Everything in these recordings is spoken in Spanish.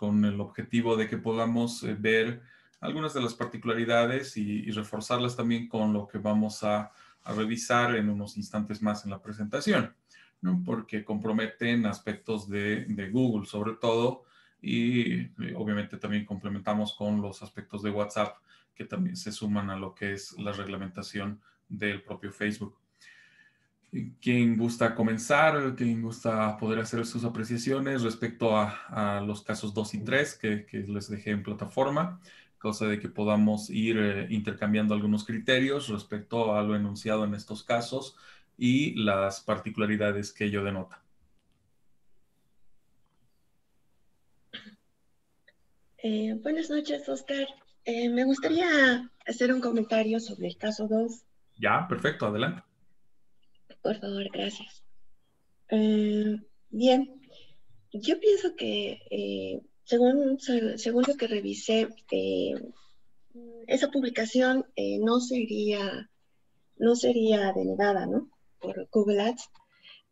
con el objetivo de que podamos eh, ver algunas de las particularidades y, reforzarlas también con lo que vamos a, revisar en unos instantes más en la presentación, porque comprometen aspectos de, de Google sobre todo y eh, obviamente también complementamos con los aspectos de WhatsApp que también se suman a lo que es la reglamentación del propio Facebook. ¿Quién gusta comenzar? ¿Quién gusta poder hacer sus apreciaciones respecto a, los casos 2 y 3 que, les dejé en plataforma? Cosa de que podamos ir eh, intercambiando algunos criterios respecto a lo enunciado en estos casos y las particularidades que ello denota. Eh, buenas noches, Oscar. Eh, me gustaría hacer un comentario sobre el caso 2. Ya, perfecto, adelante. Por favor, gracias. Eh, bien, yo pienso que eh, según, según lo que revisé, eh, esa publicación no sería no sería denegada, ¿no? Por Google Ads,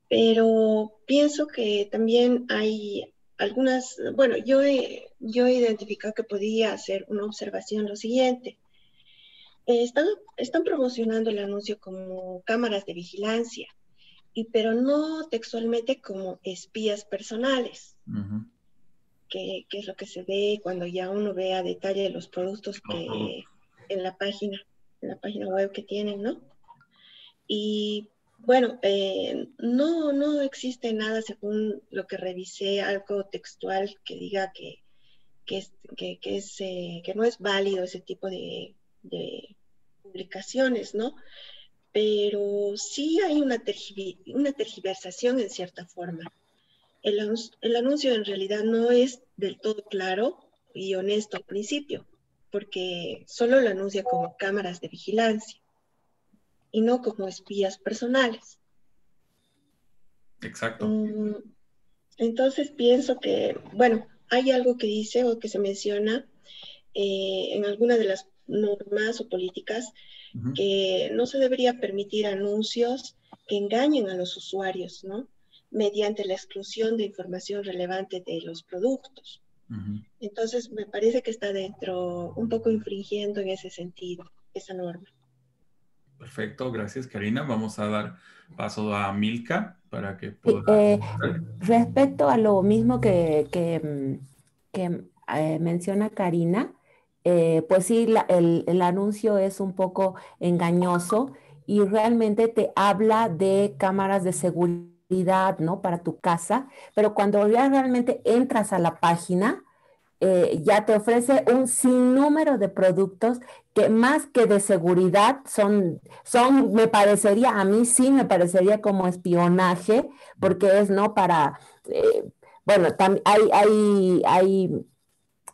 pero pienso que también hay algunas, bueno, yo yo he identificado que podía hacer una observación lo siguiente. Eh, están, promocionando el anuncio como cámaras de vigilancia, y, pero no textualmente como espías personales, que, es lo que se ve cuando ya uno ve a detalle los productos que en la página, en la página web que tienen, ¿no? Y bueno, eh, no, no existe nada según lo que revisé, algo textual que diga que, que, es, que, es, eh, que no es válido ese tipo de, publicaciones, ¿no? Pero sí hay una, una tergiversación en cierta forma. El, el, anuncio en realidad no es del todo claro y honesto al principio, porque solo lo anuncia como cámaras de vigilancia y no como espías personales. Exacto. Mm, entonces pienso que, bueno, hay algo que dice o que se menciona eh, en alguna de las normas o políticas que no se debería permitir anuncios que engañen a los usuarios, ¿no? Mediante la exclusión de información relevante de los productos. Entonces, me parece que está dentro, un poco infringiendo en ese sentido, esa norma. Perfecto, gracias Karina. Vamos a dar paso a Milka para que pueda... Eh, respecto a lo mismo que, que, eh, menciona Karina, eh, pues sí, el, anuncio es un poco engañoso y realmente te habla de cámaras de seguridad, ¿no? Para tu casa, pero cuando ya realmente entras a la página, eh, ya te ofrece un sinnúmero de productos que más que de seguridad son, son, me parecería, a mí sí me parecería como espionaje, porque es, ¿no? Para, eh, bueno, hay, hay, hay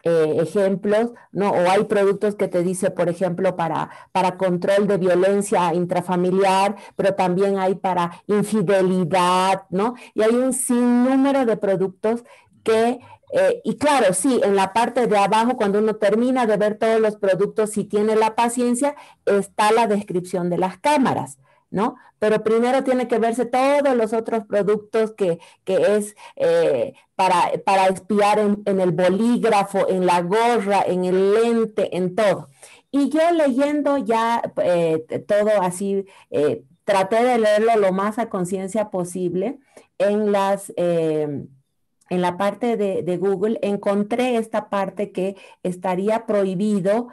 eh, ejemplos, ¿no? O hay productos que te dice, por ejemplo, para, para control de violencia intrafamiliar, pero también hay para infidelidad, ¿no? Y hay un sinnúmero de productos que eh, y claro, sí, en la parte de abajo, cuando uno termina de ver todos los productos, si tiene la paciencia, está la descripción de las cámaras. ¿No? Pero primero tiene que verse todos los otros productos que, es eh, para, para, espiar en, el bolígrafo, en la gorra, en el lente, en todo. Y yo leyendo ya eh, todo así, eh, traté de leerlo lo más a conciencia posible en las en la parte de, Google encontré esta parte que estaría prohibido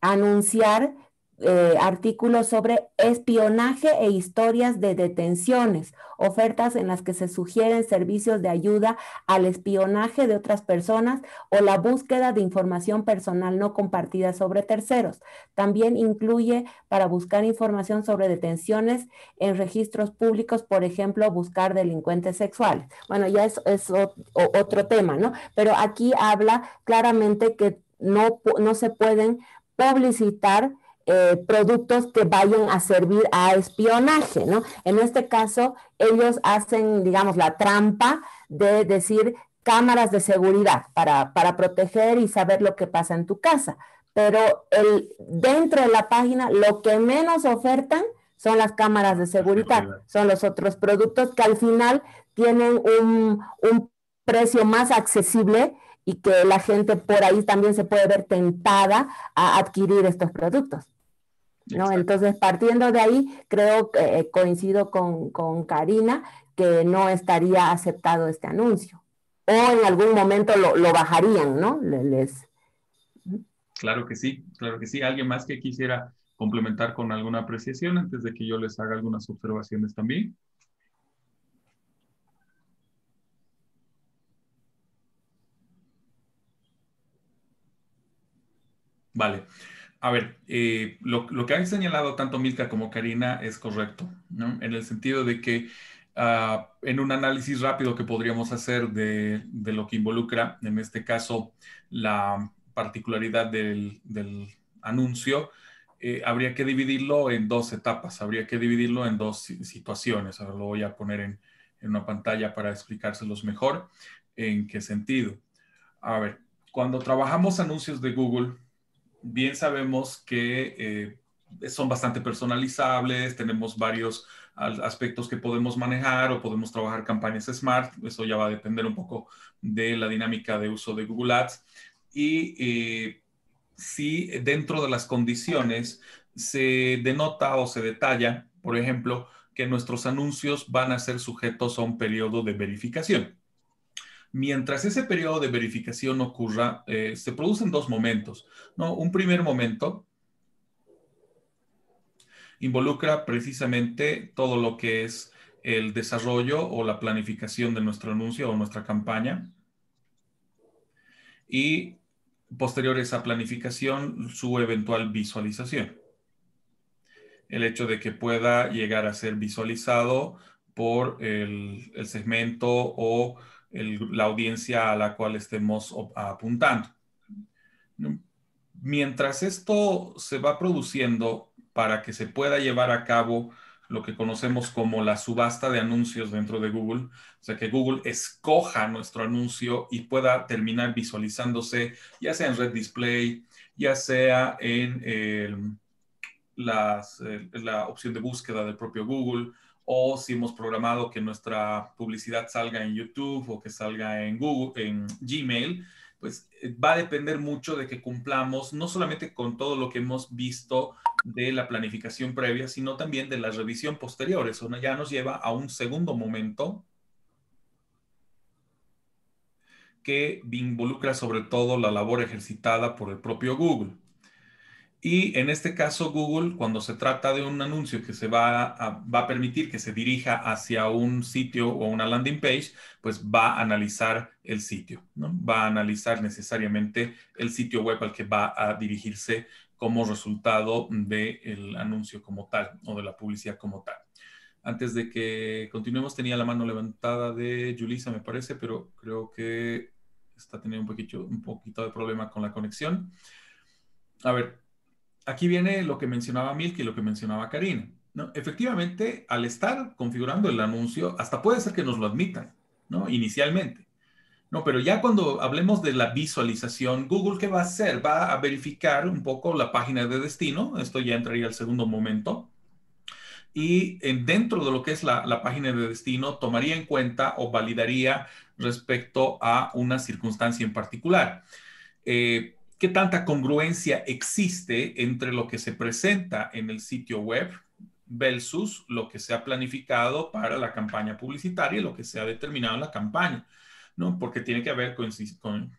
anunciar eh, artículos sobre espionaje e historias de detenciones, ofertas en las que se sugieren servicios de ayuda al espionaje de otras personas o la búsqueda de información personal no compartida sobre terceros. También incluye para buscar información sobre detenciones en registros públicos, por ejemplo, buscar delincuentes sexuales. Bueno, ya es, otro tema, ¿no? Pero aquí habla claramente que no, no se pueden publicitar eh, productos que vayan a servir a espionaje, ¿no? En este caso, ellos hacen, digamos, la trampa de decir cámaras de seguridad para, para proteger y saber lo que pasa en tu casa. Pero el, dentro de la página, lo que menos ofertan son las cámaras de seguridad, son los otros productos que al final tienen un, un precio más accesible y que la gente por ahí también se puede ver tentada a adquirir estos productos. ¿No? Entonces, partiendo de ahí, creo que eh, coincido con, con, Karina que no estaría aceptado este anuncio. O en algún momento lo, lo bajarían, ¿no? Les... Claro que sí, claro que sí. ¿Alguien más que quisiera complementar con alguna apreciación antes de que yo les haga algunas observaciones también? Vale. A ver, eh, lo, que han señalado tanto Milka como Karina es correcto, ¿no? En el sentido de que ah, en un análisis rápido que podríamos hacer de, lo que involucra, en este caso, la particularidad del, anuncio, eh, habría que dividirlo en dos etapas, habría que dividirlo en dos situaciones. Ahora lo voy a poner en, en una pantalla para explicárselos mejor. ¿En qué sentido? A ver, cuando trabajamos anuncios de Google, bien sabemos que eh, son bastante personalizables, tenemos varios aspectos que podemos manejar o podemos trabajar campañas smart. Eso ya va a depender un poco de la dinámica de uso de Google Ads. Y eh, si dentro de las condiciones se denota o se detalla, por ejemplo, que nuestros anuncios van a ser sujetos a un periodo de verificación. Mientras ese periodo de verificación ocurra, eh, se producen dos momentos. ¿no? Un primer momento involucra precisamente todo lo que es el desarrollo o la planificación de nuestro anuncio o nuestra campaña. Y posterior a esa planificación, su eventual visualización. El hecho de que pueda llegar a ser visualizado por el, el segmento o la audiencia a la cual estemos apuntando. Mientras esto se va produciendo para que se pueda llevar a cabo lo que conocemos como la subasta de anuncios dentro de Google, o sea, que Google escoja nuestro anuncio y pueda terminar visualizándose, ya sea en Red Display, ya sea en la opción de búsqueda del propio Google, o si hemos programado que nuestra publicidad salga en YouTube o que salga en Google, en Gmail, pues eh, va a depender mucho de que cumplamos no solamente con todo lo que hemos visto de la planificación previa, sino también de la revisión posterior. Eso ya nos lleva a un segundo momento que involucra sobre todo la labor ejercitada por el propio Google. Y en este caso, Google, cuando se trata de un anuncio que se va a, va a permitir que se dirija hacia un sitio o una landing page, pues va a analizar el sitio, ¿no? Va a analizar necesariamente el sitio web al que va a dirigirse como resultado del anuncio como tal o de la publicidad como tal. Antes de que continuemos, tenía la mano levantada de Julissa, me parece, pero creo que está teniendo un poquito, un poquito de problema con la conexión. A ver, aquí viene lo que mencionaba Milk y lo que mencionaba Karina. ¿no? Efectivamente, al estar configurando el anuncio, hasta puede ser que nos lo admitan, ¿no? Inicialmente. No, pero ya cuando hablemos de la visualización, Google, ¿qué va a hacer? Va a verificar un poco la página de destino. Esto ya entraría al segundo momento. Y dentro de lo que es la, la, página de destino, tomaría en cuenta o validaría respecto a una circunstancia en particular. Eh, qué tanta congruencia existe entre lo que se presenta en el sitio web versus lo que se ha planificado para la campaña publicitaria y lo que se ha determinado en la campaña, ¿no? Porque tiene que haber con,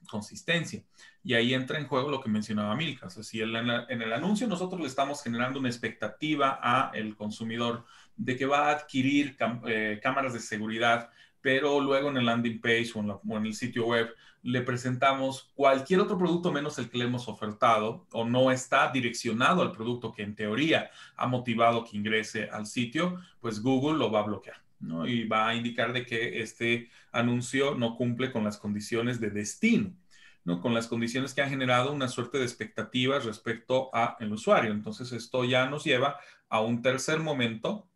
consistencia. Y ahí entra en juego lo que mencionaba Milka. O sea, si en, en el anuncio nosotros le estamos generando una expectativa a el consumidor de que va a adquirir eh, cámaras de seguridad pero luego en el landing page o en, el sitio web le presentamos cualquier otro producto menos el que le hemos ofertado o no está direccionado al producto que en teoría ha motivado que ingrese al sitio, pues Google lo va a bloquear. ¿no? Y va a indicar de que este anuncio no cumple con las condiciones de destino, ¿no? con las condiciones que han generado una suerte de expectativas respecto al usuario. Entonces, esto ya nos lleva a un tercer momento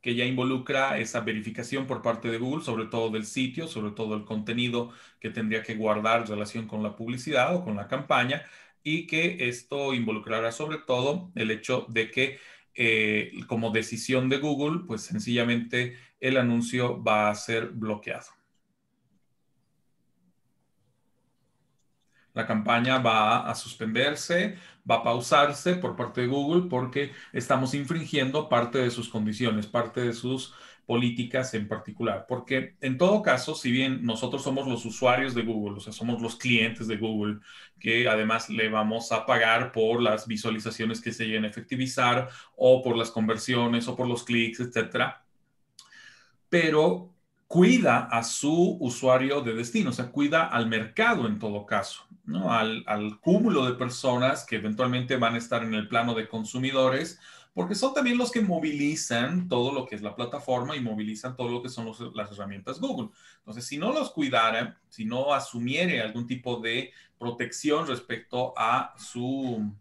que ya involucra esa verificación por parte de Google, sobre todo del sitio, sobre todo el contenido que tendría que guardar en relación con la publicidad o con la campaña, y que esto involucrará sobre todo el hecho de que eh, como decisión de Google, pues sencillamente el anuncio va a ser bloqueado. La campaña va a suspenderse, va a pausarse por parte de Google porque estamos infringiendo parte de sus condiciones, parte de sus políticas en particular. Porque en todo caso, si bien nosotros somos los usuarios de Google, o sea, somos los clientes de Google, que además le vamos a pagar por las visualizaciones que se lleguen a efectivizar o por las conversiones o por los clics, etcétera. Pero cuida a su usuario de destino, o sea, cuida al mercado en todo caso, ¿no? Al, cúmulo de personas que eventualmente van a estar en el plano de consumidores, porque son también los que movilizan todo lo que es la plataforma y movilizan todo lo que son las herramientas Google. Entonces, si no los cuidara, si no asumiere algún tipo de protección respecto a su,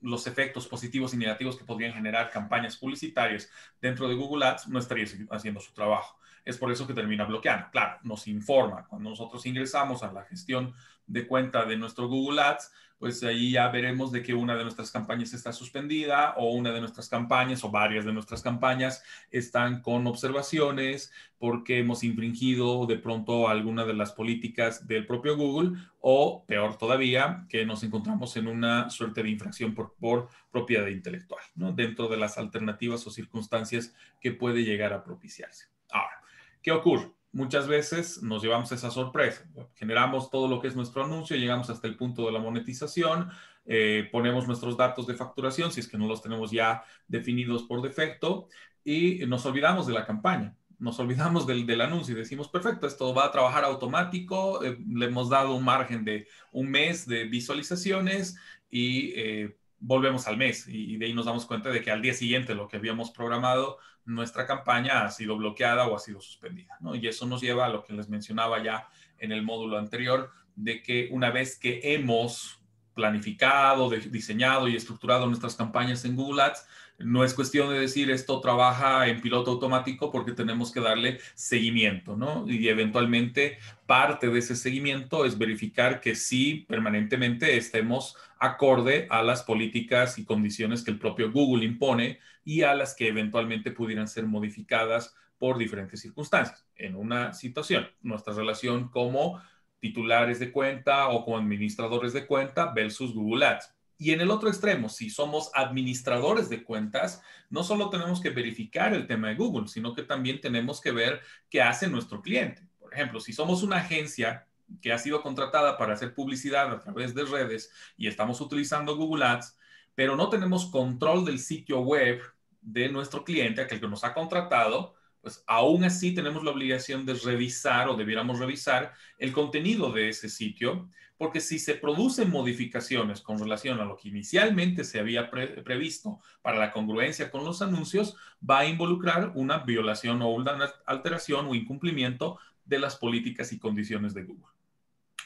los efectos positivos y negativos que podrían generar campañas publicitarias dentro de Google Ads, no estaría haciendo su trabajo es por eso que termina bloqueando. Claro, nos informa. Cuando nosotros ingresamos a la gestión de cuenta de nuestro Google Ads, pues ahí ya veremos de que una de nuestras campañas está suspendida o una de nuestras campañas o varias de nuestras campañas están con observaciones porque hemos infringido de pronto alguna de las políticas del propio Google o peor todavía, que nos encontramos en una suerte de infracción por, por propiedad intelectual, ¿no? Dentro de las alternativas o circunstancias que puede llegar a propiciarse. Ahora, ¿Qué ocurre? Muchas veces nos llevamos esa sorpresa. Generamos todo lo que es nuestro anuncio, llegamos hasta el punto de la monetización, eh, ponemos nuestros datos de facturación, si es que no los tenemos ya definidos por defecto, y nos olvidamos de la campaña nos olvidamos del, del, anuncio y decimos, perfecto, esto va a trabajar automático, eh, le hemos dado un margen de un mes de visualizaciones y eh, volvemos al mes y, de ahí nos damos cuenta de que al día siguiente lo que habíamos programado, nuestra campaña ha sido bloqueada o ha sido suspendida. ¿no? Y eso nos lleva a lo que les mencionaba ya en el módulo anterior, de que una vez que hemos planificado, diseñado y estructurado nuestras campañas en Google Ads, no es cuestión de decir esto trabaja en piloto automático porque tenemos que darle seguimiento, ¿no? Y eventualmente parte de ese seguimiento es verificar que sí permanentemente estemos acorde a las políticas y condiciones que el propio Google impone y a las que eventualmente pudieran ser modificadas por diferentes circunstancias. En una situación, nuestra relación como titulares de cuenta o como administradores de cuenta versus Google Ads y en el otro extremo, si somos administradores de cuentas, no solo tenemos que verificar el tema de Google, sino que también tenemos que ver qué hace nuestro cliente. Por ejemplo, si somos una agencia que ha sido contratada para hacer publicidad a través de redes y estamos utilizando Google Ads, pero no tenemos control del sitio web de nuestro cliente, aquel que nos ha contratado, pues aún así tenemos la obligación de revisar o debiéramos revisar el contenido de ese sitio porque si se producen modificaciones con relación a lo que inicialmente se había previsto para la congruencia con los anuncios, va a involucrar una violación o una alteración o incumplimiento de las políticas y condiciones de Google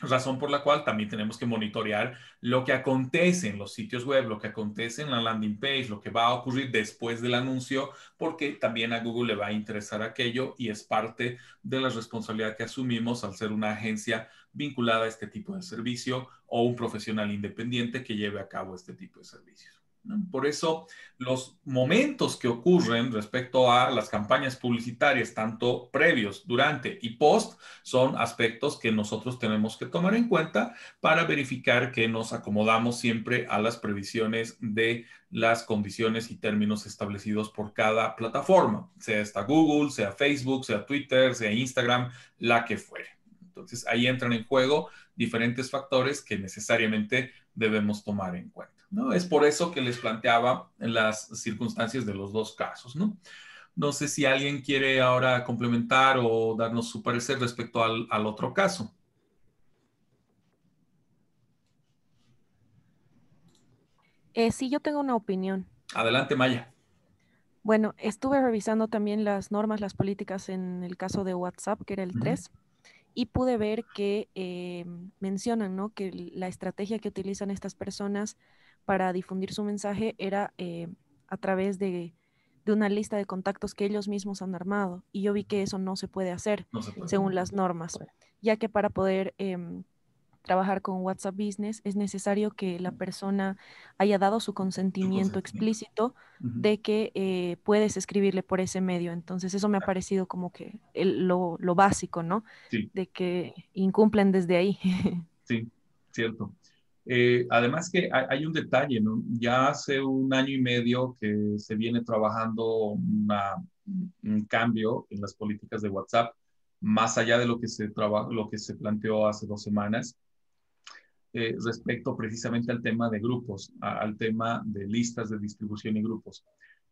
razón por la cual también tenemos que monitorear lo que acontece en los sitios web, lo que acontece en la landing page, lo que va a ocurrir después del anuncio, porque también a Google le va a interesar aquello y es parte de la responsabilidad que asumimos al ser una agencia vinculada a este tipo de servicio o un profesional independiente que lleve a cabo este tipo de servicios. Por eso, los momentos que ocurren respecto a las campañas publicitarias, tanto previos, durante y post, son aspectos que nosotros tenemos que tomar en cuenta para verificar que nos acomodamos siempre a las previsiones de las condiciones y términos establecidos por cada plataforma, sea esta Google, sea Facebook, sea Twitter, sea Instagram, la que fuere. Entonces, ahí entran en juego diferentes factores que necesariamente debemos tomar en cuenta. ¿No? Es por eso que les planteaba las circunstancias de los dos casos, ¿no? No sé si alguien quiere ahora complementar o darnos su parecer respecto al, otro caso. Eh, sí, yo tengo una opinión. Adelante, Maya. Bueno, estuve revisando también las normas, las políticas en el caso de WhatsApp, que era el 3, y pude ver que eh, mencionan ¿no? que la estrategia que utilizan estas personas para difundir su mensaje era eh, a través de, una lista de contactos que ellos mismos han armado. Y yo vi que eso no se puede hacer según las normas, ya que para poder em, trabajar con WhatsApp Business, es necesario que la persona haya dado su consentimiento explícito de que eh, puedes escribirle por ese medio. Entonces, eso me ha parecido como que lo, básico, ¿no? De que incumplen desde ahí. Sí, cierto. Eh, además que hay, un detalle, ¿no? Ya hace un año y medio que se viene trabajando un cambio en las políticas de WhatsApp, más allá de lo que se, lo que se planteó hace dos semanas, eh, respecto precisamente al tema de grupos, al tema de listas de distribución y grupos.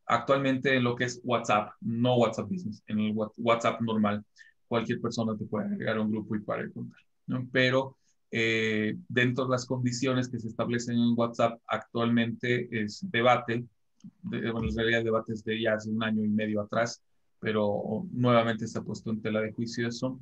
Actualmente en lo que es WhatsApp, no WhatsApp Business, en el WhatsApp normal, cualquier persona te puede agregar un grupo y para contar, ¿no? Pero eh, dentro de las condiciones que se establecen en WhatsApp actualmente es debate, de, bueno, en realidad debate es de ya hace un año y medio atrás, pero nuevamente se ha puesto en tela de juicio eso,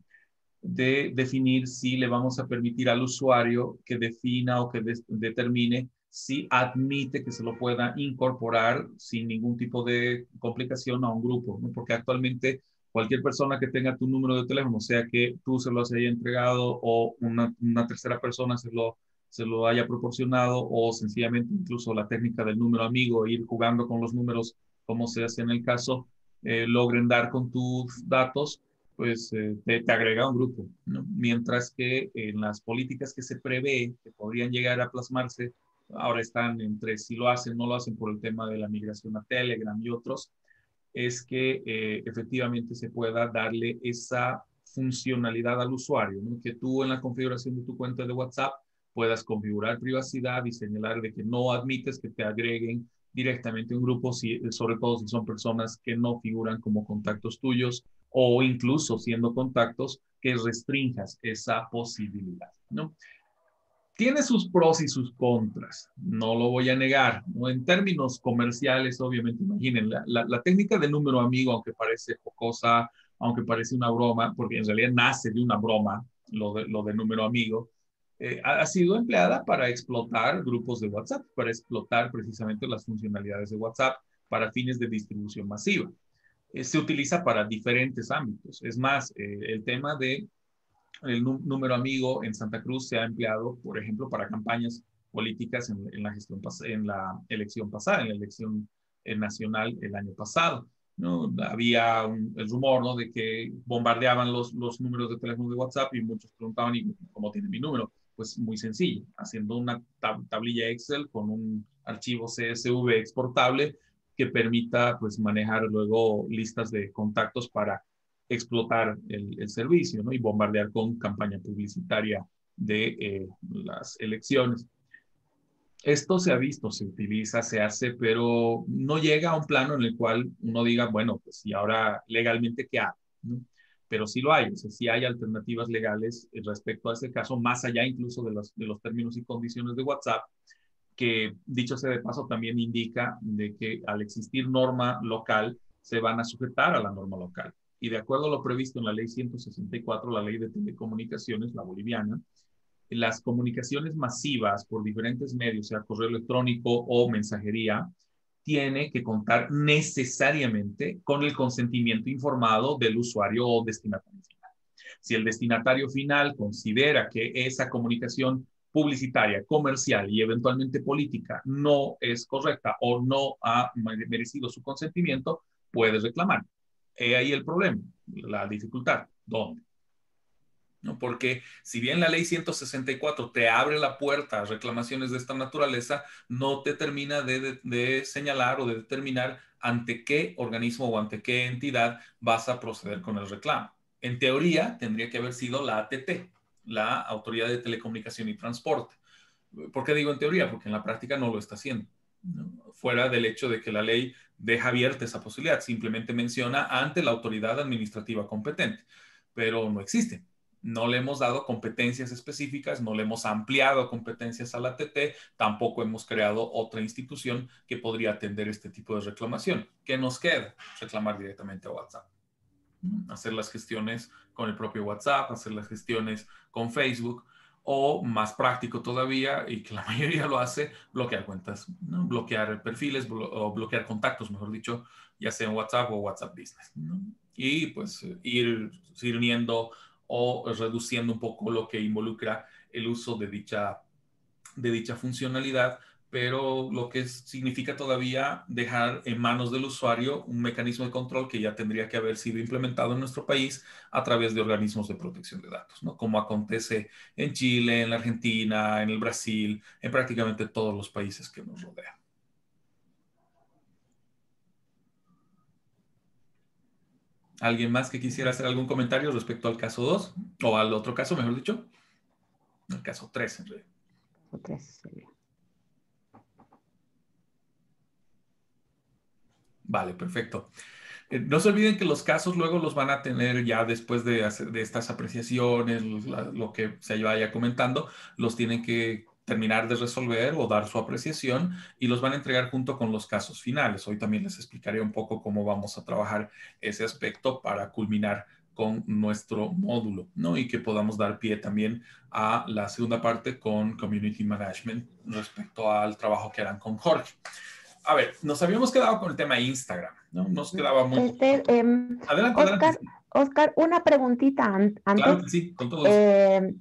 de definir si le vamos a permitir al usuario que defina o que determine si admite que se lo pueda incorporar sin ningún tipo de complicación a un grupo, porque actualmente cualquier persona que tenga tu número de teléfono, sea que tú se lo hayas entregado o una, tercera persona se lo, se lo haya proporcionado o sencillamente incluso la técnica del número amigo, ir jugando con los números como se hace en el caso, eh, logren dar con tus datos, pues eh, te, te, agrega un grupo. Mientras que en las políticas que se prevé que podrían llegar a plasmarse, ahora están entre si lo hacen o no lo hacen por el tema de la migración a Telegram y otros, es que eh, efectivamente se pueda darle esa funcionalidad al usuario, que tú en la configuración de tu cuenta de WhatsApp puedas configurar privacidad y señalar de que no admites que te agreguen directamente un grupo, si, sobre todo si son personas que no figuran como contactos tuyos o incluso siendo contactos que restringas esa posibilidad. ¿no? Tiene sus pros y sus contras, no lo voy a negar. ¿no? En términos comerciales, obviamente, imaginen, la, técnica de número amigo, aunque parece cosa, aunque parece una broma, porque en realidad nace de una broma, lo de, lo de número amigo, eh, ha, sido empleada para explotar grupos de WhatsApp, para explotar precisamente las funcionalidades de WhatsApp para fines de distribución masiva. Eh, se utiliza para diferentes ámbitos. Es más, eh, el tema de el número amigo en Santa Cruz se ha empleado, por ejemplo, para campañas políticas en, la gestión en la elección pasada, en la elección eh, nacional el año pasado. ¿no? Había el rumor ¿no? de que bombardeaban los, los números de teléfono de WhatsApp y muchos preguntaban, ¿y cómo tiene mi número? Pues muy sencillo, haciendo una tablilla Excel con un archivo CSV exportable que permita pues manejar luego listas de contactos para explotar el, servicio ¿no? y bombardear con campaña publicitaria de eh, las elecciones. Esto se ha visto, se utiliza, se hace, pero no llega a un plano en el cual uno diga, bueno, pues y ahora legalmente qué hago. Pero sí lo hay, o sea, sí hay alternativas legales respecto a ese caso, más allá incluso de los, de los términos y condiciones de WhatsApp, que dicho sea de paso también indica de que al existir norma local, se van a sujetar a la norma local y de acuerdo a lo previsto en la ley 164, la ley de telecomunicaciones, la boliviana, las comunicaciones masivas por diferentes medios, sea correo electrónico o mensajería, tiene que contar necesariamente con el consentimiento informado del usuario o destinatario final. Si el destinatario final considera que esa comunicación publicitaria, comercial y eventualmente política no es correcta o no ha merecido su consentimiento, puede reclamar. He ahí el problema, la dificultad. ¿Dónde? ¿No? Porque si bien la ley 164 te abre la puerta a reclamaciones de esta naturaleza, no te termina de, señalar o de determinar ante qué organismo o ante qué entidad vas a proceder con el reclamo. En teoría, tendría que haber sido la ATT, la Autoridad de Telecomunicación y Transporte. ¿Por qué digo en teoría? Porque en la práctica no lo está haciendo. Fuera del hecho de que la ley deja abierta esa posibilidad, simplemente menciona ante la autoridad administrativa competente, pero no existe. No le hemos dado competencias específicas, no le hemos ampliado competencias a la TT, tampoco hemos creado otra institución que podría atender este tipo de reclamación. ¿Qué nos queda? Reclamar directamente a WhatsApp. Hacer las gestiones con el propio WhatsApp, hacer las gestiones con Facebook, o más práctico todavía, y que la mayoría lo hace, bloquear cuentas, bloquear perfiles o bloquear contactos, mejor dicho, ya sea en WhatsApp o WhatsApp Business. Y pues ir sirviendo o reduciendo un poco lo que involucra el uso de dicha, de dicha funcionalidad, pero lo que significa todavía dejar en manos del usuario un mecanismo de control que ya tendría que haber sido implementado en nuestro país a través de organismos de protección de datos, ¿no? Como acontece en Chile, en la Argentina, en el Brasil, en prácticamente todos los países que nos rodean. ¿Alguien más que quisiera hacer algún comentario respecto al caso 2? O al otro caso, mejor dicho. El caso 3, en realidad. 3 Vale, perfecto. Eh, no se olviden que los casos luego los van a tener ya después de, estas apreciaciones, lo que se vaya comentando, los tienen que terminar de resolver o dar su apreciación y los van a entregar junto con los casos finales. Hoy también les explicaré un poco cómo vamos a trabajar ese aspecto para culminar con nuestro módulo, ¿no? Y que podamos dar pie también a la segunda parte con Community Management respecto al trabajo que harán con Jorge a ver, nos habíamos quedado con el tema de Instagram, ¿no? Nos quedaba muy... Este, em, adelante, Oscar, adelante. Oscar, una preguntita antes. Claro sí, con todo em,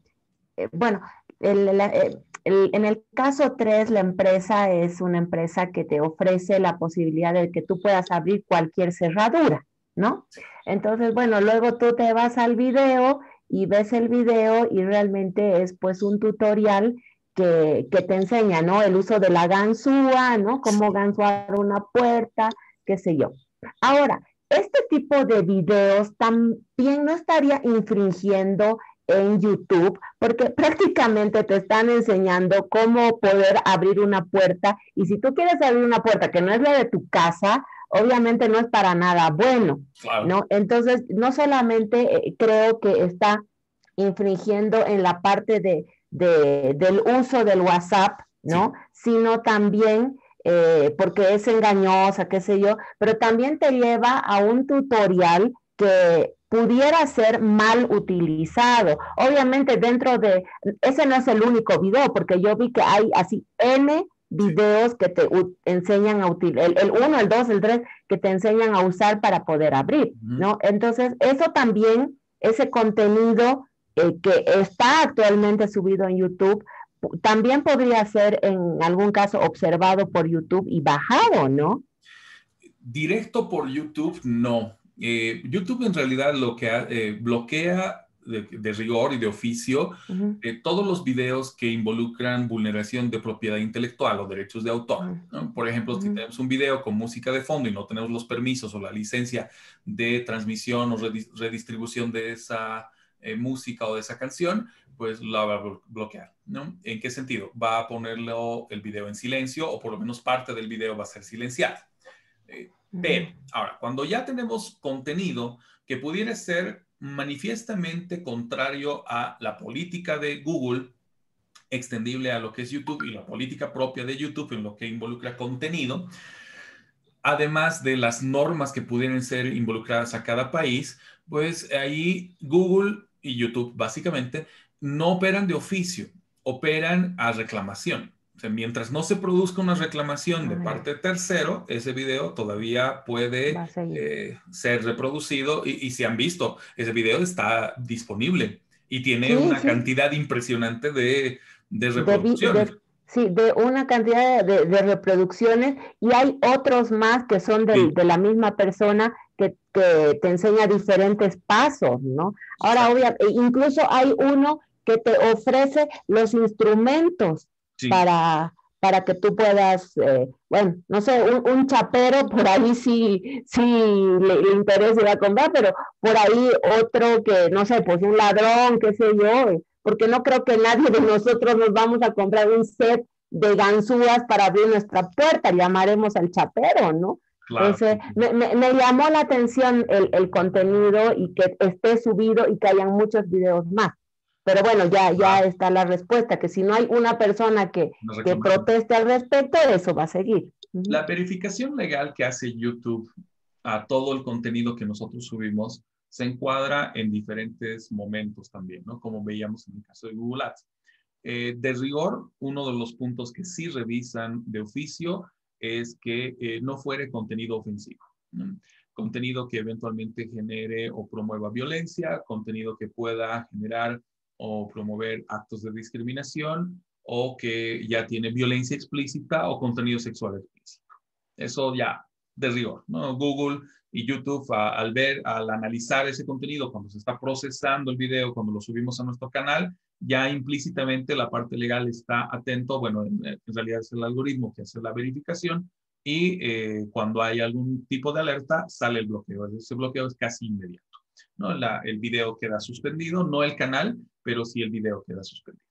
eh, bueno, eh, en el caso 3, la empresa es una empresa que te ofrece la posibilidad de que tú puedas abrir cualquier cerradura, ¿no? Entonces, bueno, luego tú te vas al video y ves el video y realmente es pues un tutorial que, te enseña, ¿no? El uso de la ganzúa, ¿no? Cómo ganzuar una puerta, qué sé yo. Ahora, este tipo de videos también no estaría infringiendo en YouTube, porque prácticamente te están enseñando cómo poder abrir una puerta y si tú quieres abrir una puerta que no es la de tu casa, obviamente no es para nada bueno, ¿no? Entonces, no solamente eh, creo que está infringiendo en la parte de, del uso del WhatsApp, ¿no? Sino también eh, porque es engañosa, qué sé yo, pero también te lleva a un tutorial que pudiera ser mal utilizado. Obviamente dentro de, ese no es el único video, porque yo vi que hay así N videos que te enseñan a utilizar, el 1, el 2, el 3, que te enseñan a usar para poder abrir, ¿no? Entonces, eso también, ese contenido eh, que está actualmente subido en YouTube, también podría ser en algún caso observado por YouTube y bajado, ¿no? Directo por YouTube, no. Eh, YouTube en realidad lo que eh, bloquea de, rigor y de oficio todos los videos que involucran vulneración de propiedad intelectual o derechos de autor. Por ejemplo, si tenemos un video con música de fondo y no tenemos los permisos o la licencia de transmisión o redistribución de esa eh, música o de esa canción, pues la va a bloquear, ¿no? ¿En qué sentido? Va a ponerlo el video en silencio o por lo menos parte del video va a ser silenciado. Eh, pero, ahora, cuando ya tenemos contenido que pudiera ser manifiestamente contrario a la política de Google, extendible a lo que es YouTube y la política propia de YouTube en lo que involucra contenido, además de las normas que pudieran ser involucradas a cada país, pues ahí Google y YouTube básicamente no operan de oficio, operan a reclamación. O sea, mientras no se produzca una reclamación de parte tercero, ese video todavía puede eh, ser reproducido y, si han visto, ese video está disponible y tiene una cantidad impresionante de, reproducciones. sí, de una cantidad de, reproducciones y hay otros más que son de, la misma persona que, te enseña diferentes pasos, ¿no? Ahora, obviamente, incluso hay uno que te ofrece los instrumentos para, para que tú puedas, eh, bueno, no sé, un, chapero por ahí sí, sí le, interesa ir a comprar, pero por ahí otro que, no sé, pues un ladrón, qué sé yo, porque no creo que nadie de nosotros nos vamos a comprar un set de ganzúas para abrir nuestra puerta, llamaremos al chapero, ¿no? Me, llamó la atención el, contenido y que esté subido y que hayan muchos videos más. Pero bueno, ya, ya está la respuesta, que si no hay una persona que, que proteste al respecto, eso va a seguir. La verificación legal que hace YouTube a todo el contenido que nosotros subimos se encuadra en diferentes momentos también, ¿no? Como veíamos en el caso de Google Ads. Eh, de rigor, uno de los puntos que sí revisan de oficio es que eh, no fuere contenido ofensivo. Contenido que eventualmente genere o promueva violencia, contenido que pueda generar o promover actos de discriminación o que ya tiene violencia explícita o contenido sexual explícito. Eso ya de rigor. Google y YouTube al ver, al analizar ese contenido, cuando se está procesando el video, cuando lo subimos a nuestro canal, ya implícitamente la parte legal está atento, bueno, en, realidad es el algoritmo que hace la verificación y eh, cuando hay algún tipo de alerta sale el bloqueo. Ese bloqueo es casi inmediato. ¿no? el video queda suspendido, no el canal, pero sí el video queda suspendido.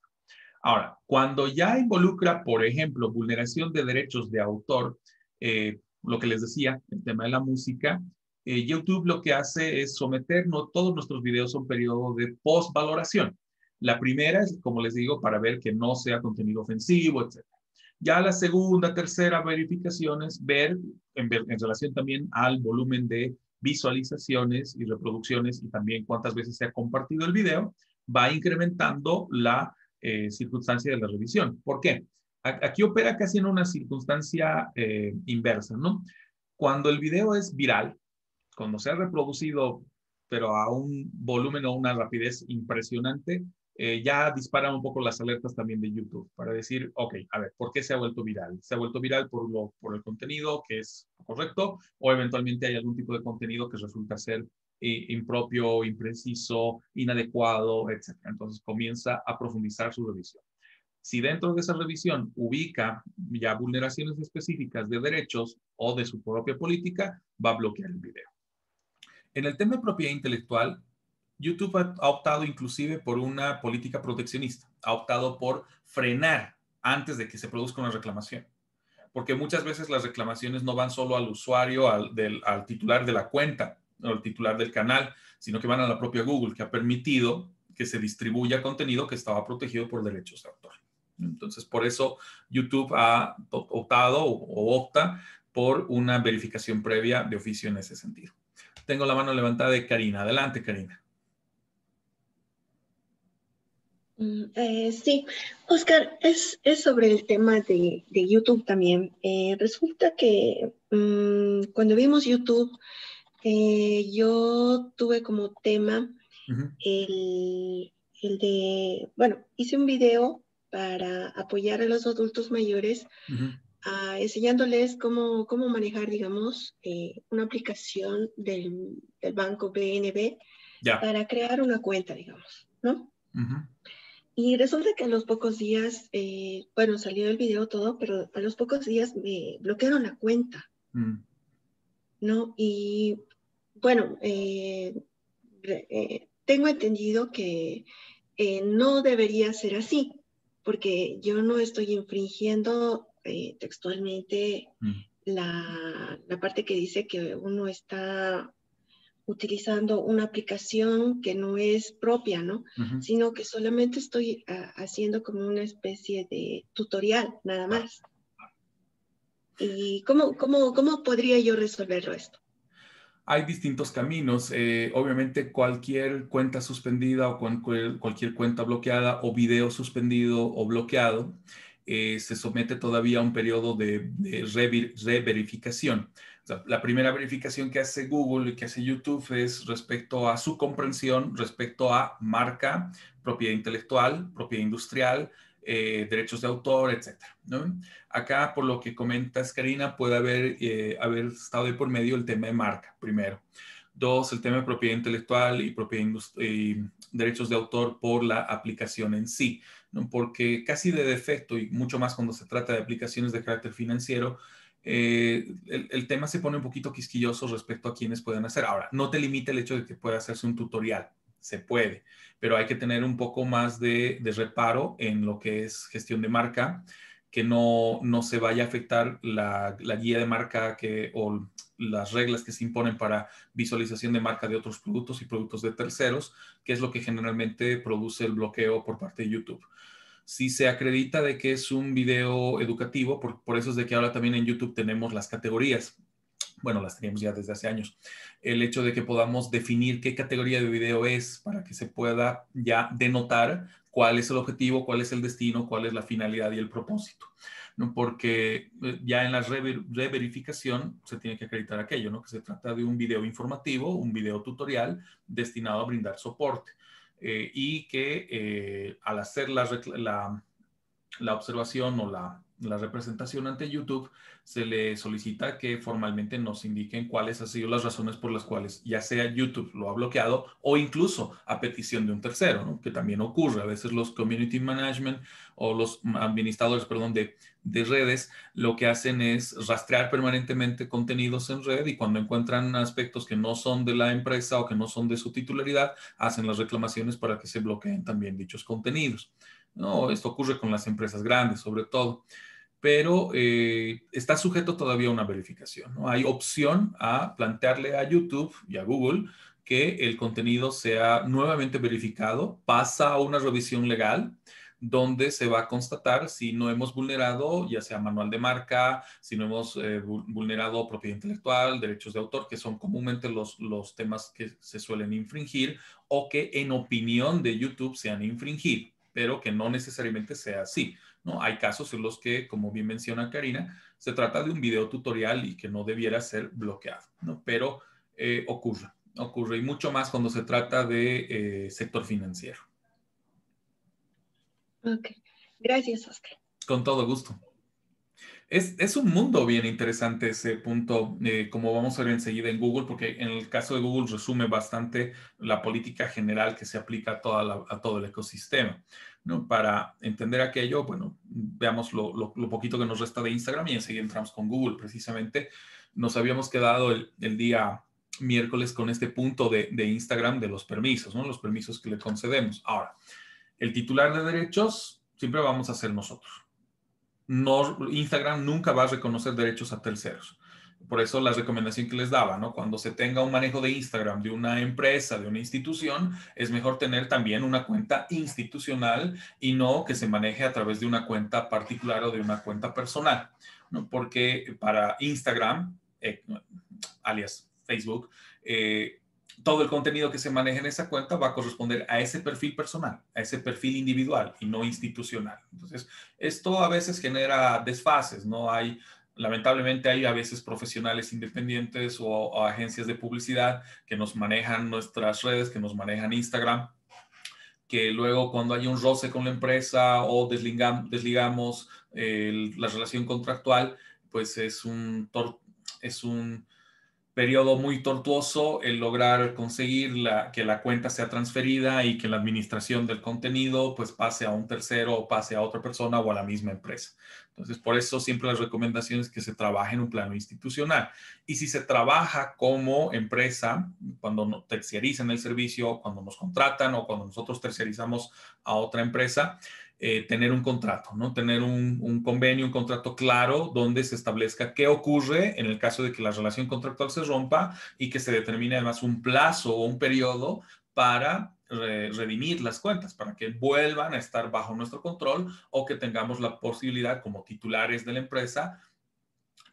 Ahora, cuando ya involucra, por ejemplo, vulneración de derechos de autor, eh, lo que les decía, el tema de la música, eh, YouTube lo que hace es someternos, todos nuestros videos son periodo de post-valoración. La primera es, como les digo, para ver que no sea contenido ofensivo, etc. Ya la segunda, tercera verificación es ver en, en relación también al volumen de visualizaciones y reproducciones y también cuántas veces se ha compartido el video, va incrementando la eh, circunstancia de la revisión. ¿Por qué? Aquí opera casi en una circunstancia eh, inversa, ¿no? Cuando el video es viral, cuando se ha reproducido, pero a un volumen o una rapidez impresionante, eh, ya disparan un poco las alertas también de YouTube para decir, ok, a ver, ¿por qué se ha vuelto viral? ¿Se ha vuelto viral por, lo, por el contenido que es correcto o eventualmente hay algún tipo de contenido que resulta ser eh, impropio, impreciso, inadecuado, etc. Entonces comienza a profundizar su revisión. Si dentro de esa revisión ubica ya vulneraciones específicas de derechos o de su propia política, va a bloquear el video. En el tema de propiedad intelectual, YouTube ha optado inclusive por una política proteccionista, ha optado por frenar antes de que se produzca una reclamación. Porque muchas veces las reclamaciones no van solo al usuario, al, al titular de la cuenta o al titular del canal, sino que van a la propia Google, que ha permitido que se distribuya contenido que estaba protegido por derechos de autor. Entonces, por eso YouTube ha optado o opta por una verificación previa de oficio en ese sentido. Tengo la mano levantada de Karina. Adelante, Karina. Mm, eh, sí, Oscar, es, sobre el tema de, YouTube también. Eh, resulta que mm, cuando vimos YouTube, eh, yo tuve como tema el, de, bueno, hice un video para apoyar a los adultos mayores, ah, enseñándoles cómo, cómo manejar, digamos, una aplicación del, banco BNB para crear una cuenta, digamos, ¿no? Y resulta que a los pocos días, eh, bueno, salió el video todo, pero a los pocos días me bloquearon la cuenta. Mm. ¿No? Y bueno, eh, eh, tengo entendido que no debería ser así, porque yo no estoy infringiendo textualmente mm. la, la parte que dice que uno está utilizando una aplicación que no es propia, ¿no? Sino que solamente estoy ah, haciendo como una especie de tutorial, nada más. ¿Y cómo, cómo, cómo podría yo resolverlo esto? Hay distintos caminos. Eh, obviamente cualquier cuenta suspendida o cualquier cuenta bloqueada o video suspendido o bloqueado eh, se somete todavía a un periodo de, de reverificación la primera verificación que hace Google y que hace YouTube es respecto a su comprensión, respecto a marca, propiedad intelectual, propiedad industrial, eh, derechos de autor, etc. Acá, por lo que comentas, Karina, puede haber, eh, haber estado de por medio el tema de marca, primero. Dos, el tema de propiedad intelectual y, propiedad y derechos de autor por la aplicación en sí, porque casi de defecto, y mucho más cuando se trata de aplicaciones de carácter financiero, eh, el, tema se pone un poquito quisquilloso respecto a quienes pueden hacer. Ahora, no te limite el hecho de que pueda hacerse un tutorial, se puede, pero hay que tener un poco más de, reparo en lo que es gestión de marca, que no, no se vaya a afectar la, guía de marca que, o las reglas que se imponen para visualización de marca de otros productos y productos de terceros, que es lo que generalmente produce el bloqueo por parte de YouTube si se acredita de que es un video educativo, por, eso es de que ahora también en YouTube tenemos las categorías. Bueno, las teníamos ya desde hace años. El hecho de que podamos definir qué categoría de video es para que se pueda ya denotar cuál es el objetivo, cuál es el destino, cuál es la finalidad y el propósito. ¿no? Porque eh, ya en la reverificación se tiene que acreditar aquello, ¿no? que se trata de un video informativo, un video tutorial destinado a brindar soporte. Y que al hacer la, la observación o la la representación ante YouTube, se le solicita que formalmente nos indiquen cuáles han sido las razones por las cuales ya sea YouTube lo ha bloqueado o incluso a petición de un tercero, que también ocurre. A veces los community management o los administradores, perdón, de, de redes lo que hacen es rastrear permanentemente contenidos en red y cuando encuentran aspectos que no son de la empresa o que no son de su titularidad, hacen las reclamaciones para que se bloqueen también dichos contenidos. No, esto ocurre con las empresas grandes, sobre todo pero eh, está sujeto todavía a una verificación. ¿no? Hay opción a plantearle a YouTube y a Google que el contenido sea nuevamente verificado, pasa a una revisión legal donde se va a constatar si no hemos vulnerado, ya sea manual de marca, si no hemos eh, vulnerado propiedad intelectual, derechos de autor, que son comúnmente los, los temas que se suelen infringir o que en opinión de YouTube se han infringido, pero que no necesariamente sea así. ¿No? Hay casos en los que, como bien menciona Karina, se trata de un video tutorial y que no debiera ser bloqueado, ¿no? Pero eh, ocurre, ocurre y mucho más cuando se trata de eh, sector financiero. Ok, gracias, Oscar. Con todo gusto. Es, un mundo bien interesante ese punto, eh, como vamos a ver enseguida en Google, porque en el caso de Google resume bastante la política general que se aplica a, a todo el ecosistema. ¿No? Para entender aquello, bueno, veamos lo, poquito que nos resta de Instagram y enseguida entramos con Google. Precisamente nos habíamos quedado el, día miércoles con este punto de, Instagram de los permisos, ¿no? Los permisos que le concedemos. Ahora, el titular de derechos siempre vamos a ser nosotros. No, Instagram nunca va a reconocer derechos a terceros. Por eso la recomendación que les daba, ¿no? Cuando se tenga un manejo de Instagram de una empresa, de una institución, es mejor tener también una cuenta institucional y no que se maneje a través de una cuenta particular o de una cuenta personal, ¿no? Porque para Instagram, eh, alias Facebook, eh, todo el contenido que se maneje en esa cuenta va a corresponder a ese perfil personal, a ese perfil individual y no institucional. Entonces, esto a veces genera desfases, ¿no? Hay lamentablemente hay a veces profesionales independientes o, agencias de publicidad que nos manejan nuestras redes, que nos manejan Instagram, que luego cuando hay un roce con la empresa o desligamos la relación contractual, pues es un, es un periodo muy tortuoso el lograr conseguir que la cuenta sea transferida y que la administración del contenido pues pase a un tercero o pase a otra persona o a la misma empresa. Entonces, por eso siempre las recomendaciones que se trabaje en un plano institucional. Y si se trabaja como empresa, cuando terciarizan el servicio, cuando nos contratan o cuando nosotros terciarizamos a otra empresa, eh, tener un contrato, ¿no? Tener un, convenio, un contrato claro donde se establezca qué ocurre en el caso de que la relación contractual se rompa y que se determine además un plazo o un periodo para redimir las cuentas, para que vuelvan a estar bajo nuestro control o que tengamos la posibilidad como titulares de la empresa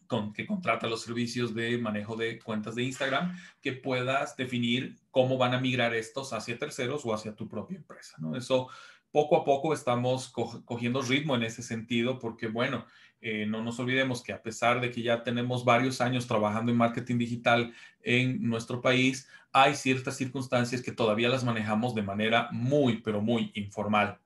con, que contrata los servicios de manejo de cuentas de Instagram, que puedas definir cómo van a migrar estos hacia terceros o hacia tu propia empresa. ¿no? Eso poco a poco estamos cogiendo ritmo en ese sentido, porque bueno, eh, no nos olvidemos que a pesar de que ya tenemos varios años trabajando en marketing digital en nuestro país, hay ciertas circunstancias que todavía las manejamos de manera muy, pero muy informal.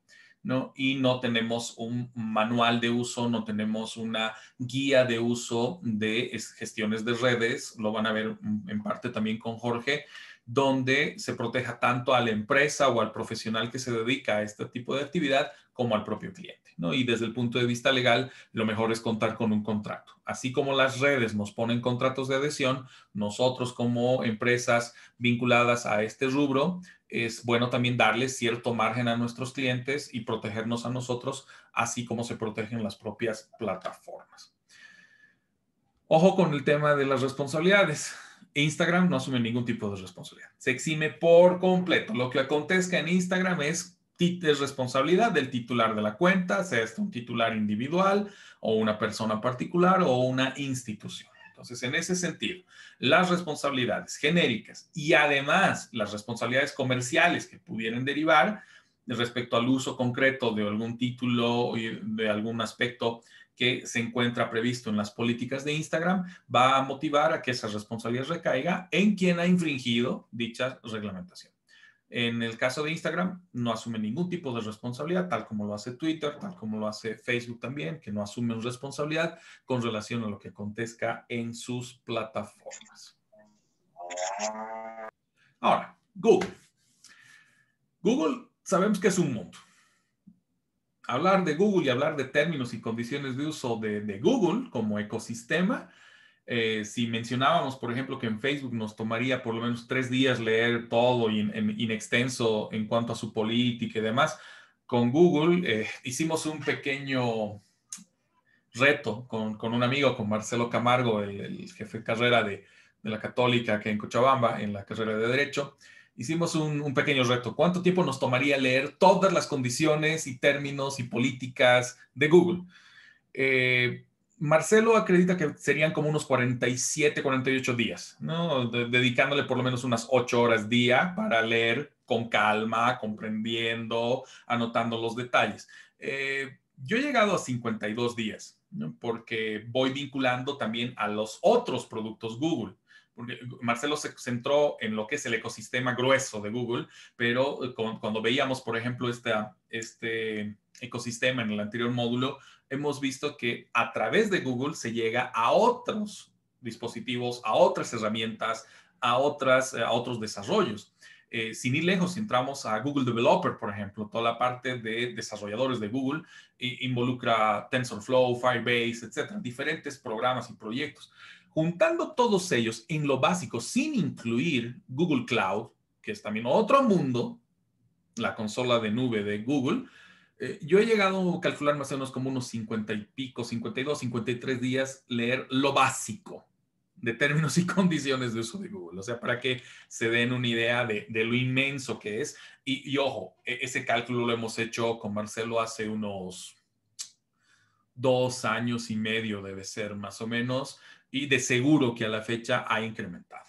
¿no? Y no tenemos un manual de uso, no tenemos una guía de uso de gestiones de redes, lo van a ver en parte también con Jorge, donde se proteja tanto a la empresa o al profesional que se dedica a este tipo de actividad como al propio cliente. ¿No? Y desde el punto de vista legal, lo mejor es contar con un contrato. Así como las redes nos ponen contratos de adhesión, nosotros como empresas vinculadas a este rubro, es bueno también darle cierto margen a nuestros clientes y protegernos a nosotros, así como se protegen las propias plataformas. Ojo con el tema de las responsabilidades. Instagram no asume ningún tipo de responsabilidad. Se exime por completo. Lo que acontezca en Instagram es, es responsabilidad del titular de la cuenta, sea este un titular individual o una persona particular o una institución. Entonces, en ese sentido, las responsabilidades genéricas y además las responsabilidades comerciales que pudieran derivar respecto al uso concreto de algún título, de algún aspecto que se encuentra previsto en las políticas de Instagram va a motivar a que esa responsabilidad recaiga en quien ha infringido dicha reglamentación. En el caso de Instagram, no asume ningún tipo de responsabilidad, tal como lo hace Twitter, tal como lo hace Facebook también, que no asumen responsabilidad con relación a lo que acontezca en sus plataformas. Ahora, Google. Google sabemos que es un mundo. Hablar de Google y hablar de términos y condiciones de uso de, de Google como ecosistema eh, si mencionábamos, por ejemplo, que en Facebook nos tomaría por lo menos tres días leer todo in, extenso en cuanto a su política y demás, con Google eh, hicimos un pequeño reto con, con, un amigo, con Marcelo Camargo, el, jefe de carrera de, de, la Católica que en Cochabamba, en la carrera de Derecho. Hicimos un, un, pequeño reto. ¿Cuánto tiempo nos tomaría leer todas las condiciones y términos y políticas de Google? Eh, Marcelo acredita que serían como unos 47, 48 días, ¿no? dedicándole por lo menos unas 8 horas día para leer con calma, comprendiendo, anotando los detalles. Eh, yo he llegado a 52 días, porque voy vinculando también a los otros productos Google. Porque Marcelo se centró en lo que es el ecosistema grueso de Google, pero cuando veíamos, por ejemplo, este ecosistema en el anterior módulo, hemos visto que a través de Google se llega a otros dispositivos, a otras herramientas, a, otras, a otros desarrollos. Eh, sin ir lejos, entramos a Google Developer, por ejemplo, toda la parte de desarrolladores de Google involucra TensorFlow, Firebase, etcétera, diferentes programas y proyectos. Juntando todos ellos en lo básico, sin incluir Google Cloud, que es también otro mundo, la consola de nube de Google, eh, yo he llegado a calcular más o menos como unos 50 y pico, 52, 53 días leer lo básico de términos y condiciones de uso de Google. O sea, para que se den una idea de, lo inmenso que es. Y, ojo, e, ese cálculo lo hemos hecho con Marcelo hace unos dos años y medio, debe ser más o menos, y de seguro que a la fecha ha incrementado.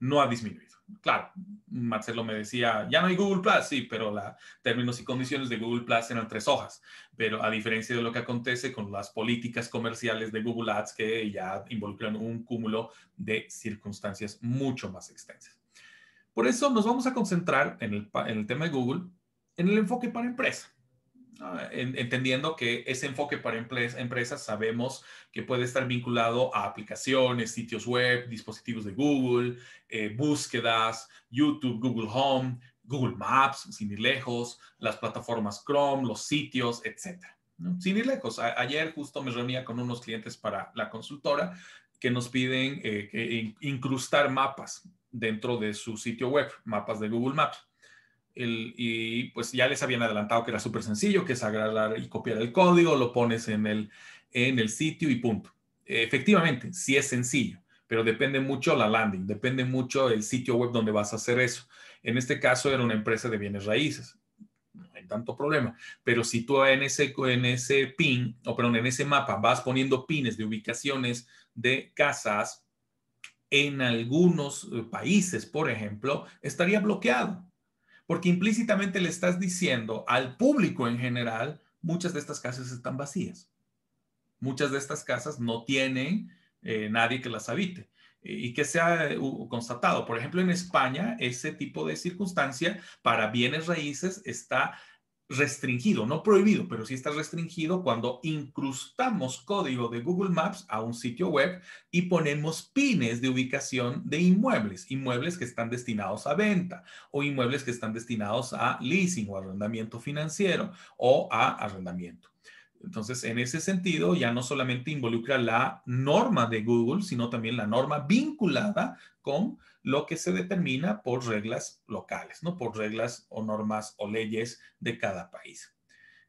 No ha disminuido claro, Marcelo me decía, ya no hay Google Plus, sí, pero los términos y condiciones de Google Plus eran tres hojas. Pero a diferencia de lo que acontece con las políticas comerciales de Google Ads, que ya involucran un cúmulo de circunstancias mucho más extensas. Por eso nos vamos a concentrar en el, en el tema de Google, en el enfoque para empresa entendiendo que ese enfoque para empresas sabemos que puede estar vinculado a aplicaciones, sitios web, dispositivos de Google, eh, búsquedas, YouTube, Google Home, Google Maps, sin ir lejos, las plataformas Chrome, los sitios, etc. Sin ir lejos, ayer justo me reunía con unos clientes para la consultora que nos piden eh, incrustar mapas dentro de su sitio web, mapas de Google Maps y pues ya les habían adelantado que era súper sencillo, que es agarrar y copiar el código, lo pones en el, en el sitio y punto. Efectivamente, sí es sencillo, pero depende mucho la landing, depende mucho el sitio web donde vas a hacer eso. En este caso era una empresa de bienes raíces, no hay tanto problema, pero si tú en ese, en ese pin, o perdón, en ese mapa vas poniendo pines de ubicaciones de casas, en algunos eh, países, por ejemplo, estaría bloqueado porque implícitamente le estás diciendo al público en general, muchas de estas casas están vacías. Muchas de estas casas no tienen eh, nadie que las habite. Y que se ha constatado, por ejemplo, en España, ese tipo de circunstancia para bienes raíces está restringido, no prohibido, pero sí está restringido cuando incrustamos código de Google Maps a un sitio web y ponemos pines de ubicación de inmuebles, inmuebles que están destinados a venta o inmuebles que están destinados a leasing o arrendamiento financiero o a arrendamiento. Entonces, en ese sentido, ya no solamente involucra la norma de Google, sino también la norma vinculada con lo que se determina por reglas locales, ¿no? Por reglas o normas o leyes de cada país.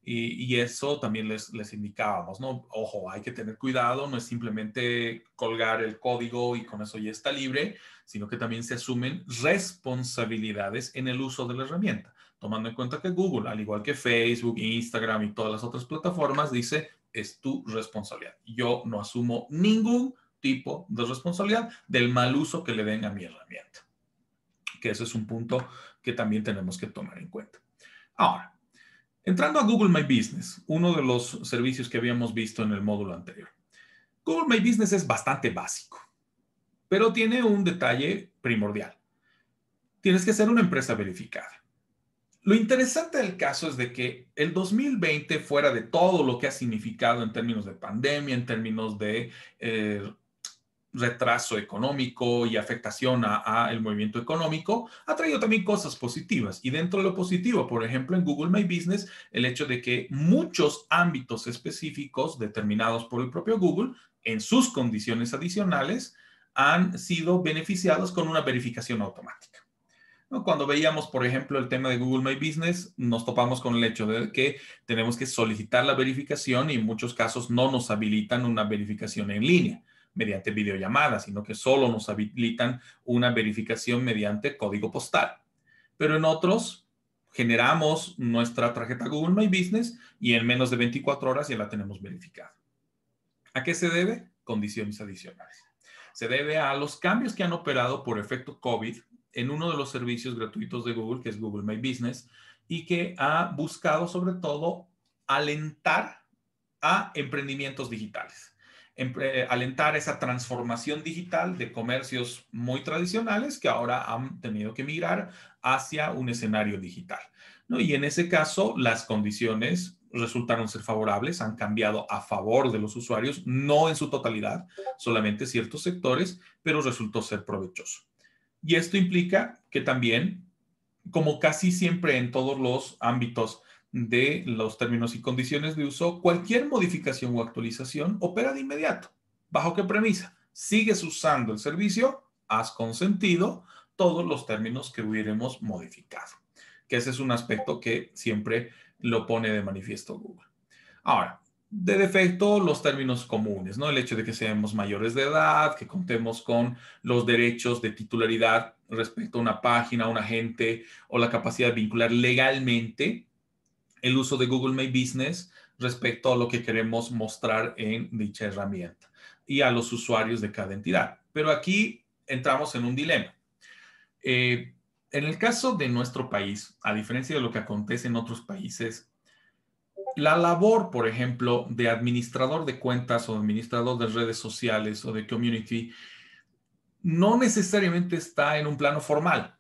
Y, eso también les, les, indicábamos, ¿no? Ojo, hay que tener cuidado, no es simplemente colgar el código y con eso ya está libre, sino que también se asumen responsabilidades en el uso de la herramienta, tomando en cuenta que Google, al igual que Facebook, Instagram y todas las otras plataformas, dice, es tu responsabilidad. Yo no asumo ningún tipo de responsabilidad del mal uso que le den a mi herramienta. Que ese es un punto que también tenemos que tomar en cuenta. Ahora, entrando a Google My Business, uno de los servicios que habíamos visto en el módulo anterior. Google My Business es bastante básico, pero tiene un detalle primordial. tienes que ser una empresa verificada. Lo interesante del caso es de que el 2020, fuera de todo lo que ha significado en términos de pandemia, en términos de eh, retraso económico y afectación al movimiento económico, ha traído también cosas positivas. Y dentro de lo positivo, por ejemplo, en Google My Business, el hecho de que muchos ámbitos específicos determinados por el propio Google, en sus condiciones adicionales, han sido beneficiados con una verificación automática. Cuando veíamos, por ejemplo, el tema de Google My Business, nos topamos con el hecho de que tenemos que solicitar la verificación y en muchos casos no nos habilitan una verificación en línea mediante videollamada, sino que solo nos habilitan una verificación mediante código postal. Pero en otros, generamos nuestra tarjeta Google My Business y en menos de 24 horas ya la tenemos verificada. ¿A qué se debe? Condiciones adicionales. Se debe a los cambios que han operado por efecto COVID en uno de los servicios gratuitos de Google, que es Google My Business, y que ha buscado sobre todo alentar a emprendimientos digitales, alentar esa transformación digital de comercios muy tradicionales que ahora han tenido que migrar hacia un escenario digital. Y en ese caso, las condiciones resultaron ser favorables, han cambiado a favor de los usuarios, no en su totalidad, solamente ciertos sectores, pero resultó ser provechoso. Y esto implica que también, como casi siempre en todos los ámbitos de los términos y condiciones de uso, cualquier modificación o actualización opera de inmediato. ¿Bajo qué premisa? Sigues usando el servicio, has consentido todos los términos que hubiéramos modificado, que ese es un aspecto que siempre lo pone de manifiesto Google. Ahora, de defecto los términos comunes, ¿no? El hecho de que seamos mayores de edad, que contemos con los derechos de titularidad respecto a una página, a un agente o la capacidad de vincular legalmente el uso de Google My Business respecto a lo que queremos mostrar en dicha herramienta y a los usuarios de cada entidad. Pero aquí entramos en un dilema. Eh, en el caso de nuestro país, a diferencia de lo que acontece en otros países, la labor, por ejemplo, de administrador de cuentas o administrador de redes sociales o de community, no necesariamente está en un plano formal.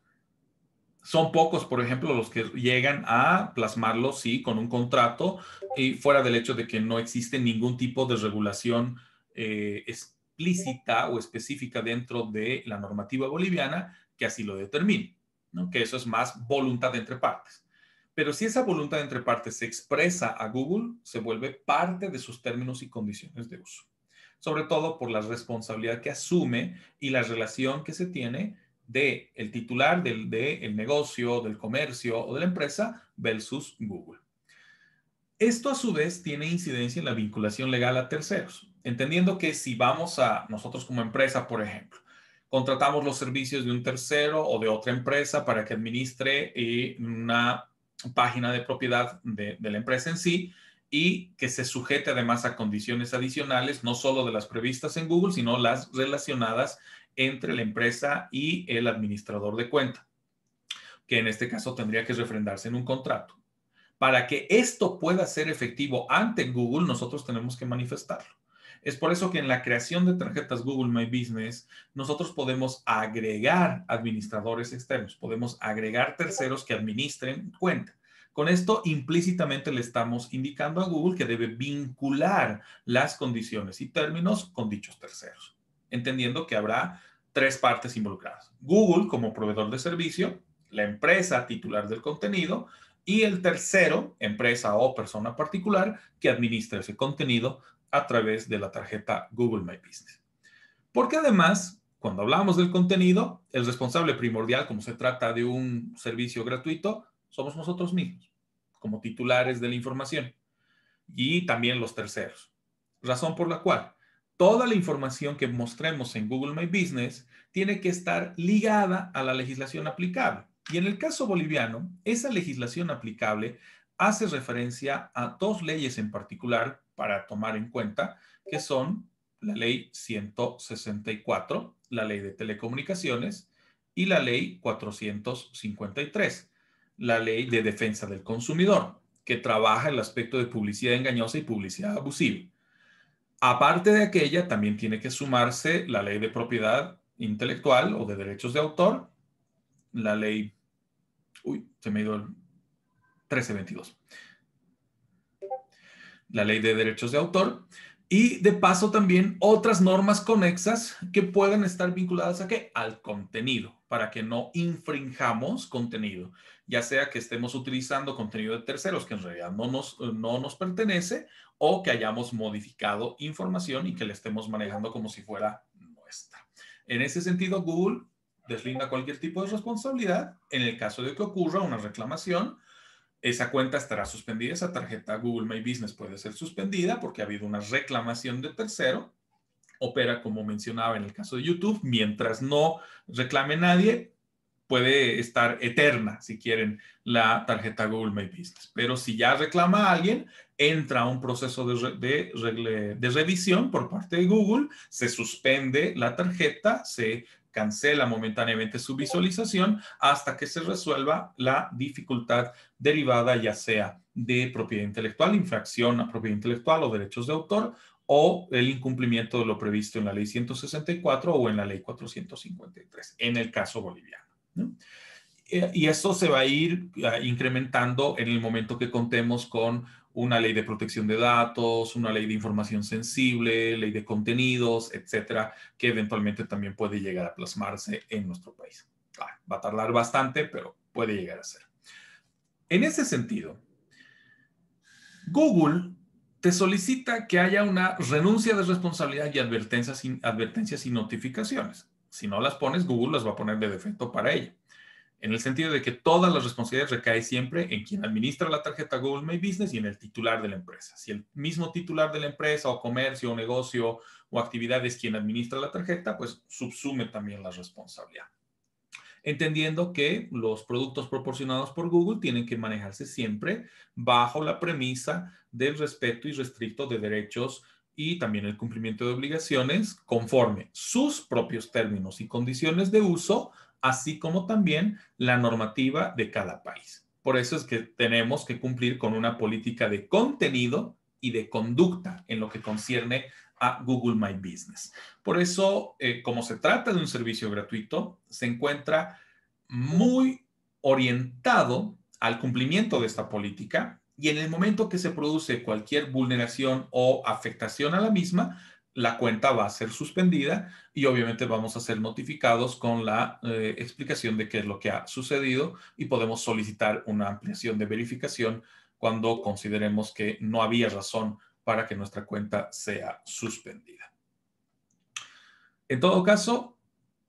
Son pocos, por ejemplo, los que llegan a plasmarlo, sí, con un contrato y fuera del hecho de que no existe ningún tipo de regulación eh, explícita o específica dentro de la normativa boliviana que así lo determine, ¿no? que eso es más voluntad entre partes. Pero si esa voluntad entre partes se expresa a Google, se vuelve parte de sus términos y condiciones de uso, sobre todo por la responsabilidad que asume y la relación que se tiene de el titular del de el negocio, del comercio o de la empresa versus Google. Esto a su vez tiene incidencia en la vinculación legal a terceros, entendiendo que si vamos a nosotros como empresa, por ejemplo, contratamos los servicios de un tercero o de otra empresa para que administre eh, una página de propiedad de, la empresa en sí y que se sujete además a condiciones adicionales, no solo de las previstas en Google, sino las relacionadas entre la empresa y el administrador de cuenta, que en este caso tendría que refrendarse en un contrato. Para que esto pueda ser efectivo ante Google, nosotros tenemos que manifestarlo. Es por eso que en la creación de tarjetas Google My Business, nosotros podemos agregar administradores externos, podemos agregar terceros que administren cuenta. Con esto implícitamente le estamos indicando a Google que debe vincular las condiciones y términos con dichos terceros, entendiendo que habrá tres partes involucradas. Google como proveedor de servicio, la empresa titular del contenido y el tercero, empresa o persona particular, que administra ese contenido a través de la tarjeta Google My Business. Porque además, cuando hablamos del contenido, el responsable primordial, como se trata de un servicio gratuito, somos nosotros mismos, como titulares de la información, y también los terceros. Razón por la cual toda la información que mostremos en Google My Business tiene que estar ligada a la legislación aplicable. Y en el caso boliviano, esa legislación aplicable hace referencia a dos leyes en particular para tomar en cuenta, que son la ley 164, la ley de telecomunicaciones, y la ley 453, la ley de defensa del consumidor, que trabaja el aspecto de publicidad engañosa y publicidad abusiva. Aparte de aquella, también tiene que sumarse la ley de propiedad intelectual o de derechos de autor la ley, uy, se me ha ido el 1322, la ley de derechos de autor, y de paso también otras normas conexas que pueden estar vinculadas a qué? Al contenido, para que no infringamos contenido, ya sea que estemos utilizando contenido de terceros que en realidad no nos, no nos pertenece o que hayamos modificado información y que la estemos manejando como si fuera nuestra. En ese sentido, Google deslinda cualquier tipo de responsabilidad en el caso de que ocurra una reclamación esa cuenta estará suspendida, esa tarjeta Google My Business puede ser suspendida porque ha habido una reclamación de tercero. Opera como mencionaba en el caso de YouTube, mientras no reclame nadie, puede estar eterna, si quieren, la tarjeta Google My Business. Pero si ya reclama a alguien, entra un proceso de, revisión por parte de Google, se suspende la tarjeta, se cancela momentáneamente su visualización hasta que se resuelva la dificultad derivada ya sea de propiedad intelectual, infracción a propiedad intelectual o derechos de autor o el incumplimiento de lo previsto en la ley 164 o en la ley 453, en el caso boliviano. Eh, y esto se va a ir ah, incrementando en el momento que contemos con una ley de protección de datos, una ley de información sensible, ley de contenidos, etcétera, que eventualmente también puede llegar a plasmarse en nuestro país. Ah, va a tardar bastante, pero puede llegar a ser. En ese sentido, Google te solicita que haya una renuncia de responsabilidad y advertencias, advertencias y notificaciones. Si no las pones, Google las va a poner de defecto para ella en el sentido de que todas las responsabilidades recaen siempre en quien administra la tarjeta Google My Business y en el titular de la empresa. Si el mismo titular de la empresa o comercio o negocio o actividad es quien administra la tarjeta, pues subsume también la responsabilidad. Entendiendo que los productos proporcionados por Google tienen que manejarse siempre bajo la premisa del respeto y restricto de derechos y también el cumplimiento de obligaciones conforme sus propios términos y condiciones de uso así como también la normativa de cada país. Por eso es que tenemos que cumplir con una política de contenido y de conducta en lo que concierne a Google My Business. Por eso, eh, como se trata de un servicio gratuito, se encuentra muy orientado al cumplimiento de esta política y en el momento que se produce cualquier vulneración o afectación a la misma, la cuenta va a ser suspendida y obviamente vamos a ser notificados con la eh, explicación de qué es lo que ha sucedido y podemos solicitar una ampliación de verificación cuando consideremos que no había razón para que nuestra cuenta sea suspendida. En todo caso,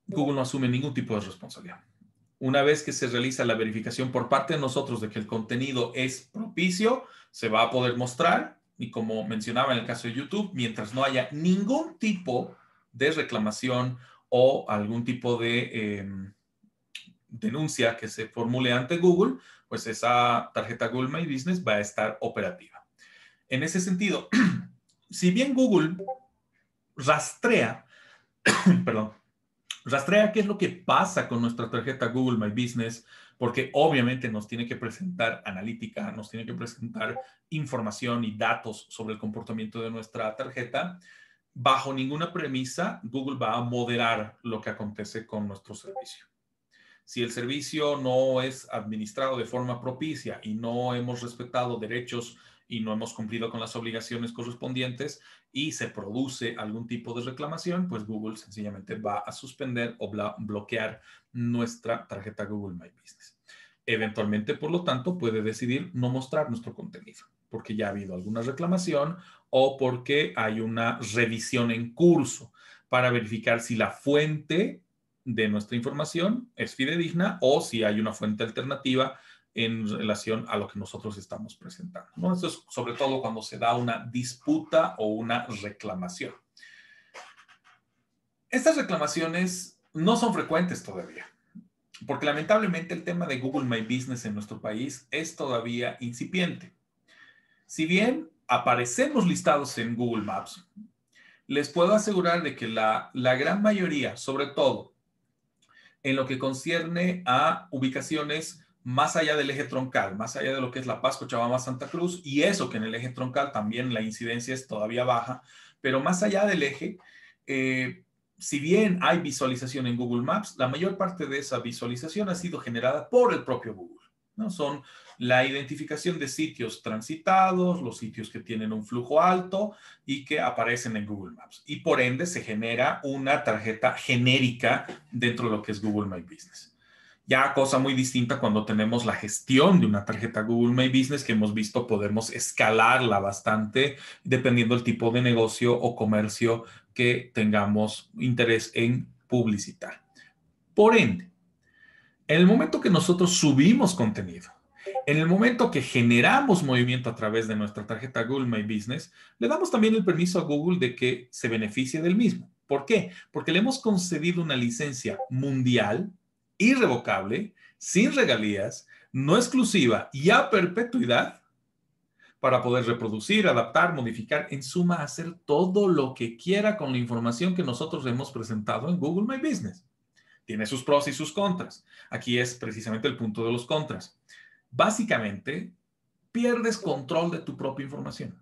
Google no asume ningún tipo de responsabilidad. Una vez que se realiza la verificación por parte de nosotros de que el contenido es propicio, se va a poder mostrar y como mencionaba en el caso de YouTube, mientras no haya ningún tipo de reclamación o algún tipo de em, denuncia que se formule ante Google, pues esa tarjeta Google My Business va a estar operativa. En ese sentido, si bien Google rastrea, perdón, rastrea qué es lo que pasa con nuestra tarjeta Google My Business, porque obviamente nos tiene que presentar analítica, nos tiene que presentar información y datos sobre el comportamiento de nuestra tarjeta. Bajo ninguna premisa, Google va a moderar lo que acontece con nuestro servicio. Si el servicio no es administrado de forma propicia y no hemos respetado derechos y no hemos cumplido con las obligaciones correspondientes y se produce algún tipo de reclamación, pues Google sencillamente va a suspender o bloquear nuestra tarjeta Google My Business. Eventualmente, por lo tanto, puede decidir no mostrar nuestro contenido porque ya ha habido alguna reclamación o porque hay una revisión en curso para verificar si la fuente de nuestra información es fidedigna o si hay una fuente alternativa en relación a lo que nosotros estamos presentando. ¿no? Es sobre todo cuando se da una disputa o una reclamación. Estas reclamaciones no son frecuentes todavía, porque lamentablemente el tema de Google My Business en nuestro país es todavía incipiente. Si bien aparecemos listados en Google Maps, les puedo asegurar de que la, la gran mayoría, sobre todo en lo que concierne a ubicaciones más allá del eje troncal, más allá de lo que es La Paz, Cochabamba, Santa Cruz, y eso que en el eje troncal también la incidencia es todavía baja, pero más allá del eje, eh, si bien hay visualización en Google Maps, la mayor parte de esa visualización ha sido generada por el propio Google. ¿no? Son la identificación de sitios transitados, los sitios que tienen un flujo alto y que aparecen en Google Maps. Y por ende se genera una tarjeta genérica dentro de lo que es Google My Business. Ya cosa muy distinta cuando tenemos la gestión de una tarjeta Google My Business que hemos visto podemos escalarla bastante dependiendo del tipo de negocio o comercio que tengamos interés en publicitar. Por ende, en el momento que nosotros subimos contenido, en el momento que generamos movimiento a través de nuestra tarjeta Google My Business, le damos también el permiso a Google de que se beneficie del mismo. ¿Por qué? Porque le hemos concedido una licencia mundial irrevocable, sin regalías, no exclusiva y a perpetuidad para poder reproducir, adaptar, modificar, en suma, hacer todo lo que quiera con la información que nosotros hemos presentado en Google My Business. Tiene sus pros y sus contras. Aquí es precisamente el punto de los contras. Básicamente, pierdes control de tu propia información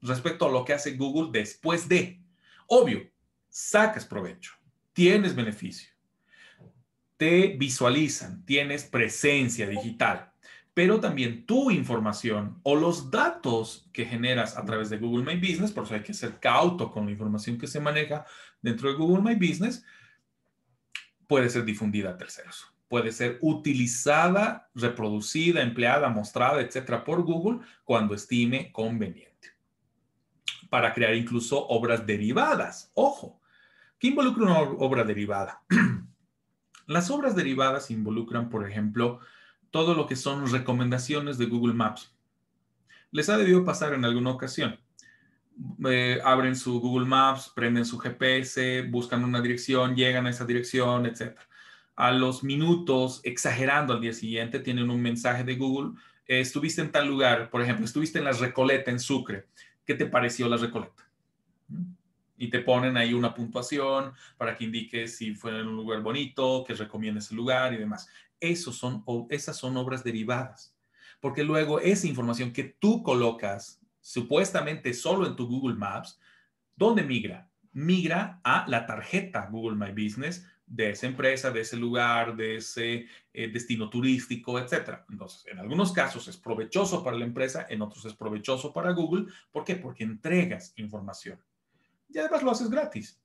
respecto a lo que hace Google después de. Obvio, sacas provecho, tienes beneficio, te visualizan, tienes presencia digital, pero también tu información o los datos que generas a través de Google My Business, por eso hay que ser cauto con la información que se maneja dentro de Google My Business, puede ser difundida a terceros. Puede ser utilizada, reproducida, empleada, mostrada, etcétera, por Google cuando estime conveniente. Para crear incluso obras derivadas. Ojo, ¿qué involucra una obra derivada? Las obras derivadas involucran, por ejemplo, todo lo que son recomendaciones de Google Maps. Les ha debido pasar en alguna ocasión. Eh, abren su Google Maps, prenden su GPS, buscan una dirección, llegan a esa dirección, etc. A los minutos, exagerando al día siguiente, tienen un mensaje de Google. Eh, estuviste en tal lugar, por ejemplo, estuviste en la Recoleta, en Sucre. ¿Qué te pareció la Recoleta? Y te ponen ahí una puntuación para que indiques si fue en un lugar bonito, que recomiendes el lugar y demás. Esos son, esas son obras derivadas, porque luego esa información que tú colocas supuestamente solo en tu Google Maps, ¿dónde migra? Migra a la tarjeta Google My Business de esa empresa, de ese lugar, de ese eh, destino turístico, etc. Entonces, en algunos casos es provechoso para la empresa, en otros es provechoso para Google. ¿Por qué? Porque entregas información y además lo haces gratis.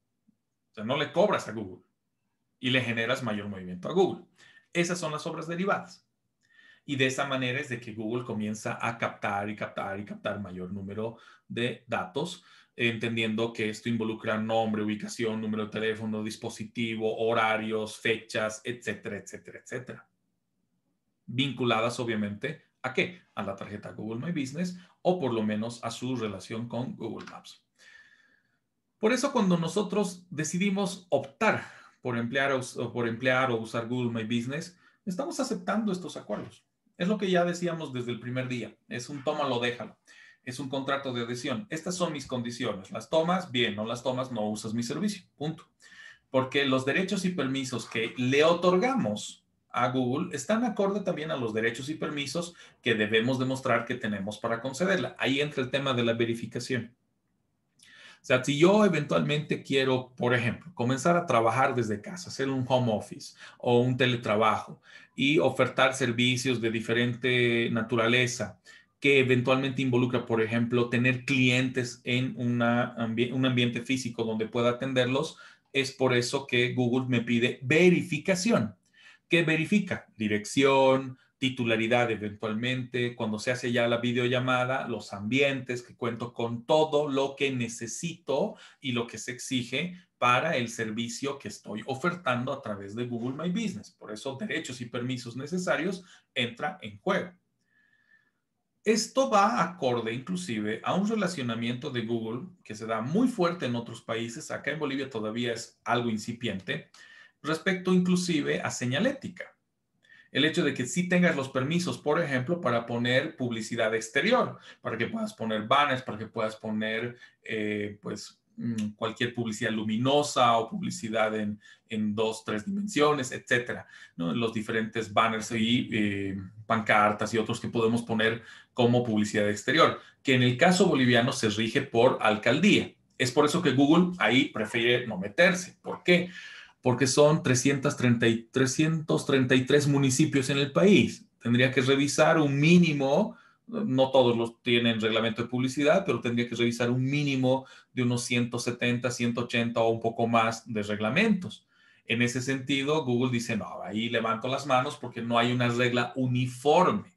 O sea, no le cobras a Google y le generas mayor movimiento a Google. Esas son las obras derivadas. Y de esa manera es de que Google comienza a captar y captar y captar mayor número de datos, entendiendo que esto involucra nombre, ubicación, número de teléfono, dispositivo, horarios, fechas, etcétera, etcétera, etcétera. Vinculadas obviamente a qué? A la tarjeta Google My Business o por lo menos a su relación con Google Maps. Por eso cuando nosotros decidimos optar por emplear o, por emplear o usar Google My Business, estamos aceptando estos acuerdos. Es lo que ya decíamos desde el primer día. Es un tómalo, déjalo. Es un contrato de adhesión. Estas son mis condiciones. Las tomas, bien, no las tomas, no usas mi servicio. Punto. Porque los derechos y permisos que le otorgamos a Google están acorde también a los derechos y permisos que debemos demostrar que tenemos para concederla. Ahí entra el tema de la verificación. Sea, si yo eventualmente quiero, por ejemplo, comenzar a trabajar desde casa, hacer un home office o un teletrabajo y ofertar servicios de diferente naturaleza, que eventualmente involucra, por ejemplo, tener clientes en un ambiente físico donde pueda atenderlos, es por eso que Google me pide verificación. ¿Qué verifica? Dirección, titularidad eventualmente, cuando se hace ya la videollamada, los ambientes, que cuento con todo lo que necesito y lo que se exige para el servicio que estoy ofertando a través de Google My Business. Por eso derechos y permisos necesarios entra en juego. Esto va acorde inclusive a un relacionamiento de Google que se da muy fuerte en otros países, acá en Bolivia todavía es algo incipiente, respecto inclusive a señalética el hecho de que sí tengas los permisos, por ejemplo, para poner publicidad exterior, para que puedas poner banners, para que puedas poner, eh, pues, mm, cualquier publicidad luminosa o publicidad en, dos, tres dimensiones, etcétera. Los diferentes banners y eh, pancartas y otros que podemos poner como publicidad exterior, que en el caso boliviano se rige por alcaldía. Es por eso que Google ahí prefiere no meterse. ¿Por qué? Porque son 330, 333 municipios en el país. Tendría que revisar un mínimo, no todos los tienen reglamento de publicidad, pero tendría que revisar un mínimo de unos 170, 180 o un poco más de reglamentos. En ese sentido, Google dice, no, ahí levanto las manos porque no hay una regla uniforme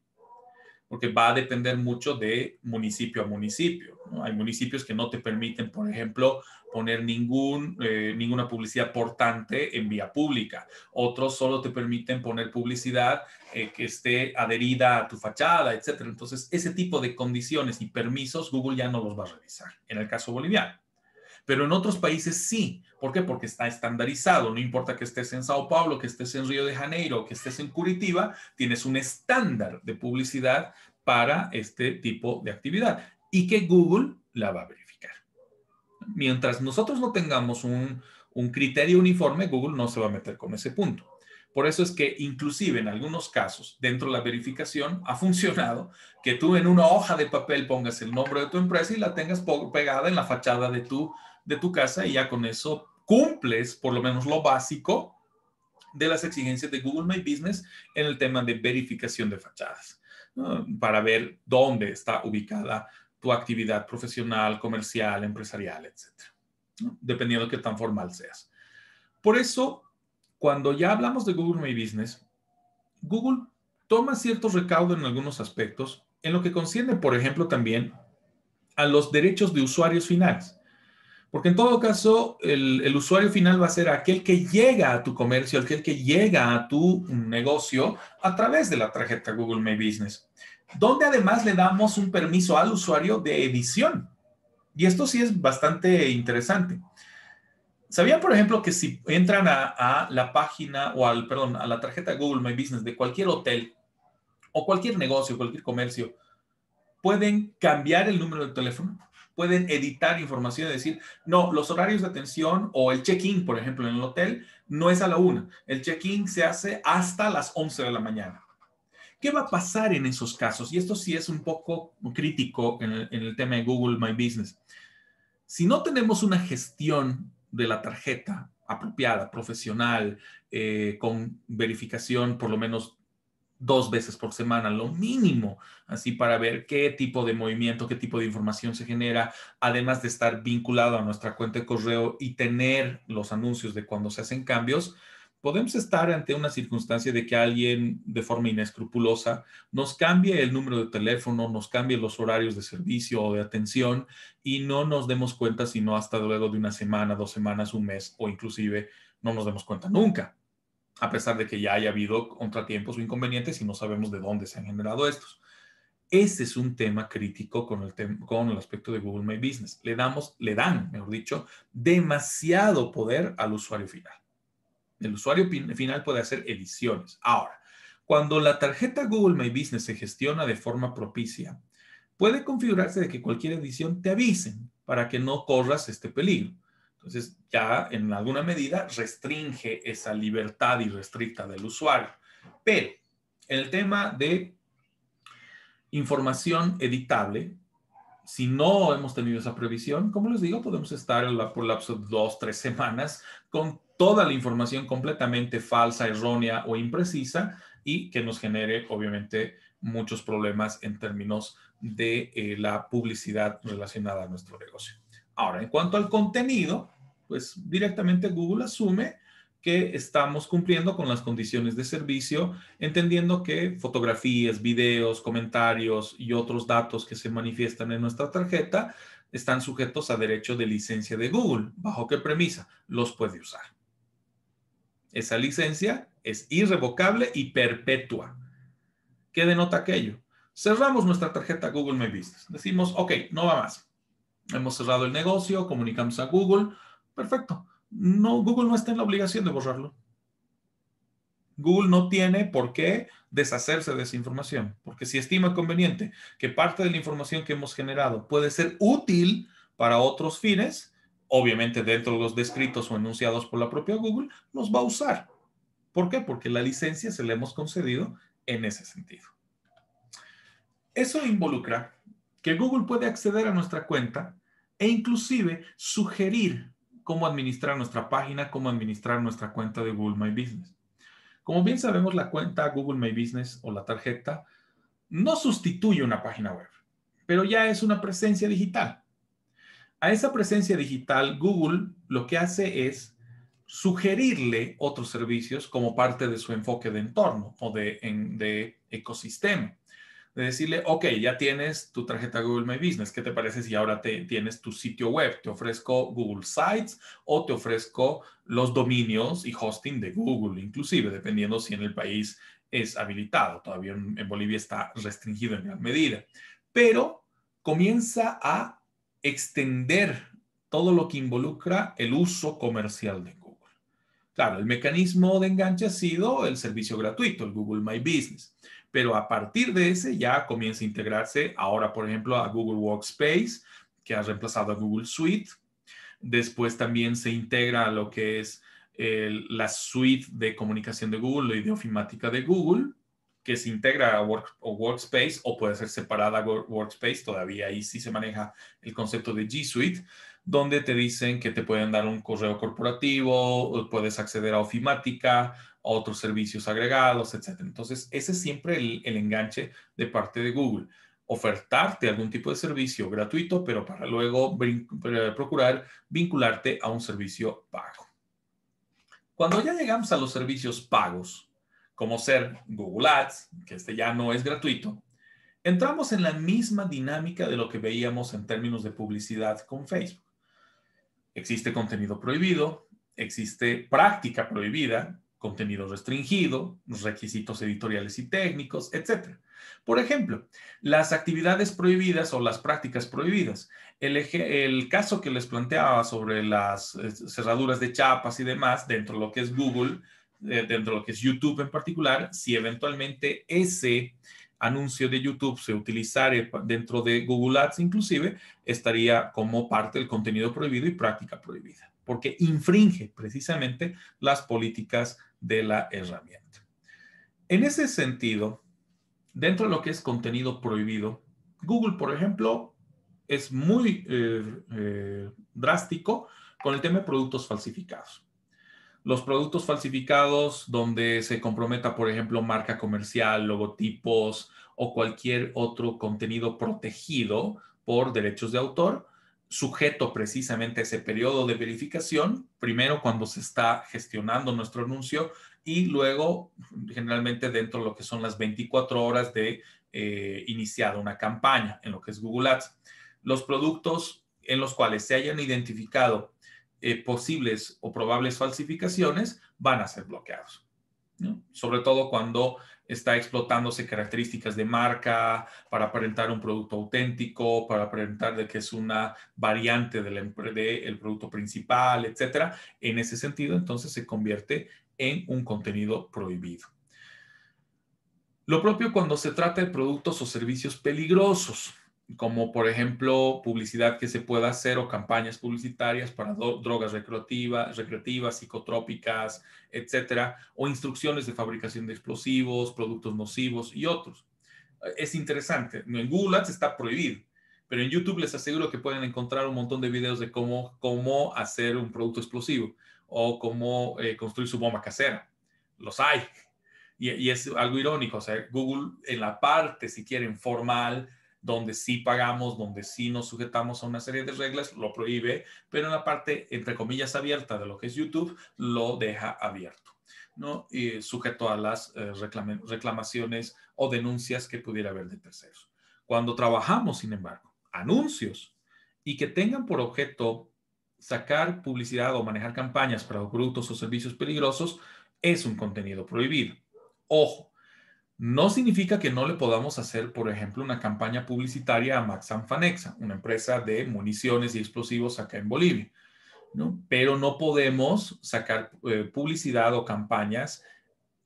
porque va a depender mucho de municipio a municipio. Hay municipios que no te permiten, por ejemplo, poner ningún, eh, ninguna publicidad portante en vía pública. Otros solo te permiten poner publicidad eh, que esté adherida a tu fachada, etc. Entonces, ese tipo de condiciones y permisos, Google ya no los va a revisar, en el caso boliviano. Pero en otros países sí. ¿Por qué? Porque está estandarizado. No importa que estés en Sao Paulo, que estés en Río de Janeiro, que estés en Curitiba, tienes un estándar de publicidad para este tipo de actividad y que Google la va a verificar. Mientras nosotros no tengamos un, un criterio uniforme, Google no se va a meter con ese punto. Por eso es que inclusive en algunos casos, dentro de la verificación, ha funcionado que tú en una hoja de papel pongas el nombre de tu empresa y la tengas pegada en la fachada de tu, de tu casa y ya con eso cumples por lo menos lo básico de las exigencias de Google My Business en el tema de verificación de fachadas, para ver dónde está ubicada tu actividad profesional, comercial, empresarial, etcétera, dependiendo de qué tan formal seas. Por eso, cuando ya hablamos de Google My Business, Google toma cierto recaudo en algunos aspectos, en lo que concierne, por ejemplo, también a los derechos de usuarios finales. Porque en todo caso, el, usuario final va a ser aquel que llega a tu comercio, aquel que llega a tu negocio a través de la tarjeta Google My Business, donde además le damos un permiso al usuario de edición. Y esto sí es bastante interesante. ¿Sabían, por ejemplo, que si entran a, a, la página o al, perdón, a la tarjeta Google My Business de cualquier hotel o cualquier negocio, cualquier comercio, pueden cambiar el número de teléfono? Pueden editar información y decir, no, los horarios de atención o el check-in, por ejemplo, en el hotel, no es a la una. El check-in se hace hasta las 11 de la mañana. ¿Qué va a pasar en esos casos? Y esto sí es un poco crítico en el, tema de Google My Business. Si no tenemos una gestión de la tarjeta apropiada, profesional, eh, con verificación por lo menos dos veces por semana, lo mínimo, así para ver qué tipo de movimiento, qué tipo de información se genera, además de estar vinculado a nuestra cuenta de correo y tener los anuncios de cuando se hacen cambios, podemos estar ante una circunstancia de que alguien de forma inescrupulosa nos cambie el número de teléfono, nos cambie los horarios de servicio o de atención y no nos demos cuenta sino hasta luego de una semana, dos semanas, un mes o inclusive no nos demos cuenta nunca a pesar de que ya haya habido contratiempos o inconvenientes y no sabemos de dónde se han generado estos. Ese es un tema crítico con el, con el aspecto de Google My Business. Le damos, le dan, mejor dicho, demasiado poder al usuario final. El usuario final puede hacer ediciones. Ahora, cuando la tarjeta Google My Business se gestiona de forma propicia, puede configurarse de que cualquier edición te avisen para que no corras este peligro. Entonces, ya en alguna medida restringe esa libertad irrestricta del usuario. Pero el tema de información editable, si no hemos tenido esa previsión, como les digo, podemos estar por lapso de dos, tres semanas con toda la información completamente falsa, errónea o imprecisa y que nos genere, obviamente, muchos problemas en términos de eh, la publicidad relacionada a nuestro negocio. Ahora, en cuanto al contenido, pues directamente Google asume que estamos cumpliendo con las condiciones de servicio, entendiendo que fotografías, videos, comentarios y otros datos que se manifiestan en nuestra tarjeta están sujetos a derecho de licencia de Google. ¿Bajo qué premisa? Los puede usar. Esa licencia es irrevocable y perpetua. ¿Qué denota aquello? Cerramos nuestra tarjeta Google My Business. Decimos, ok, no va más. Hemos cerrado el negocio, comunicamos a Google. Perfecto. No, Google no está en la obligación de borrarlo. Google no tiene por qué deshacerse de esa información, porque si estima conveniente que parte de la información que hemos generado puede ser útil para otros fines, obviamente dentro de los descritos o enunciados por la propia Google, los va a usar. ¿Por qué? Porque la licencia se le hemos concedido en ese sentido. Eso involucra que Google puede acceder a nuestra cuenta e inclusive sugerir cómo administrar nuestra página, cómo administrar nuestra cuenta de Google My Business. Como bien sabemos, la cuenta Google My Business o la tarjeta no sustituye una página web, pero ya es una presencia digital. A esa presencia digital, Google lo que hace es sugerirle otros servicios como parte de su enfoque de entorno o de, de ecosistema de decirle, ok, ya tienes tu tarjeta Google My Business, ¿qué te parece si ahora te, tienes tu sitio web? Te ofrezco Google Sites o te ofrezco los dominios y hosting de Google, inclusive, dependiendo si en el país es habilitado. Todavía en, en Bolivia está restringido en gran medida. Pero comienza a extender todo lo que involucra el uso comercial de Google. Claro, el mecanismo de enganche ha sido el servicio gratuito, el Google My Business pero a partir de ese ya comienza a integrarse ahora, por ejemplo, a Google Workspace, que ha reemplazado a Google Suite. Después también se integra a lo que es la suite de comunicación de Google y de ofimática de Google, que se integra a Workspace o puede ser separada a Workspace. Todavía ahí sí se maneja el concepto de G Suite, donde te dicen que te pueden dar un correo corporativo, puedes acceder a ofimática, otros servicios agregados, etc. Entonces, ese es siempre el, enganche de parte de Google. Ofertarte algún tipo de servicio gratuito, pero para luego procurar vincularte a un servicio pago. Cuando ya llegamos a los servicios pagos, como ser Google Ads, que este ya no es gratuito, entramos en la misma dinámica de lo que veíamos en términos de publicidad con Facebook. Existe contenido prohibido, existe práctica prohibida, contenido restringido, requisitos editoriales y técnicos, etc. Por ejemplo, las actividades prohibidas o las prácticas prohibidas. El, el, caso que les planteaba sobre las eh, cerraduras de chapas y demás dentro de lo que es Google, eh, dentro de lo que es YouTube en particular, si eventualmente ese anuncio de YouTube se utilizara dentro de Google Ads inclusive, estaría como parte del contenido prohibido y práctica prohibida, porque infringe precisamente las políticas de la herramienta. En ese sentido, dentro de lo que es contenido prohibido, Google, por ejemplo, es muy eh, eh, drástico con el tema de productos falsificados. Los productos falsificados donde se comprometa, por ejemplo, marca comercial, logotipos o cualquier otro contenido protegido por derechos de autor, sujeto precisamente a ese periodo de verificación, primero cuando se está gestionando nuestro anuncio y luego generalmente dentro de lo que son las 24 horas de eh, iniciada una campaña en lo que es Google Ads. Los productos en los cuales se hayan identificado eh, posibles o probables falsificaciones van a ser bloqueados. Sobre todo cuando está explotándose características de marca para aparentar un producto auténtico, para aparentar de que es una variante del de producto principal, etcétera. En ese sentido, entonces se convierte en un contenido prohibido. Lo propio cuando se trata de productos o servicios peligrosos como por ejemplo publicidad que se pueda hacer o campañas publicitarias para drogas recreativas, recreativas, psicotrópicas, etcétera, o instrucciones de fabricación de explosivos, productos nocivos y otros. Es interesante, en Google Ads está prohibido, pero en YouTube les aseguro que pueden encontrar un montón de videos de cómo, cómo hacer un producto explosivo o cómo eh, construir su bomba casera. Los hay. Y, y es algo irónico, o sea, Google en la parte, si quieren, formal, donde sí pagamos, donde sí nos sujetamos a una serie de reglas, lo prohíbe, pero en la parte, entre comillas, abierta de lo que es YouTube, lo deja abierto, ¿no? Y sujeto a las eh, reclamaciones o denuncias que pudiera haber de terceros. Cuando trabajamos, sin embargo, anuncios y que tengan por objeto sacar publicidad o manejar campañas para productos o servicios peligrosos, es un contenido prohibido. Ojo, no significa que no le podamos hacer, por ejemplo, una campaña publicitaria a Maxam Fanexa, una empresa de municiones y explosivos acá en Bolivia, ¿no? Pero no podemos sacar eh, publicidad o campañas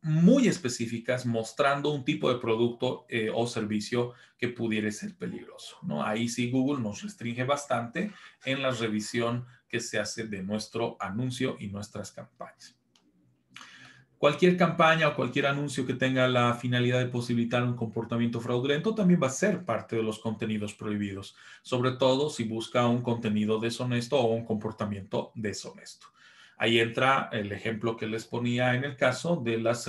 muy específicas mostrando un tipo de producto eh, o servicio que pudiera ser peligroso, ¿no? Ahí sí Google nos restringe bastante en la revisión que se hace de nuestro anuncio y nuestras campañas. Cualquier campaña o cualquier anuncio que tenga la finalidad de posibilitar un comportamiento fraudulento también va a ser parte de los contenidos prohibidos, sobre todo si busca un contenido deshonesto o un comportamiento deshonesto. Ahí entra el ejemplo que les ponía en el caso de las,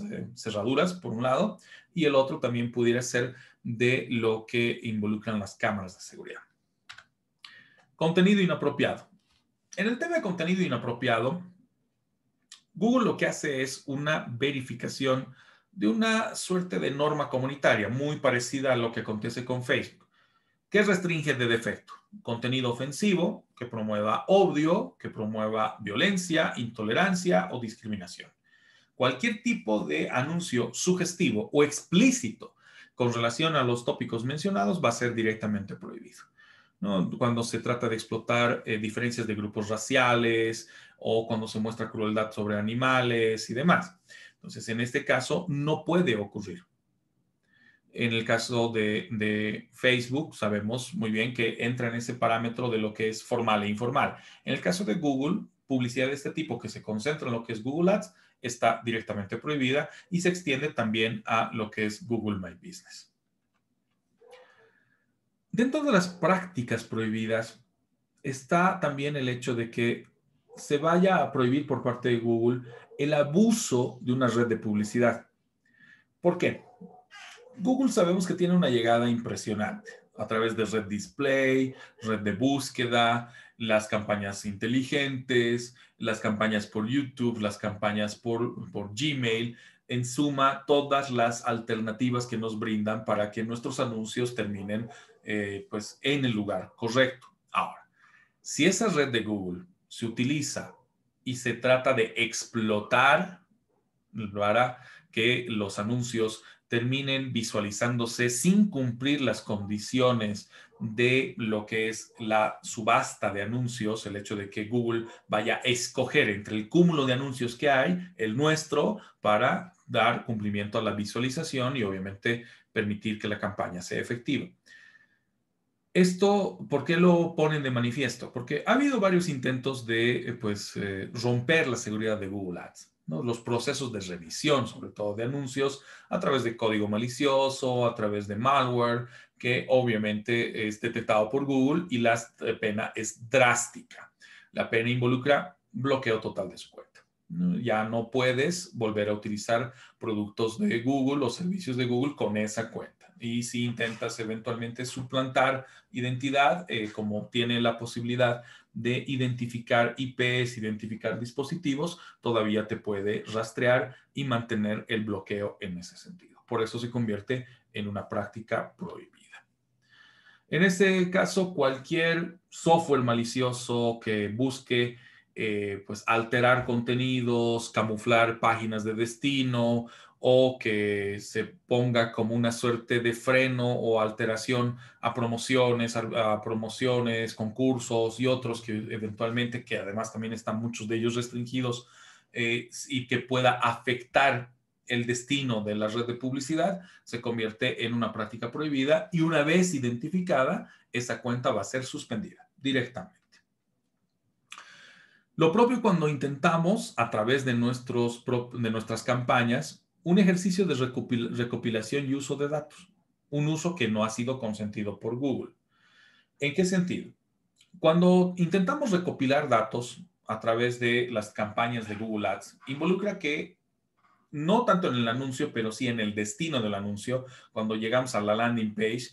eh, cerraduras, por un lado, y el otro también pudiera ser de lo que involucran las cámaras de seguridad. Contenido inapropiado. En el tema de contenido inapropiado, Google lo que hace es una verificación de una suerte de norma comunitaria muy parecida a lo que acontece con Facebook, que restringe de defecto contenido ofensivo que promueva odio, que promueva violencia, intolerancia o discriminación. Cualquier tipo de anuncio sugestivo o explícito con relación a los tópicos mencionados va a ser directamente prohibido. Cuando se trata de explotar eh, diferencias de grupos raciales, o cuando se muestra crueldad sobre animales y demás. Entonces, en este caso, no puede ocurrir. En el caso de, Facebook, sabemos muy bien que entra en ese parámetro de lo que es formal e informal. En el caso de Google, publicidad de este tipo que se concentra en lo que es Google Ads está directamente prohibida y se extiende también a lo que es Google My Business. Dentro de las prácticas prohibidas está también el hecho de que se vaya a prohibir por parte de Google el abuso de una red de publicidad. ¿Por qué? Google sabemos que tiene una llegada impresionante a través de red display, red de búsqueda, las campañas inteligentes, las campañas por YouTube, las campañas por, por Gmail, en suma, todas las alternativas que nos brindan para que nuestros anuncios terminen eh, pues, en el lugar correcto. Ahora, si esa red de Google se utiliza y se trata de explotar para que los anuncios terminen visualizándose sin cumplir las condiciones de lo que es la subasta de anuncios, el hecho de que Google vaya a escoger entre el cúmulo de anuncios que hay, el nuestro, para dar cumplimiento a la visualización y obviamente permitir que la campaña sea efectiva. Esto, ¿por qué lo ponen de manifiesto? Porque ha habido varios intentos de eh, pues, eh, romper la seguridad de Google Ads. Los procesos de revisión, sobre todo de anuncios, a través de código malicioso, a través de malware, que obviamente es detectado por Google y la pena es drástica. La pena involucra bloqueo total de su cuenta. Ya no puedes volver a utilizar productos de Google o servicios de Google con esa cuenta y si intentas eventualmente suplantar identidad, eh, como tiene la posibilidad de identificar IPs, identificar dispositivos, todavía te puede rastrear y mantener el bloqueo en ese sentido. Por eso se convierte en una práctica prohibida. En este caso, cualquier software malicioso que busque eh, pues alterar contenidos, camuflar páginas de destino o que se ponga como una suerte de freno o alteración a promociones, a, promociones, concursos y otros que eventualmente, que además también están muchos de ellos restringidos eh, y que pueda afectar el destino de la red de publicidad, se convierte en una práctica prohibida y una vez identificada, esa cuenta va a ser suspendida directamente. Lo propio cuando intentamos, a través de, nuestros, de nuestras campañas, un ejercicio de recopilación y uso de datos, un uso que no ha sido consentido por Google. ¿En qué sentido? Cuando intentamos recopilar datos a través de las campañas de Google Ads, involucra que no tanto en el anuncio, pero sí en el destino del anuncio, cuando llegamos a la landing page,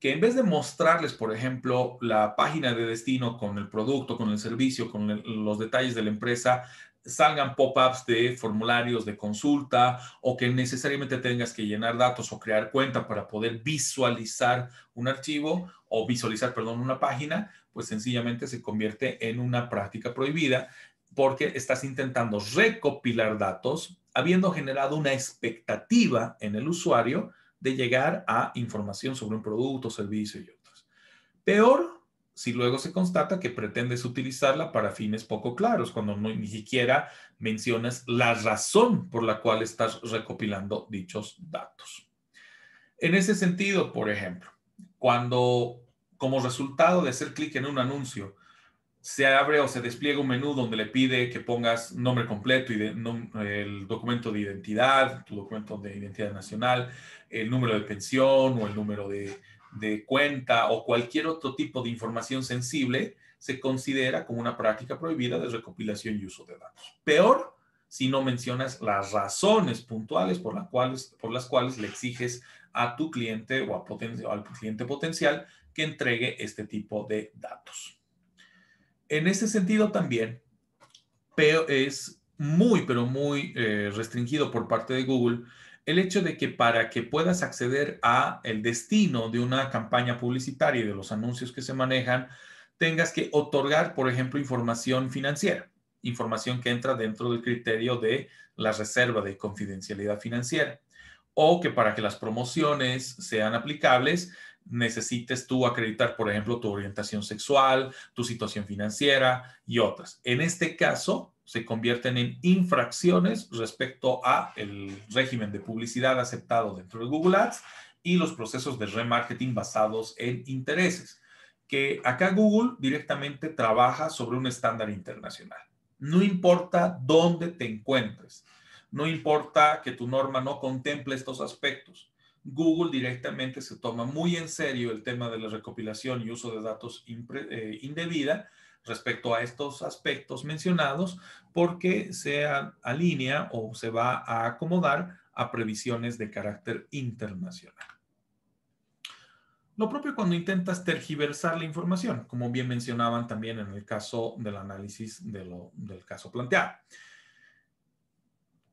que en vez de mostrarles, por ejemplo, la página de destino con el producto, con el servicio, con los detalles de la empresa, salgan pop-ups de formularios de consulta o que necesariamente tengas que llenar datos o crear cuenta para poder visualizar un archivo o visualizar, perdón, una página, pues sencillamente se convierte en una práctica prohibida porque estás intentando recopilar datos habiendo generado una expectativa en el usuario de llegar a información sobre un producto, servicio y otros. Peor si luego se constata que pretendes utilizarla para fines poco claros, cuando no, ni siquiera mencionas la razón por la cual estás recopilando dichos datos. En ese sentido, por ejemplo, cuando como resultado de hacer clic en un anuncio, se abre o se despliega un menú donde le pide que pongas nombre completo y el documento de identidad, tu documento de identidad nacional, el número de pensión o el número de, de cuenta o cualquier otro tipo de información sensible, se considera como una práctica prohibida de recopilación y uso de datos. Peor si no mencionas las razones puntuales por, cuales, por las cuales le exiges a tu cliente o, a al cliente potencial que entregue este tipo de datos. En ese sentido también es muy, pero muy eh, restringido por parte de Google el hecho de que para que puedas acceder a el destino de una campaña publicitaria y de los anuncios que se manejan, tengas que otorgar, por ejemplo, información financiera, información que entra dentro del criterio de la reserva de confidencialidad financiera, o que para que las promociones sean aplicables, necesites tú acreditar, por ejemplo, tu orientación sexual, tu situación financiera y otras. En este caso, se convierten en infracciones respecto a el régimen de publicidad aceptado dentro de Google Ads y los procesos de remarketing basados en intereses que acá Google directamente trabaja sobre un estándar internacional. No importa dónde te encuentres, no importa que tu norma no contemple estos aspectos. Google directamente se toma muy en serio el tema de la recopilación y uso de datos eh, indebida respecto a estos aspectos mencionados porque se alinea o se va a acomodar a previsiones de carácter internacional. Lo propio cuando intentas tergiversar la información, como bien mencionaban también en el caso del análisis del caso planteado.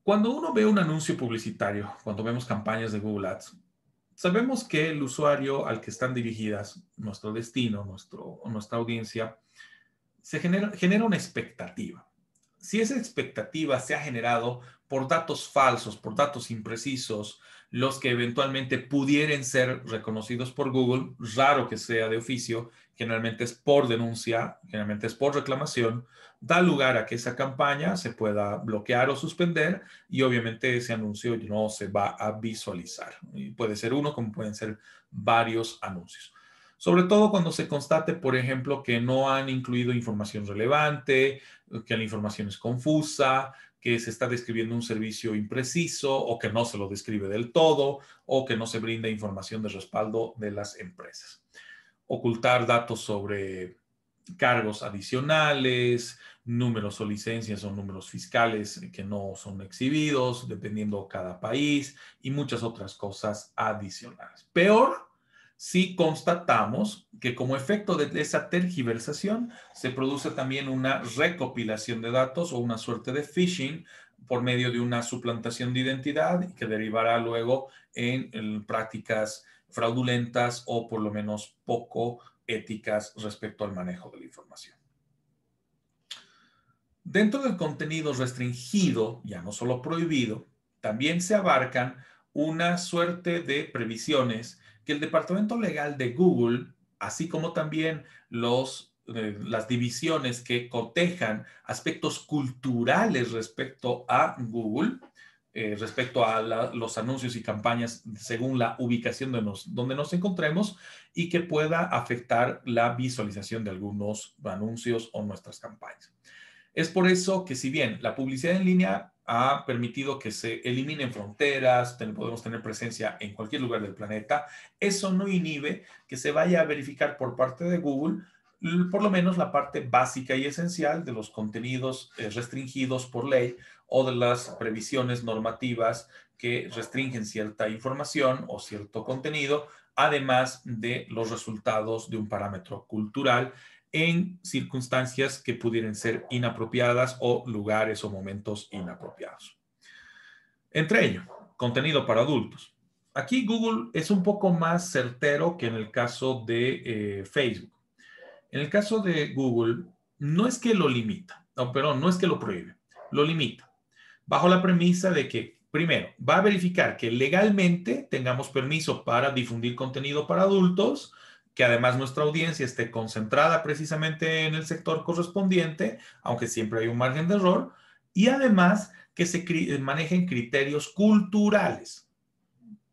Cuando uno ve un anuncio publicitario, cuando vemos campañas de Google Ads, sabemos que el usuario al que están dirigidas, nuestro destino, nuestro, nuestra audiencia, se genera, genera una expectativa. Si esa expectativa se ha generado por datos falsos, por datos imprecisos, los que eventualmente pudieran ser reconocidos por Google, raro que sea de oficio, generalmente es por denuncia, generalmente es por reclamación, da lugar a que esa campaña se pueda bloquear o suspender y obviamente ese anuncio no se va a visualizar. Y puede ser uno como pueden ser varios anuncios. Sobre todo cuando se constate, por ejemplo, que no han incluido información relevante, que la información es confusa, que se está describiendo un servicio impreciso o que no se lo describe del todo o que no se brinda información de respaldo de las empresas. Ocultar datos sobre cargos adicionales, números o licencias o números fiscales que no son exhibidos, dependiendo cada país y muchas otras cosas adicionales. Peor si constatamos que como efecto de esa tergiversación se produce también una recopilación de datos o una suerte de phishing por medio de una suplantación de identidad que derivará luego en, prácticas fraudulentas o por lo menos poco éticas respecto al manejo de la información. Dentro del contenido restringido, ya no solo prohibido, también se abarcan una suerte de previsiones que el departamento legal de Google, así como también los, eh, las divisiones que cotejan aspectos culturales respecto a Google, eh, respecto a los anuncios y campañas según la ubicación de donde nos encontremos y que pueda afectar la visualización de algunos anuncios o nuestras campañas. Es por eso que si bien la publicidad en línea ha permitido que se eliminen fronteras, podemos tener presencia en cualquier lugar del planeta. Eso no inhibe que se vaya a verificar por parte de Google por lo menos la parte básica y esencial de los contenidos eh, restringidos por ley o de las previsiones normativas que restringen cierta información o cierto contenido, además de los resultados de un parámetro cultural en circunstancias que pudieran ser inapropiadas o lugares o momentos inapropiados. Entre ellos, contenido para adultos. Aquí Google es un poco más certero que en el caso de eh, Facebook. En el caso de Google, no es que lo limita, no, perdón, no es que lo prohíbe, lo limita, bajo la premisa de que, primero, va a verificar que legalmente tengamos permiso para difundir contenido para adultos, que además nuestra audiencia esté concentrada precisamente en el sector correspondiente, aunque siempre hay un margen de error, y además que se manejen criterios culturales.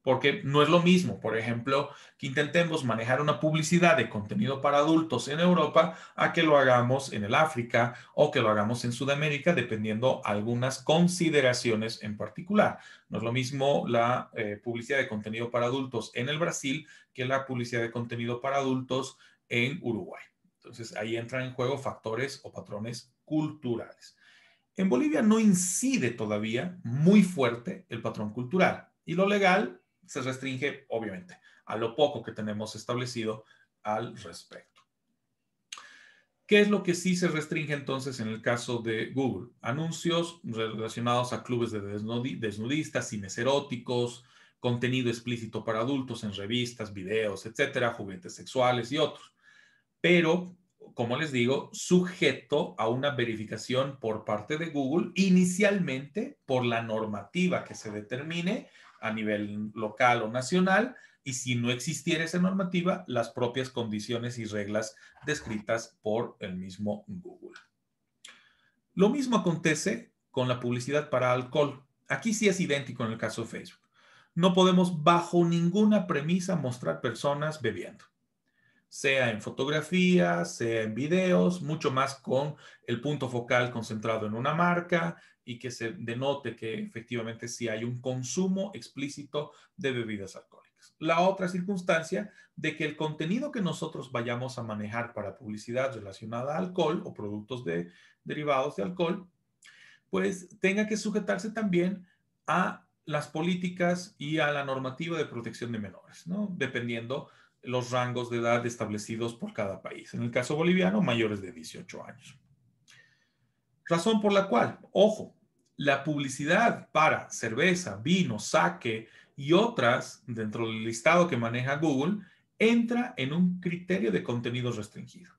Porque no es lo mismo, por ejemplo, que intentemos manejar una publicidad de contenido para adultos en Europa a que lo hagamos en el África o que lo hagamos en Sudamérica, dependiendo algunas consideraciones en particular. No es lo mismo la eh, publicidad de contenido para adultos en el Brasil que la publicidad de contenido para adultos en Uruguay. Entonces ahí entran en juego factores o patrones culturales. En Bolivia no incide todavía muy fuerte el patrón cultural y lo legal se restringe, obviamente, a lo poco que tenemos establecido al respecto. ¿Qué es lo que sí se restringe entonces en el caso de Google? Anuncios relacionados a clubes de desnudistas, cines eróticos, contenido explícito para adultos en revistas, videos, etcétera, juguetes sexuales y otros. Pero, como les digo, sujeto a una verificación por parte de Google, inicialmente por la normativa que se determine a nivel local o nacional y si no existiera esa normativa, las propias condiciones y reglas descritas por el mismo Google. Lo mismo acontece con la publicidad para alcohol. Aquí sí es idéntico en el caso de Facebook. No podemos bajo ninguna premisa mostrar personas bebiendo, sea en fotografías, sea en videos, mucho más con el punto focal concentrado en una marca y que se denote que efectivamente sí hay un consumo explícito de bebidas alcohólicas. La otra circunstancia de que el contenido que nosotros vayamos a manejar para publicidad relacionada a alcohol o productos de, derivados de alcohol, pues tenga que sujetarse también a las políticas y a la normativa de protección de menores, ¿no? Dependiendo los rangos de edad establecidos por cada país. En el caso boliviano, mayores de 18 años. Razón por la cual, ojo, la publicidad para cerveza, vino, saque y otras dentro del listado que maneja Google entra en un criterio de contenido restringido.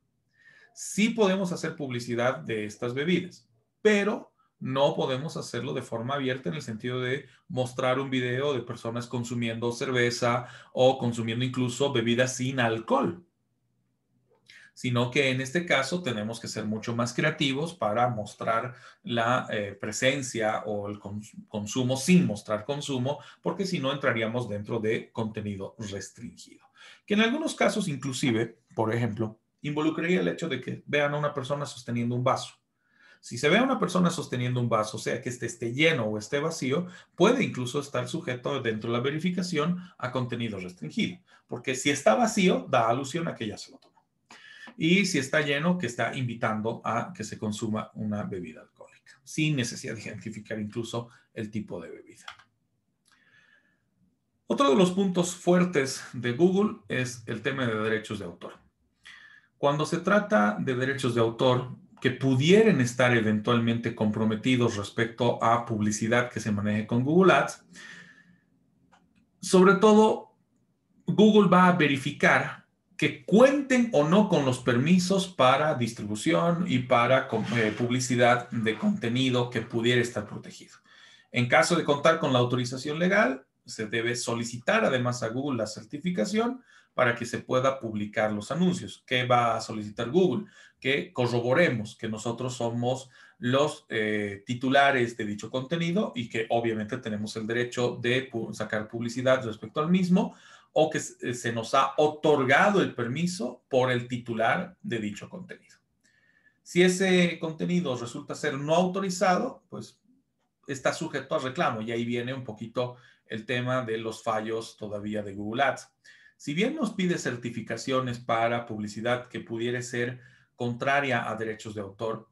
Sí podemos hacer publicidad de estas bebidas, pero no podemos hacerlo de forma abierta en el sentido de mostrar un video de personas consumiendo cerveza o consumiendo incluso bebidas sin alcohol sino que en este caso tenemos que ser mucho más creativos para mostrar la eh, presencia o el consumo sin mostrar consumo, porque si no entraríamos dentro de contenido restringido. Que en algunos casos inclusive, por ejemplo, involucraría el hecho de que vean a una persona sosteniendo un vaso. Si se ve a una persona sosteniendo un vaso, sea que este esté lleno o esté vacío, puede incluso estar sujeto dentro de la verificación a contenido restringido, porque si está vacío, da alusión a que ya se lo tomó y si está lleno, que está invitando a que se consuma una bebida alcohólica, sin necesidad de identificar incluso el tipo de bebida. Otro de los puntos fuertes de Google es el tema de derechos de autor. Cuando se trata de derechos de autor que pudieran estar eventualmente comprometidos respecto a publicidad que se maneje con Google Ads, sobre todo Google va a verificar que cuenten o no con los permisos para distribución y para eh, publicidad de contenido que pudiera estar protegido. En caso de contar con la autorización legal, se debe solicitar además a Google la certificación para que se pueda publicar los anuncios. ¿Qué va a solicitar Google? Que corroboremos que nosotros somos los eh, titulares de dicho contenido y que obviamente tenemos el derecho de sacar publicidad respecto al mismo o que eh, se nos ha otorgado el permiso por el titular de dicho contenido. Si ese contenido resulta ser no autorizado, pues está sujeto a reclamo y ahí viene un poquito el tema de los fallos todavía de Google Ads. Si bien nos pide certificaciones para publicidad que pudiera ser contraria a derechos de autor,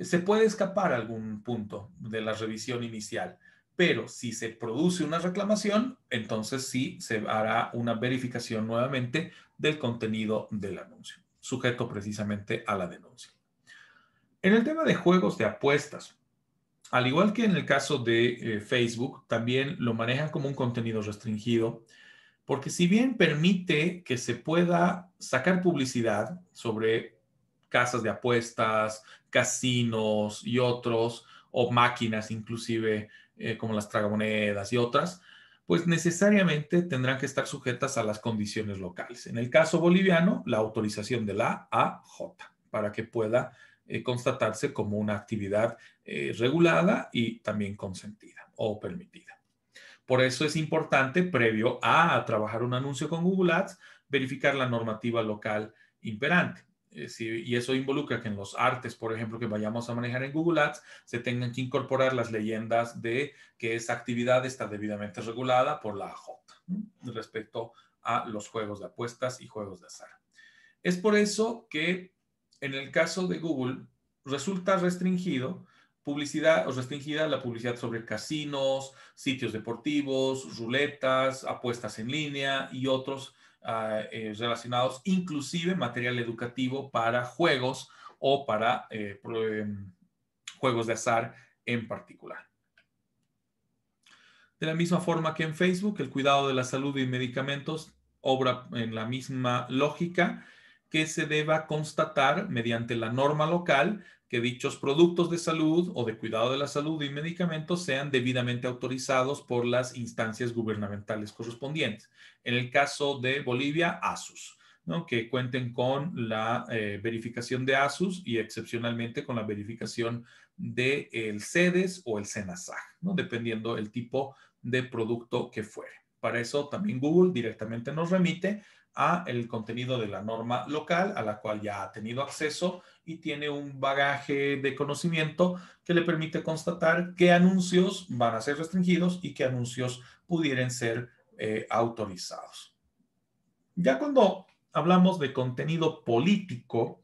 se puede escapar algún punto de la revisión inicial pero si se produce una reclamación, entonces sí se hará una verificación nuevamente del contenido del anuncio, sujeto precisamente a la denuncia. En el tema de juegos de apuestas, al igual que en el caso de eh, Facebook, también lo manejan como un contenido restringido, porque si bien permite que se pueda sacar publicidad sobre casas de apuestas, casinos y otros, o máquinas inclusive eh, como las tragamonedas y otras, pues necesariamente tendrán que estar sujetas a las condiciones locales. En el caso boliviano, la autorización de la AJ para que pueda eh, constatarse como una actividad eh, regulada y también consentida o permitida. Por eso es importante, previo a trabajar un anuncio con Google Ads, verificar la normativa local imperante. Eh, y eso involucra que en los artes, por ejemplo, que vayamos a manejar en Google Ads, se tengan que incorporar las leyendas de que esa actividad está debidamente regulada por la AJ respecto a los juegos de apuestas y juegos de azar. Es por eso que en el caso de Google resulta restringido publicidad o restringida la publicidad sobre casinos, sitios deportivos, ruletas, apuestas en línea y otros Ah, eh, relacionados, inclusive material educativo para juegos o para eh, em, juegos de azar en particular. De la misma forma que en Facebook, el cuidado de la salud y medicamentos obra en la misma lógica que se deba constatar mediante la norma local que dichos productos de salud o de cuidado de la salud y medicamentos sean debidamente autorizados por las instancias gubernamentales correspondientes. En el caso de Bolivia, ASUS, ¿no? que cuenten con la eh, verificación de ASUS y excepcionalmente con la verificación del el CEDES o el SENASAG, ¿no? dependiendo el tipo de producto que fuere. Para eso también Google directamente nos remite a el contenido de la norma local a la cual ya ha tenido acceso y tiene un bagaje de conocimiento que le permite constatar qué anuncios van a ser restringidos y qué anuncios pudieran ser eh, autorizados. Ya cuando hablamos de contenido político,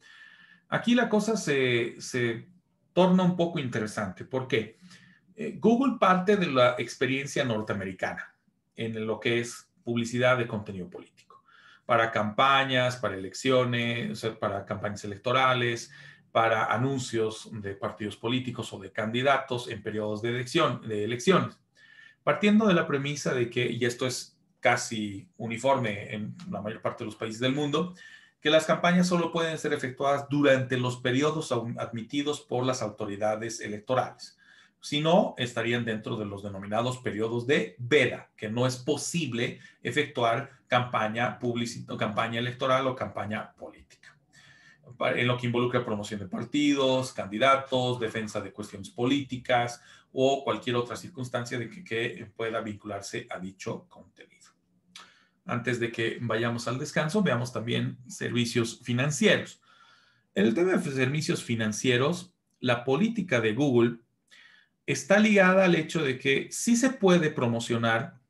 aquí la cosa se, torna un poco interesante. porque eh, Google parte de la experiencia norteamericana en lo que es publicidad de contenido político para campañas, para elecciones, para campañas electorales, para anuncios de partidos políticos o de candidatos en periodos de, elección, de elecciones. Partiendo de la premisa de que, y esto es casi uniforme en la mayor parte de los países del mundo, que las campañas solo pueden ser efectuadas durante los periodos admitidos por las autoridades electorales. Si no, estarían dentro de los denominados periodos de veda, que no es posible efectuar campaña publicitaria, campaña electoral o campaña política. En lo que involucra promoción de partidos, candidatos, defensa de cuestiones políticas o cualquier otra circunstancia de que, que pueda vincularse a dicho contenido. Antes de que vayamos al descanso, veamos también servicios financieros. En el tema de servicios financieros, la política de Google está ligada al hecho de que sí se puede promocionar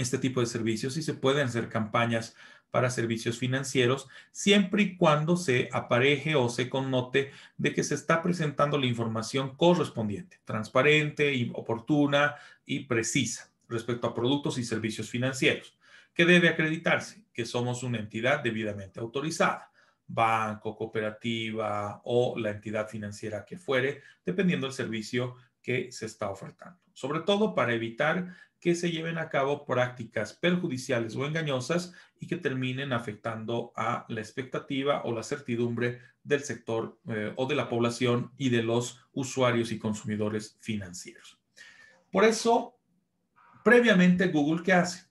este tipo de servicios, sí se pueden hacer campañas para servicios financieros, siempre y cuando se apareje o se connote de que se está presentando la información correspondiente, transparente y oportuna y precisa respecto a productos y servicios financieros, que debe acreditarse que somos una entidad debidamente autorizada, banco, cooperativa o la entidad financiera que fuere, dependiendo del servicio que se está ofertando, sobre todo para evitar que se lleven a cabo prácticas perjudiciales o engañosas y que terminen afectando a la expectativa o la certidumbre del sector eh, o de la población y de los usuarios y consumidores financieros. Por eso, previamente Google, ¿qué hace?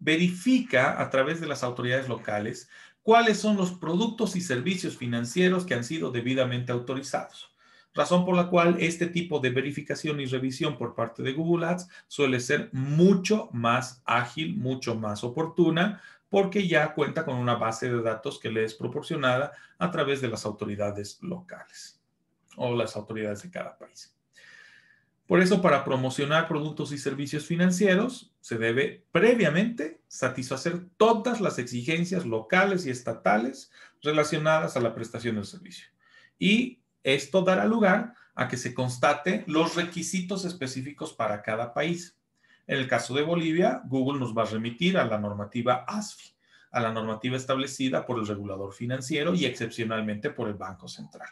Verifica a través de las autoridades locales cuáles son los productos y servicios financieros que han sido debidamente autorizados razón por la cual este tipo de verificación y revisión por parte de Google Ads suele ser mucho más ágil, mucho más oportuna, porque ya cuenta con una base de datos que le es proporcionada a través de las autoridades locales o las autoridades de cada país. Por eso, para promocionar productos y servicios financieros, se debe previamente satisfacer todas las exigencias locales y estatales relacionadas a la prestación del servicio. Y esto dará lugar a que se constate los requisitos específicos para cada país. En el caso de Bolivia, Google nos va a remitir a la normativa ASFI, a la normativa establecida por el regulador financiero y excepcionalmente por el Banco Central.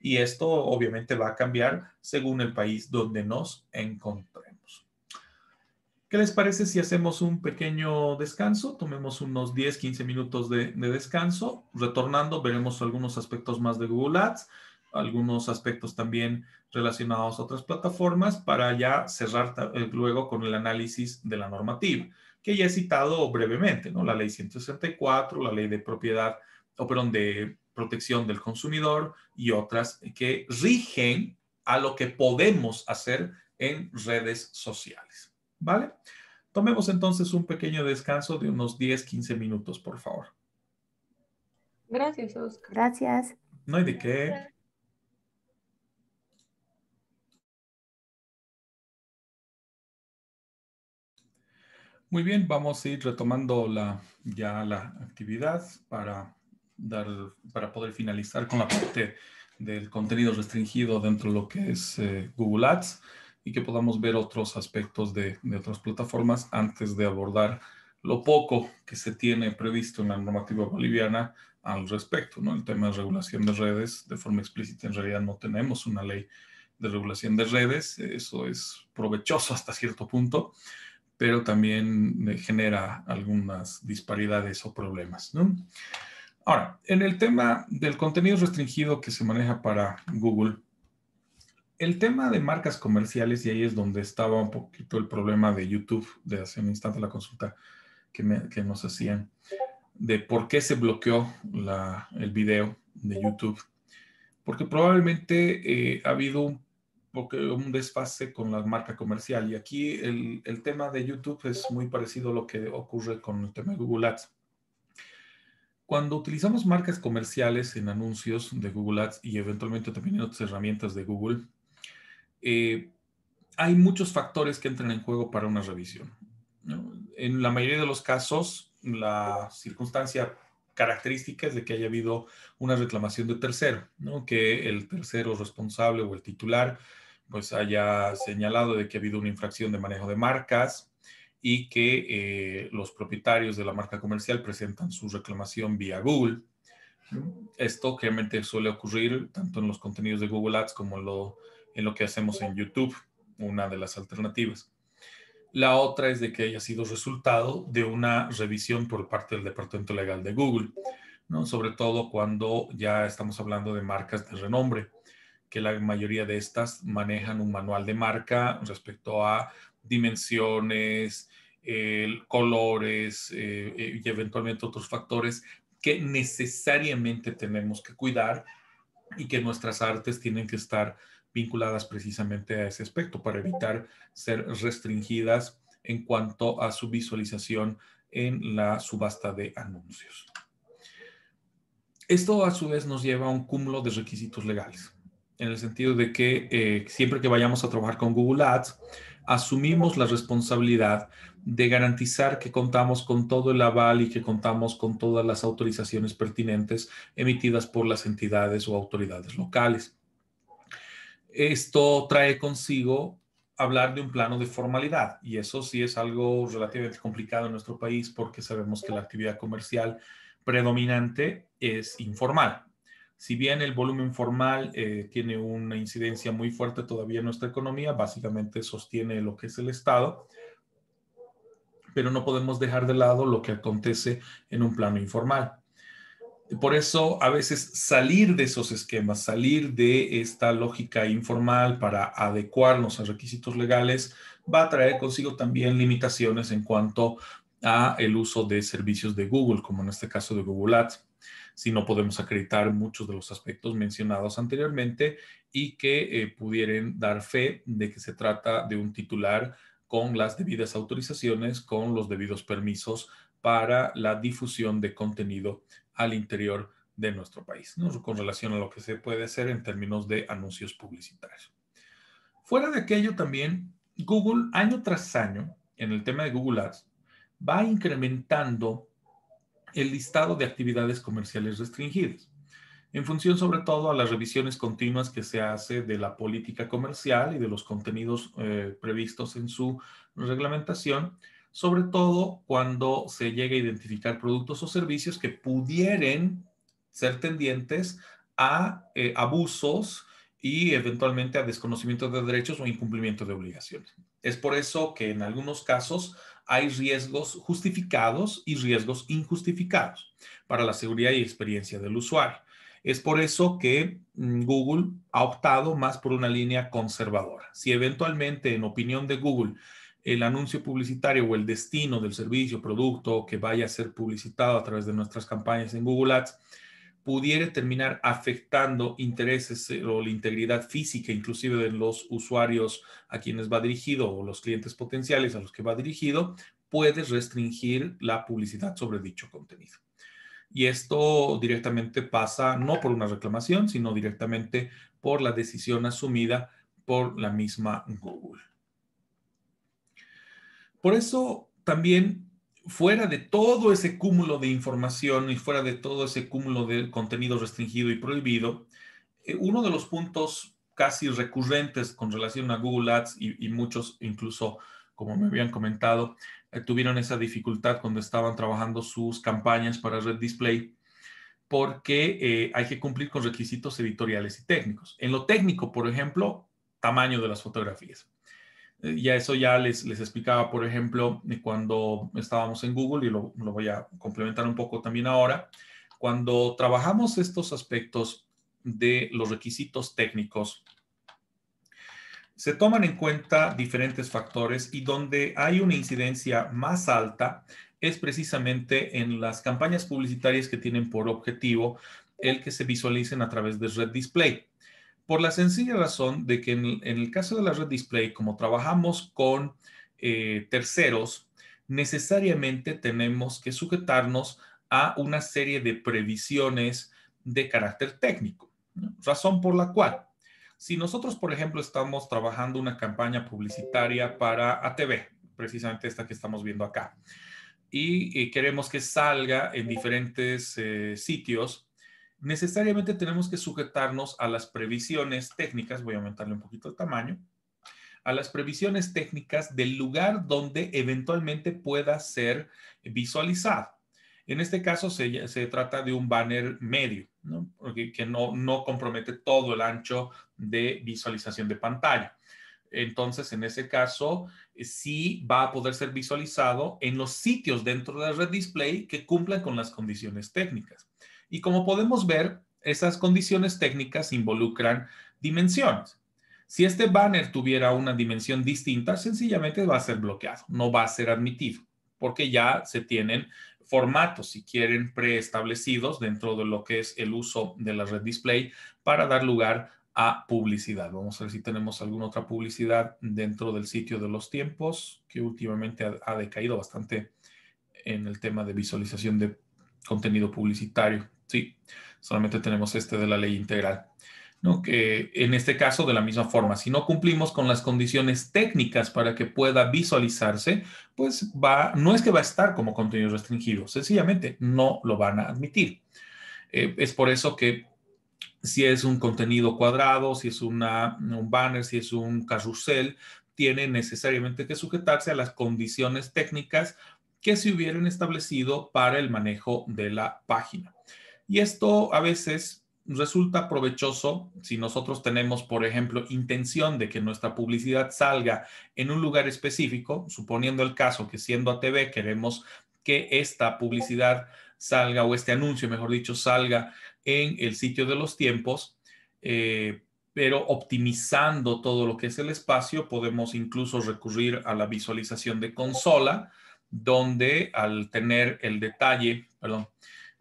Y esto obviamente va a cambiar según el país donde nos encontremos. ¿Qué les parece si hacemos un pequeño descanso? Tomemos unos 10, 15 minutos de, de descanso. Retornando, veremos algunos aspectos más de Google Ads algunos aspectos también relacionados a otras plataformas para ya cerrar eh, luego con el análisis de la normativa, que ya he citado brevemente, ¿no? La ley 164, la ley de propiedad, o perdón, de protección del consumidor y otras que rigen a lo que podemos hacer en redes sociales. ¿Vale? Tomemos entonces un pequeño descanso de unos 10, 15 minutos, por favor. Gracias, Oscar. Gracias. No hay de qué. Muy bien, vamos a ir retomando la, ya la actividad para, dar, para poder finalizar con la parte del contenido restringido dentro de lo que es eh, Google Ads y que podamos ver otros aspectos de, de, otras plataformas antes de abordar lo poco que se tiene previsto en la normativa boliviana al respecto, ¿no? El tema de regulación de redes, de forma explícita, en realidad no tenemos una ley de regulación de redes, eso es provechoso hasta cierto punto, pero también genera algunas disparidades o problemas. Ahora, en el tema del contenido restringido que se maneja para Google, el tema de marcas comerciales, y ahí es donde estaba un poquito el problema de YouTube, de hace un instante la consulta que, nos hacían, de por qué se bloqueó el video de YouTube. Porque probablemente eh, ha habido un un desfase con la marca comercial. Y aquí el, el, tema de YouTube es muy parecido a lo que ocurre con el tema de Google Ads. Cuando utilizamos marcas comerciales en anuncios de Google Ads y eventualmente también en otras herramientas de Google, eh, hay muchos factores que entran en juego para una revisión. En la mayoría de los casos, la circunstancia característica es de que haya habido una reclamación de tercero, ¿no? que el tercero responsable o el titular pues haya señalado de que ha habido una infracción de manejo de marcas y que eh, los propietarios de la marca comercial presentan su reclamación vía Google. Esto claramente suele ocurrir tanto en los contenidos de Google Ads como en lo, en lo que hacemos en YouTube, una de las alternativas. La otra es de que haya sido resultado de una revisión por parte del Departamento Legal de Google, ¿no? sobre todo cuando ya estamos hablando de marcas de renombre que la mayoría de estas manejan un manual de marca respecto a dimensiones, colores eh, eh, y eventualmente otros factores que necesariamente tenemos que cuidar y que nuestras artes tienen que estar vinculadas precisamente a ese aspecto para evitar ser restringidas en cuanto a su visualización en la subasta de anuncios. Esto a su vez nos lleva a un cúmulo de requisitos legales en el sentido de que eh, siempre que vayamos a trabajar con Google Ads, asumimos la responsabilidad de garantizar que contamos con todo el aval y que contamos con todas las autorizaciones pertinentes emitidas por las entidades o autoridades locales. Esto trae consigo hablar de un plano de formalidad y eso sí es algo relativamente complicado en nuestro país porque sabemos que la actividad comercial predominante es informal si bien el volumen formal eh, tiene una incidencia muy fuerte todavía en nuestra economía, básicamente sostiene lo que es el Estado, pero no podemos dejar de lado lo que acontece en un plano informal. Por eso, a veces salir de esos esquemas, salir de esta lógica informal para adecuarnos a requisitos legales, va a traer consigo también limitaciones en cuanto a el uso de servicios de Google, como en este caso de Google Ads si no podemos acreditar muchos de los aspectos mencionados anteriormente y que eh, pudieran dar fe de que se trata de un titular con las debidas autorizaciones, con los debidos permisos para la difusión de contenido al interior de nuestro país, con relación a lo que se puede hacer en términos de anuncios publicitarios. Fuera de aquello también, Google año tras año, en el tema de Google Ads, va incrementando el listado de actividades comerciales restringidas, en función sobre todo a las revisiones continuas que se hace de la política comercial y de los contenidos eh, previstos en su reglamentación, sobre todo cuando se llegue a identificar productos o servicios que pudieran ser tendientes a eh, abusos y eventualmente a desconocimiento de derechos o incumplimiento de obligaciones. Es por eso que en algunos casos hay riesgos justificados y riesgos injustificados para la seguridad y experiencia del usuario. Es por eso que mm, Google ha optado más por una línea conservadora. Si eventualmente, en opinión de Google, el anuncio publicitario o el destino del servicio, producto que vaya a ser publicitado a través de nuestras campañas en Google Ads pudiera terminar afectando intereses eh, o la integridad física inclusive de los usuarios a quienes va dirigido o los clientes potenciales a los que va dirigido, puedes restringir la publicidad sobre dicho contenido. Y esto directamente pasa no por una reclamación, sino directamente por la decisión asumida por la misma Google. Por eso también fuera de todo ese cúmulo de información y fuera de todo ese cúmulo de contenido restringido y prohibido, eh, uno de los puntos casi recurrentes con relación a Google Ads y, muchos incluso, como me habían comentado, eh, tuvieron esa dificultad cuando estaban trabajando sus campañas para Red Display, porque eh, hay que cumplir con requisitos editoriales y técnicos. En lo técnico, por ejemplo, tamaño de las fotografías. Eh, ya eso ya les, les explicaba, por ejemplo, cuando estábamos en Google, y lo, lo voy a complementar un poco también ahora, cuando trabajamos estos aspectos de los requisitos técnicos, se toman en cuenta diferentes factores y donde hay una incidencia más alta es precisamente en las campañas publicitarias que tienen por objetivo el que se visualicen a través de Red Display. Por la sencilla razón de que en, el caso de la red display, como trabajamos con eh, terceros, necesariamente tenemos que sujetarnos a una serie de previsiones de carácter técnico. Razón por la cual, si nosotros, por ejemplo, estamos trabajando una campaña publicitaria para ATV, precisamente esta que estamos viendo acá, y, queremos que salga en diferentes eh, sitios, necesariamente tenemos que sujetarnos a las previsiones técnicas, voy a aumentarle un poquito el tamaño, a las previsiones técnicas del lugar donde eventualmente pueda ser visualizado. En este caso se, trata de un banner medio, que no, no compromete todo el ancho de visualización de pantalla. Entonces, en ese caso, sí va a poder ser visualizado en los sitios dentro de la red display que cumplan con las condiciones técnicas. Y como podemos ver, esas condiciones técnicas involucran dimensiones. Si este banner tuviera una dimensión distinta, sencillamente va a ser bloqueado, no va a ser admitido, porque ya se tienen formatos, si quieren, preestablecidos dentro de lo que es el uso de la red display para dar lugar a publicidad. Vamos a ver si tenemos alguna otra publicidad dentro del sitio de los tiempos, que últimamente ha, ha decaído bastante en el tema de visualización de contenido publicitario. Sí, solamente tenemos este de la ley integral. ¿no? Que en este caso, de la misma forma, si no cumplimos con las condiciones técnicas para que pueda visualizarse, pues va, no es que va a estar como contenido restringido, sencillamente no lo van a admitir. Eh, es por eso que si es un contenido cuadrado, si es un banner, si es un carrusel, tiene necesariamente que sujetarse a las condiciones técnicas que se hubieran establecido para el manejo de la página. Y esto a veces resulta provechoso si nosotros tenemos, por ejemplo, intención de que nuestra publicidad salga en un lugar específico, suponiendo el caso que siendo ATV queremos que esta publicidad salga o este anuncio, mejor dicho, salga en el sitio de los tiempos, eh, pero optimizando todo lo que es el espacio, podemos incluso recurrir a la visualización de consola, donde al tener el detalle, perdón,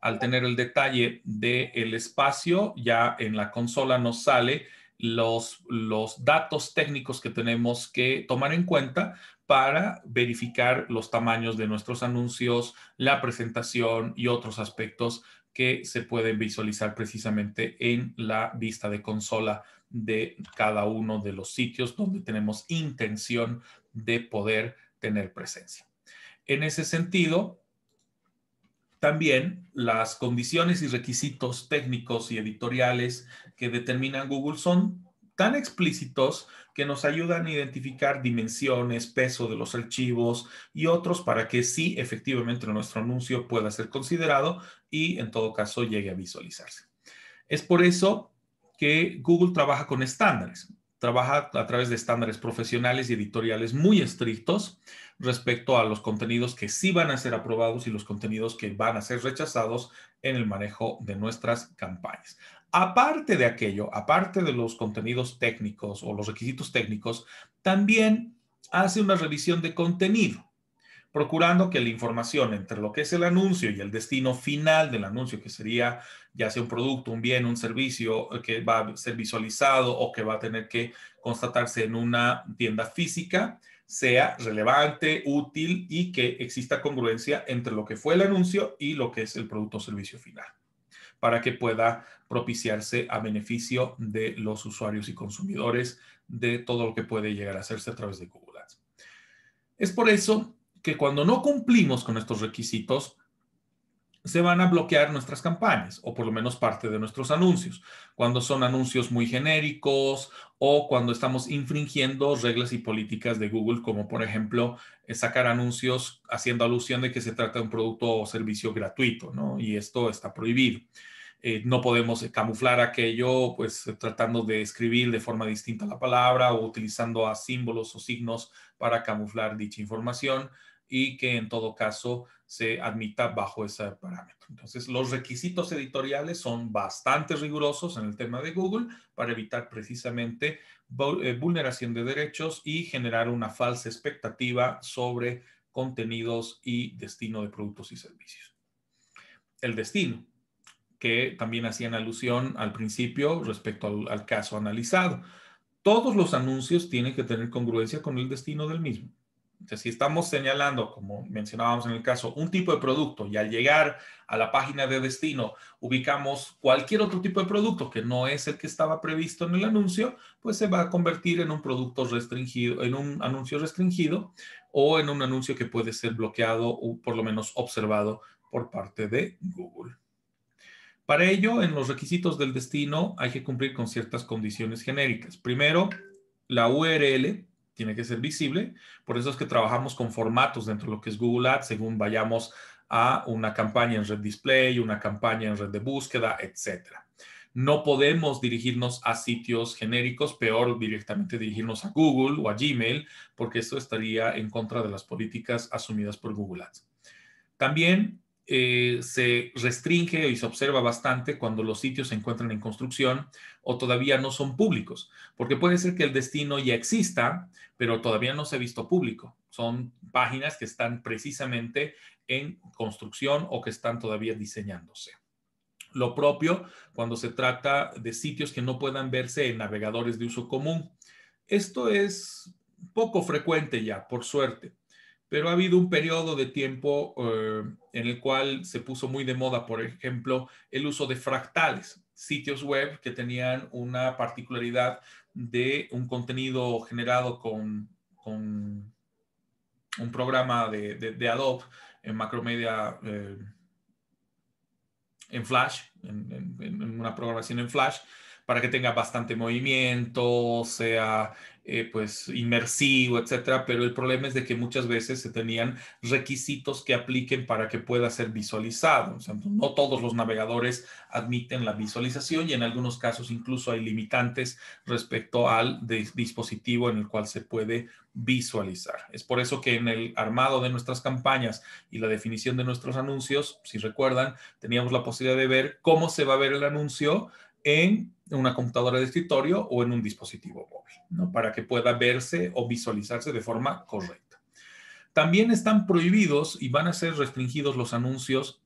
al tener el detalle del espacio, ya en la consola nos sale los, los datos técnicos que tenemos que tomar en cuenta para verificar los tamaños de nuestros anuncios, la presentación y otros aspectos que se pueden visualizar precisamente en la vista de consola de cada uno de los sitios donde tenemos intención de poder tener presencia. En ese sentido, también las condiciones y requisitos técnicos y editoriales que determinan Google son tan explícitos que nos ayudan a identificar dimensiones, peso de los archivos y otros para que sí efectivamente nuestro anuncio pueda ser considerado y en todo caso llegue a visualizarse. Es por eso que Google trabaja con estándares trabaja a través de estándares profesionales y editoriales muy estrictos respecto a los contenidos que sí van a ser aprobados y los contenidos que van a ser rechazados en el manejo de nuestras campañas. Aparte de aquello, aparte de los contenidos técnicos o los requisitos técnicos, también hace una revisión de contenido procurando que la información entre lo que es el anuncio y el destino final del anuncio, que sería ya sea un producto, un bien, un servicio eh, que va a ser visualizado o que va a tener que constatarse en una tienda física, sea relevante, útil y que exista congruencia entre lo que fue el anuncio y lo que es el producto o servicio final, para que pueda propiciarse a beneficio de los usuarios y consumidores de todo lo que puede llegar a hacerse a través de Google Ads. Es por eso que cuando no cumplimos con estos requisitos, se van a bloquear nuestras campañas o por lo menos parte de nuestros anuncios, cuando son anuncios muy genéricos o cuando estamos infringiendo reglas y políticas de Google, como por ejemplo eh, sacar anuncios haciendo alusión de que se trata de un producto o servicio gratuito, ¿no? Y esto está prohibido. Eh, no podemos camuflar aquello, pues tratando de escribir de forma distinta la palabra o utilizando a símbolos o signos para camuflar dicha información y que en todo caso se admita bajo ese parámetro. Entonces, los requisitos editoriales son bastante rigurosos en el tema de Google para evitar precisamente eh, vulneración de derechos y generar una falsa expectativa sobre contenidos y destino de productos y servicios. El destino, que también hacían alusión al principio respecto al, al caso analizado. Todos los anuncios tienen que tener congruencia con el destino del mismo si estamos señalando, como mencionábamos en el caso, un tipo de producto y al llegar a la página de destino ubicamos cualquier otro tipo de producto que no es el que estaba previsto en el anuncio, pues se va a convertir en un producto restringido, en un anuncio restringido o en un anuncio que puede ser bloqueado o por lo menos observado por parte de Google. Para ello, en los requisitos del destino hay que cumplir con ciertas condiciones genéricas. Primero, la URL tiene que ser visible. Por eso es que trabajamos con formatos dentro de lo que es Google Ads, según vayamos a una campaña en red display, una campaña en red de búsqueda, etcétera. No podemos dirigirnos a sitios genéricos, peor directamente dirigirnos a Google o a Gmail, porque esto estaría en contra de las políticas asumidas por Google Ads. También eh, se restringe y se observa bastante cuando los sitios se encuentran en construcción o todavía no son públicos, porque puede ser que el destino ya exista, pero todavía no se ha visto público. Son páginas que están precisamente en construcción o que están todavía diseñándose. Lo propio cuando se trata de sitios que no puedan verse en navegadores de uso común. Esto es poco frecuente ya, por suerte pero ha habido un periodo de tiempo eh, en el cual se puso muy de moda, por ejemplo, el uso de fractales, sitios web que tenían una particularidad de un contenido generado con, un programa de, Adobe en Macromedia eh, en Flash, en, una programación en Flash, para que tenga bastante movimiento, sea eh, pues inmersivo, etcétera, pero el problema es de que muchas veces se tenían requisitos que apliquen para que pueda ser visualizado. No todos los navegadores admiten la visualización y en algunos casos incluso hay limitantes respecto al dispositivo en el cual se puede visualizar. Es por eso que en el armado de nuestras campañas y la definición de nuestros anuncios, si recuerdan, teníamos la posibilidad de ver cómo se va a ver el anuncio en una computadora de escritorio o en un dispositivo móvil, ¿no? para que pueda verse o visualizarse de forma correcta. También están prohibidos y van a ser restringidos los anuncios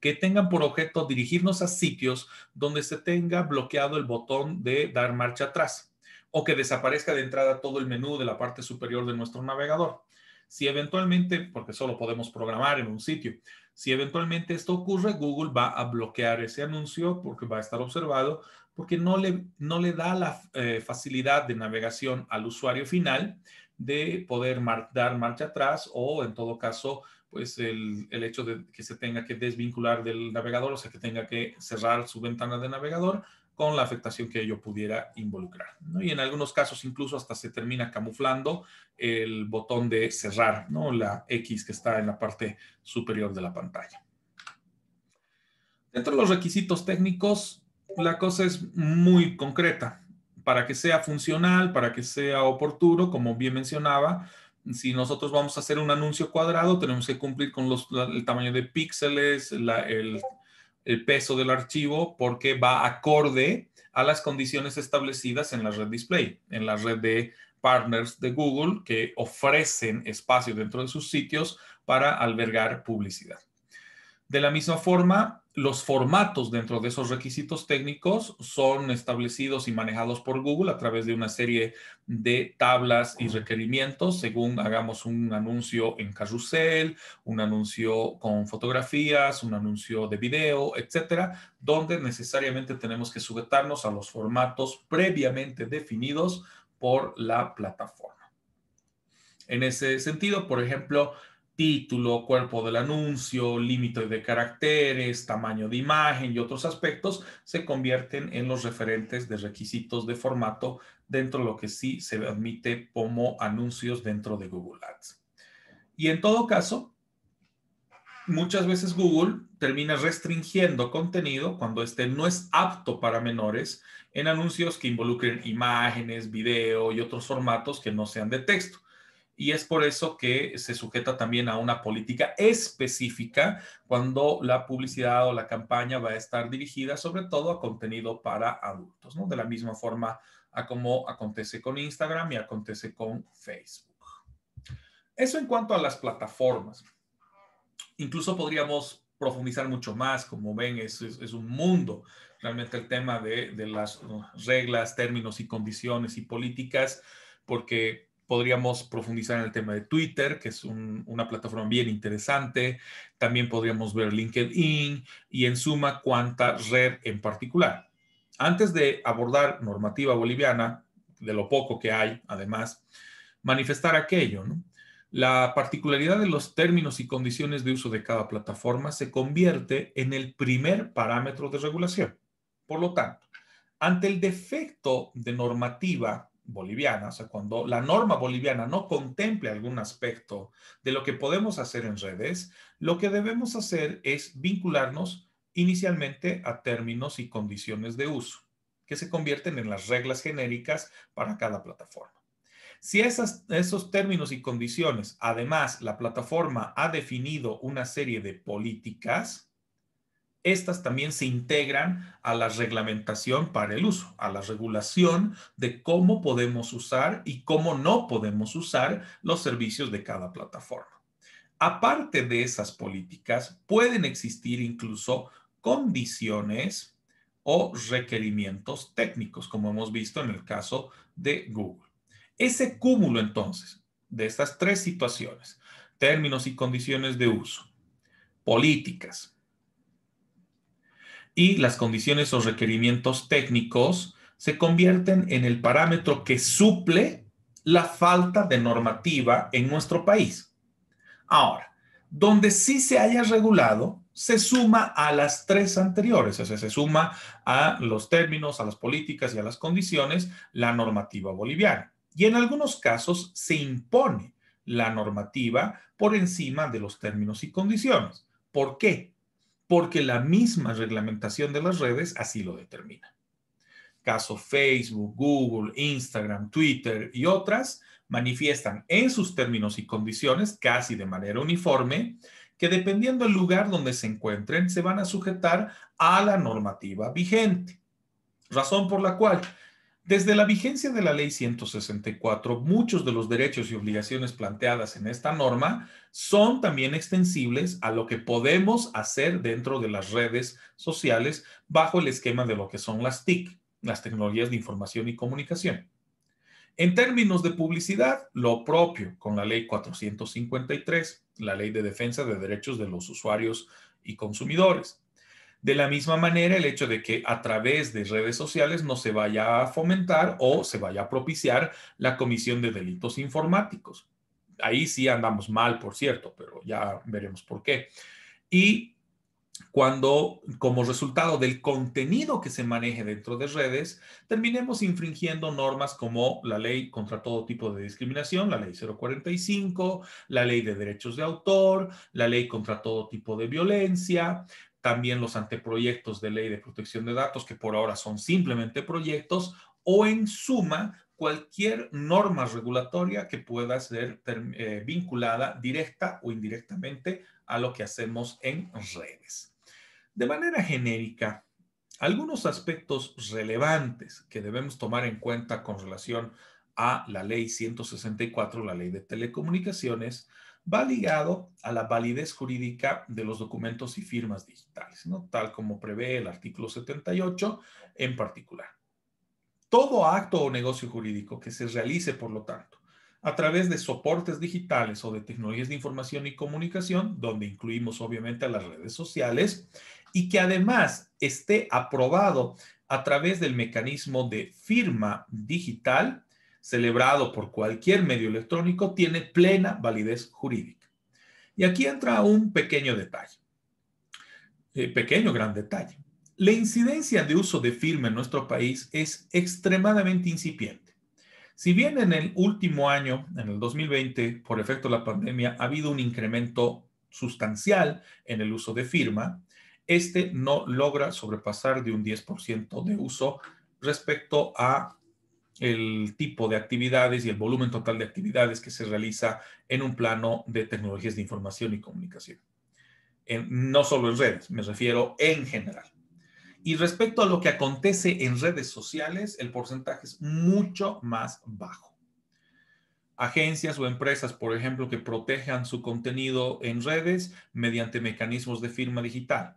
que tengan por objeto dirigirnos a sitios donde se tenga bloqueado el botón de dar marcha atrás o que desaparezca de entrada todo el menú de la parte superior de nuestro navegador. Si eventualmente, porque solo podemos programar en un sitio, si eventualmente esto ocurre, Google va a bloquear ese anuncio porque va a estar observado, porque no le, no le da la eh, facilidad de navegación al usuario final de poder dar marcha atrás o en todo caso, pues el, el, hecho de que se tenga que desvincular del navegador, o sea, que tenga que cerrar su ventana de navegador, con la afectación que ello pudiera involucrar. Y en algunos casos incluso hasta se termina camuflando el botón de cerrar, ¿no? la X que está en la parte superior de la pantalla. Dentro de los requisitos técnicos, la cosa es muy concreta. Para que sea funcional, para que sea oportuno, como bien mencionaba, si nosotros vamos a hacer un anuncio cuadrado, tenemos que cumplir con los, el tamaño de píxeles, el el peso del archivo porque va acorde a las condiciones establecidas en la red display, en la red de partners de Google que ofrecen espacio dentro de sus sitios para albergar publicidad. De la misma forma, los formatos dentro de esos requisitos técnicos son establecidos y manejados por Google a través de una serie de tablas y requerimientos según hagamos un anuncio en carrusel, un anuncio con fotografías, un anuncio de video, etcétera, donde necesariamente tenemos que sujetarnos a los formatos previamente definidos por la plataforma. En ese sentido, por ejemplo, título, cuerpo del anuncio, límite de caracteres, tamaño de imagen y otros aspectos se convierten en los referentes de requisitos de formato dentro de lo que sí se admite como anuncios dentro de Google Ads. Y en todo caso, muchas veces Google termina restringiendo contenido cuando este no es apto para menores en anuncios que involucren imágenes, video y otros formatos que no sean de texto y es por eso que se sujeta también a una política específica cuando la publicidad o la campaña va a estar dirigida sobre todo a contenido para adultos, ¿no? De la misma forma a como acontece con Instagram y acontece con Facebook. Eso en cuanto a las plataformas. Incluso podríamos profundizar mucho más, como ven, es, es, un mundo. Realmente el tema de, de las reglas, términos y condiciones y políticas, porque podríamos profundizar en el tema de Twitter, que es una plataforma bien interesante. También podríamos ver LinkedIn y en suma cuánta red en particular. Antes de abordar normativa boliviana, de lo poco que hay, además, manifestar aquello, La particularidad de los términos y condiciones de uso de cada plataforma se convierte en el primer parámetro de regulación. Por lo tanto, ante el defecto de normativa boliviana, o sea, cuando la norma boliviana no contemple algún aspecto de lo que podemos hacer en redes, lo que debemos hacer es vincularnos inicialmente a términos y condiciones de uso, que se convierten en las reglas genéricas para cada plataforma. Si esos términos y condiciones, además, la plataforma ha definido una serie de políticas, estas también se integran a la reglamentación para el uso, a la regulación de cómo podemos usar y cómo no podemos usar los servicios de cada plataforma. Aparte de esas políticas, pueden existir incluso condiciones o requerimientos técnicos, como hemos visto en el caso de Google. Ese cúmulo entonces de estas tres situaciones, términos y condiciones de uso, políticas, y las condiciones o requerimientos técnicos se convierten en el parámetro que suple la falta de normativa en nuestro país. Ahora, donde sí se haya regulado, se suma a las tres anteriores, o sea, se suma a los términos, a las políticas y a las condiciones la normativa boliviana. Y en algunos casos se impone la normativa por encima de los términos y condiciones. ¿Por qué? Porque la misma reglamentación de las redes así lo determina. Caso Facebook, Google, Instagram, Twitter y otras manifiestan en sus términos y condiciones, casi de manera uniforme, que dependiendo del lugar donde se encuentren, se van a sujetar a la normativa vigente. Razón por la cual desde la vigencia de la Ley 164, muchos de los derechos y obligaciones planteadas en esta norma son también extensibles a lo que podemos hacer dentro de las redes sociales bajo el esquema de lo que son las TIC, las tecnologías de información y comunicación. En términos de publicidad, lo propio con la Ley 453, la Ley de Defensa de Derechos de los Usuarios y Consumidores. De la misma manera, el hecho de que a través de redes sociales no se vaya a fomentar o se vaya a propiciar la comisión de delitos informáticos. Ahí sí andamos mal, por cierto, pero ya veremos por qué. Y cuando, como resultado del contenido que se maneje dentro de redes, terminemos infringiendo normas como la ley contra todo tipo de discriminación, la ley 045, la ley de derechos de autor, la ley contra todo tipo de violencia, también los anteproyectos de ley de protección de datos, que por ahora son simplemente proyectos, o en suma, cualquier norma regulatoria que pueda ser eh, vinculada directa o indirectamente a lo que hacemos en redes. De manera genérica, algunos aspectos relevantes que debemos tomar en cuenta con relación a la ley 164, la ley de telecomunicaciones, va ligado a la validez jurídica de los documentos y firmas digitales, ¿no? tal como prevé el artículo 78 en particular. Todo acto o negocio jurídico que se realice, por lo tanto, a través de soportes digitales o de tecnologías de información y comunicación, donde incluimos obviamente a las redes sociales, y que además esté aprobado a través del mecanismo de firma digital, celebrado por cualquier medio electrónico tiene plena validez jurídica. Y aquí entra un pequeño detalle, eh, pequeño gran detalle. La incidencia de uso de firma en nuestro país es extremadamente incipiente. Si bien en el último año, en el 2020, por efecto de la pandemia, ha habido un incremento sustancial en el uso de firma, este no logra sobrepasar de un 10% de uso respecto a el tipo de actividades y el volumen total de actividades que se realiza en un plano de tecnologías de información y comunicación. no solo en redes, me refiero en general. Y respecto a lo que acontece en redes sociales, el porcentaje es mucho más bajo. Agencias o empresas, por ejemplo, que protejan su contenido en redes mediante mecanismos de firma digital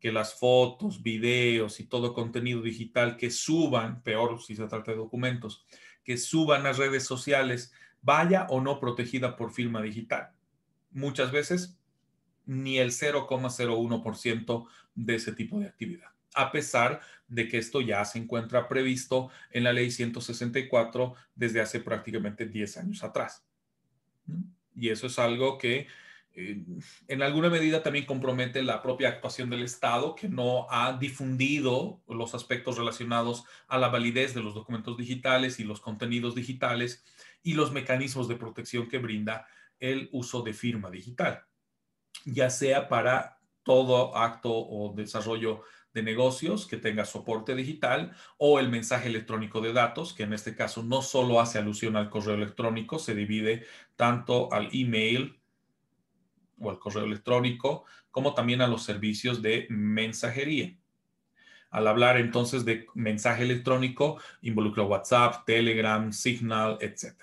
que las fotos, videos y todo contenido digital que suban, peor si se trata de documentos, que suban a redes sociales, vaya o no protegida por firma digital. Muchas veces ni el 0,01% de ese tipo de actividad, a pesar de que esto ya se encuentra previsto en la ley 164 desde hace prácticamente 10 años atrás. Y eso es algo que eh, en alguna medida también compromete la propia actuación del Estado, que no ha difundido los aspectos relacionados a la validez de los documentos digitales y los contenidos digitales y los mecanismos de protección que brinda el uso de firma digital, ya sea para todo acto o desarrollo de negocios que tenga soporte digital o el mensaje electrónico de datos, que en este caso no solo hace alusión al correo electrónico, se divide tanto al email, o al correo electrónico, como también a los servicios de mensajería. Al hablar entonces de mensaje electrónico, involucra WhatsApp, Telegram, Signal, etc.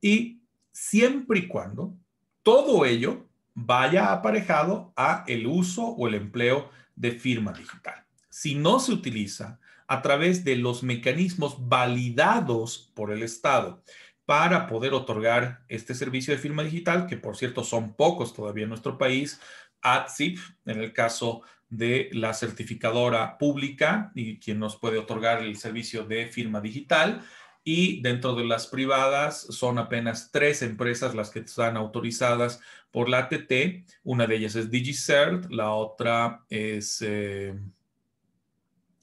Y siempre y cuando todo ello vaya aparejado a el uso o el empleo de firma digital. Si no se utiliza a través de los mecanismos validados por el Estado para poder otorgar este servicio de firma digital, que por cierto son pocos todavía en nuestro país, ADSIP, en el caso de la certificadora pública y quien nos puede otorgar el servicio de firma digital. Y dentro de las privadas son apenas tres empresas las que están autorizadas por la ATT. Una de ellas es DigiCert, la otra es eh,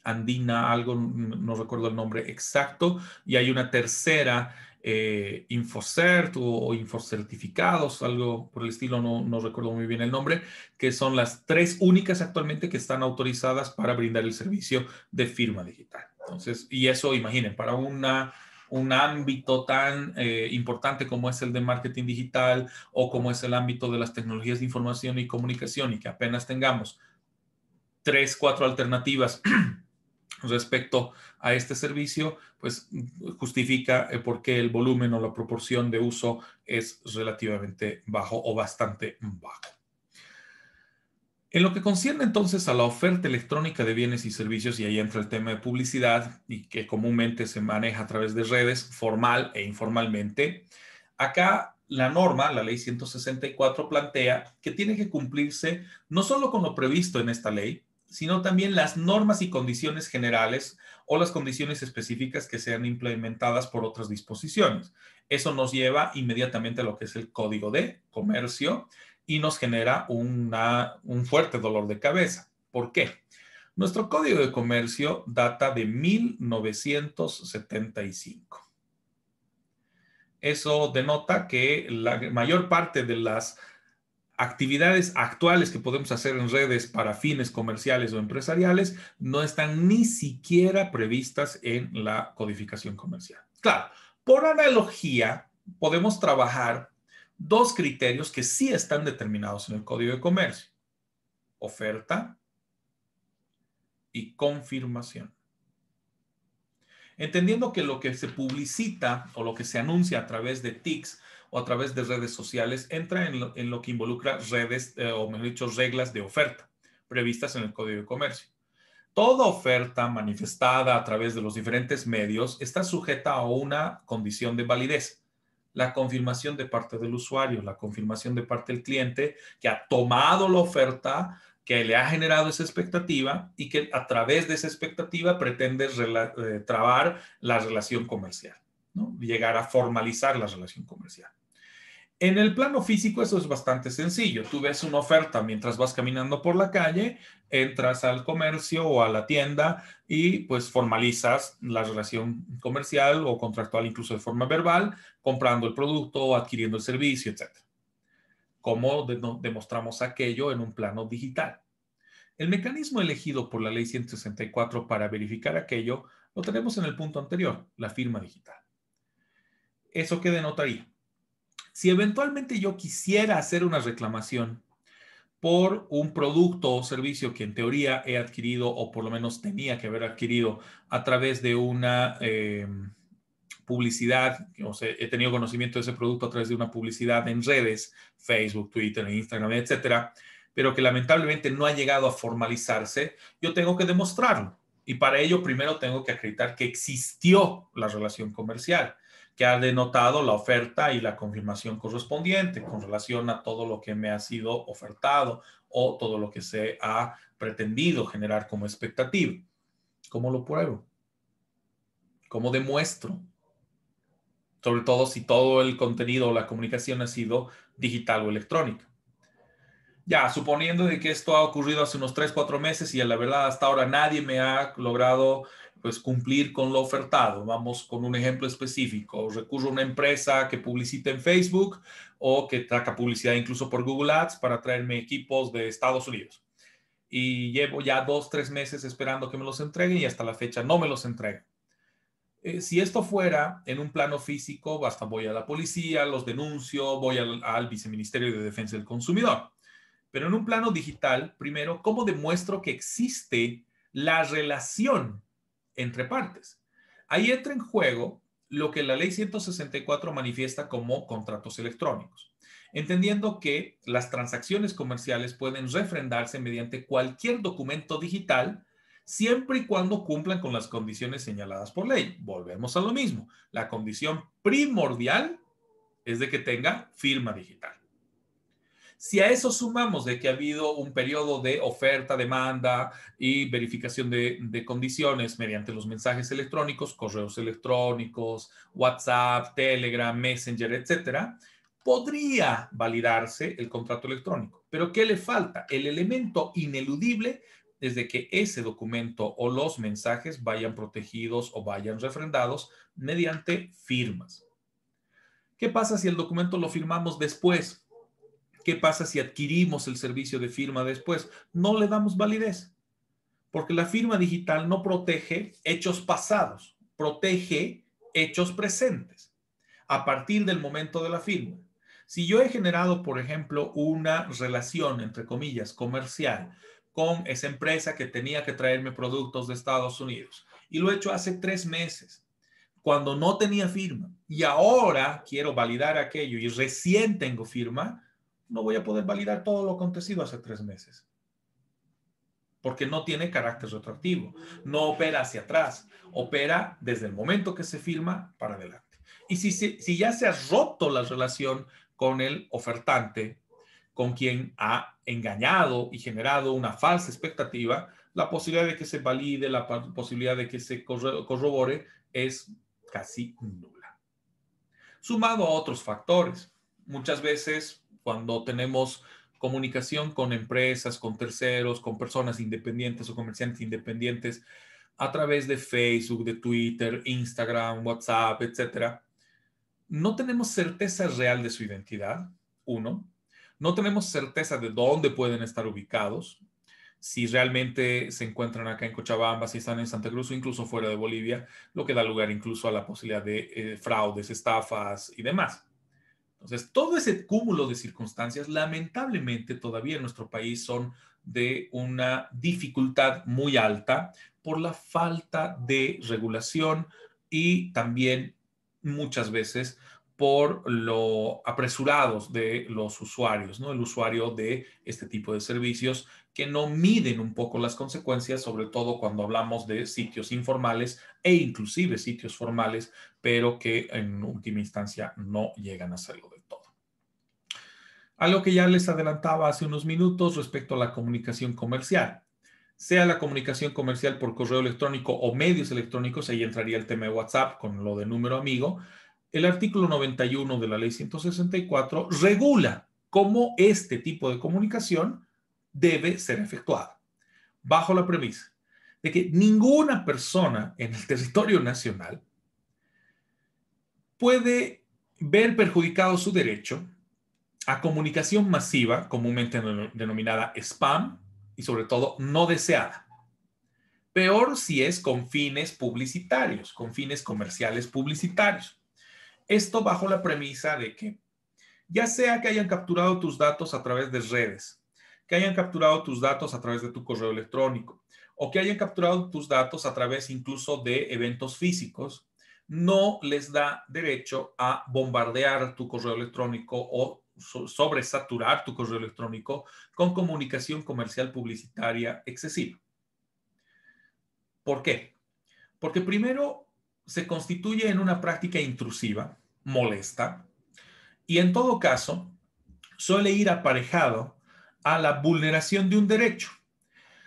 Andina, algo, no recuerdo el nombre exacto, y hay una tercera eh, Infocert o, Infocertificados, algo por el estilo, no, no, recuerdo muy bien el nombre, que son las tres únicas actualmente que están autorizadas para brindar el servicio de firma digital. Entonces, y eso, imaginen, para un ámbito tan eh, importante como es el de marketing digital o como es el ámbito de las tecnologías de información y comunicación y que apenas tengamos tres, cuatro alternativas respecto a este servicio, pues justifica eh, por qué el volumen o la proporción de uso es relativamente bajo o bastante bajo. En lo que concierne entonces a la oferta electrónica de bienes y servicios, y ahí entra el tema de publicidad y que comúnmente se maneja a través de redes, formal e informalmente, acá la norma, la ley 164, plantea que tiene que cumplirse no solo con lo previsto en esta ley, sino también las normas y condiciones generales o las condiciones específicas que sean implementadas por otras disposiciones. Eso nos lleva inmediatamente a lo que es el código de comercio y nos genera un fuerte dolor de cabeza. ¿Por qué? Nuestro código de comercio data de 1975. Eso denota que la mayor parte de las actividades actuales que podemos hacer en redes para fines comerciales o empresariales no están ni siquiera previstas en la codificación comercial. Claro, por analogía, podemos trabajar dos criterios que sí están determinados en el Código de Comercio. Oferta y confirmación. entendiendo que lo que se publicita o lo que se anuncia a través de TICs o a través de redes sociales entra en lo, que involucra redes, eh, o mejor dicho, reglas de oferta previstas en el Código de Comercio. Toda oferta manifestada a través de los diferentes medios está sujeta a una condición de validez. La confirmación de parte del usuario, la confirmación de parte del cliente que ha tomado la oferta, que le ha generado esa expectativa y que a través de esa expectativa pretende eh, trabar la relación comercial, ¿no? llegar a formalizar la relación comercial. En el plano físico eso es bastante sencillo. Tú ves una oferta mientras vas caminando por la calle, entras al comercio o a la tienda y pues formalizas la relación comercial o contractual incluso de forma verbal, comprando el producto o adquiriendo el servicio, etc. ¿Cómo demostramos aquello en un plano digital? El mecanismo elegido por la ley 164 para verificar aquello lo tenemos en el punto anterior, la firma digital. ¿Eso qué denotaría? Si eventualmente yo quisiera hacer una reclamación por un producto o servicio que en teoría he adquirido o por lo menos tenía que haber adquirido a través de una eh, publicidad, o sea, he tenido conocimiento de ese producto a través de una publicidad en redes, Facebook, Twitter, Instagram, etcétera, pero que lamentablemente no ha llegado a formalizarse, yo tengo que demostrarlo. Y para ello primero tengo que acreditar que existió la relación comercial que ha denotado la oferta y la confirmación correspondiente con relación a todo lo que me ha sido ofertado o todo lo que se ha pretendido generar como expectativa. ¿Cómo lo pruebo? ¿Cómo demuestro? Sobre todo si todo el contenido o la comunicación ha sido digital o electrónica. Ya, suponiendo de que esto ha ocurrido hace unos 3, 4 meses y a la verdad hasta ahora nadie me ha logrado pues cumplir con lo ofertado. Vamos con un ejemplo específico. Recurro a una empresa que publicita en Facebook o que traca publicidad incluso por Google Ads para traerme equipos de Estados Unidos. Y llevo ya dos, tres meses esperando que me los entreguen y hasta la fecha no me los entregan. Eh, si esto fuera en un plano físico, basta voy a la policía, los denuncio, voy al, al Viceministerio de Defensa del Consumidor. Pero en un plano digital, primero, ¿cómo demuestro que existe la relación entre partes. Ahí entra en juego lo que la ley 164 manifiesta como contratos electrónicos, entendiendo que las transacciones comerciales pueden refrendarse mediante cualquier documento digital siempre y cuando cumplan con las condiciones señaladas por ley. Volvemos a lo mismo. La condición primordial es de que tenga firma digital. Si a eso sumamos de que ha habido un periodo de oferta, demanda y verificación de, condiciones mediante los mensajes electrónicos, correos electrónicos, WhatsApp, Telegram, Messenger, etcétera, podría validarse el contrato electrónico. Pero ¿qué le falta? El elemento ineludible es de que ese documento o los mensajes vayan protegidos o vayan refrendados mediante firmas. ¿Qué pasa si el documento lo firmamos después? ¿Qué pasa si adquirimos el servicio de firma después? No le damos validez, porque la firma digital no protege hechos pasados, protege hechos presentes a partir del momento de la firma. Si yo he generado, por ejemplo, una relación, entre comillas, comercial con esa empresa que tenía que traerme productos de Estados Unidos y lo he hecho hace tres meses, cuando no tenía firma, y ahora quiero validar aquello y recién tengo firma, no voy a poder validar todo lo acontecido hace tres meses. Porque no tiene carácter retroactivo, no opera hacia atrás, opera desde el momento que se firma para adelante. Y si, si ya se ha roto la relación con el ofertante, con quien ha engañado y generado una falsa expectativa, la posibilidad de que se valide, la posibilidad de que se corrobore es casi nula. Sumado a otros factores, muchas veces cuando tenemos comunicación con empresas, con terceros, con personas independientes o comerciantes independientes a través de Facebook, de Twitter, Instagram, WhatsApp, etcétera, no tenemos certeza real de su identidad, uno. No tenemos certeza de dónde pueden estar ubicados, si realmente se encuentran acá en Cochabamba, si están en Santa Cruz o incluso fuera de Bolivia, lo que da lugar incluso a la posibilidad de eh, fraudes, estafas y demás. Entonces, todo ese cúmulo de circunstancias, lamentablemente, todavía en nuestro país son de una dificultad muy alta por la falta de regulación y también muchas veces por lo apresurados de los usuarios, ¿no? El usuario de este tipo de servicios que no miden un poco las consecuencias, sobre todo cuando hablamos de sitios informales e inclusive sitios formales, pero que en última instancia no llegan a hacerlo de todo. Algo que ya les adelantaba hace unos minutos respecto a la comunicación comercial. Sea la comunicación comercial por correo electrónico o medios electrónicos, ahí entraría el tema de WhatsApp con lo de número amigo, el artículo 91 de la ley 164 regula cómo este tipo de comunicación debe ser efectuada, bajo la premisa de que ninguna persona en el territorio nacional puede ver perjudicado su derecho a comunicación masiva, comúnmente denominada spam y sobre todo no deseada. Peor si es con fines publicitarios, con fines comerciales publicitarios. Esto bajo la premisa de que ya sea que hayan capturado tus datos a través de redes, que hayan capturado tus datos a través de tu correo electrónico o que hayan capturado tus datos a través incluso de eventos físicos, no les da derecho a bombardear tu correo electrónico o sobresaturar tu correo electrónico con comunicación comercial publicitaria excesiva. ¿Por qué? Porque primero se constituye en una práctica intrusiva molesta y en todo caso suele ir aparejado a la vulneración de un derecho.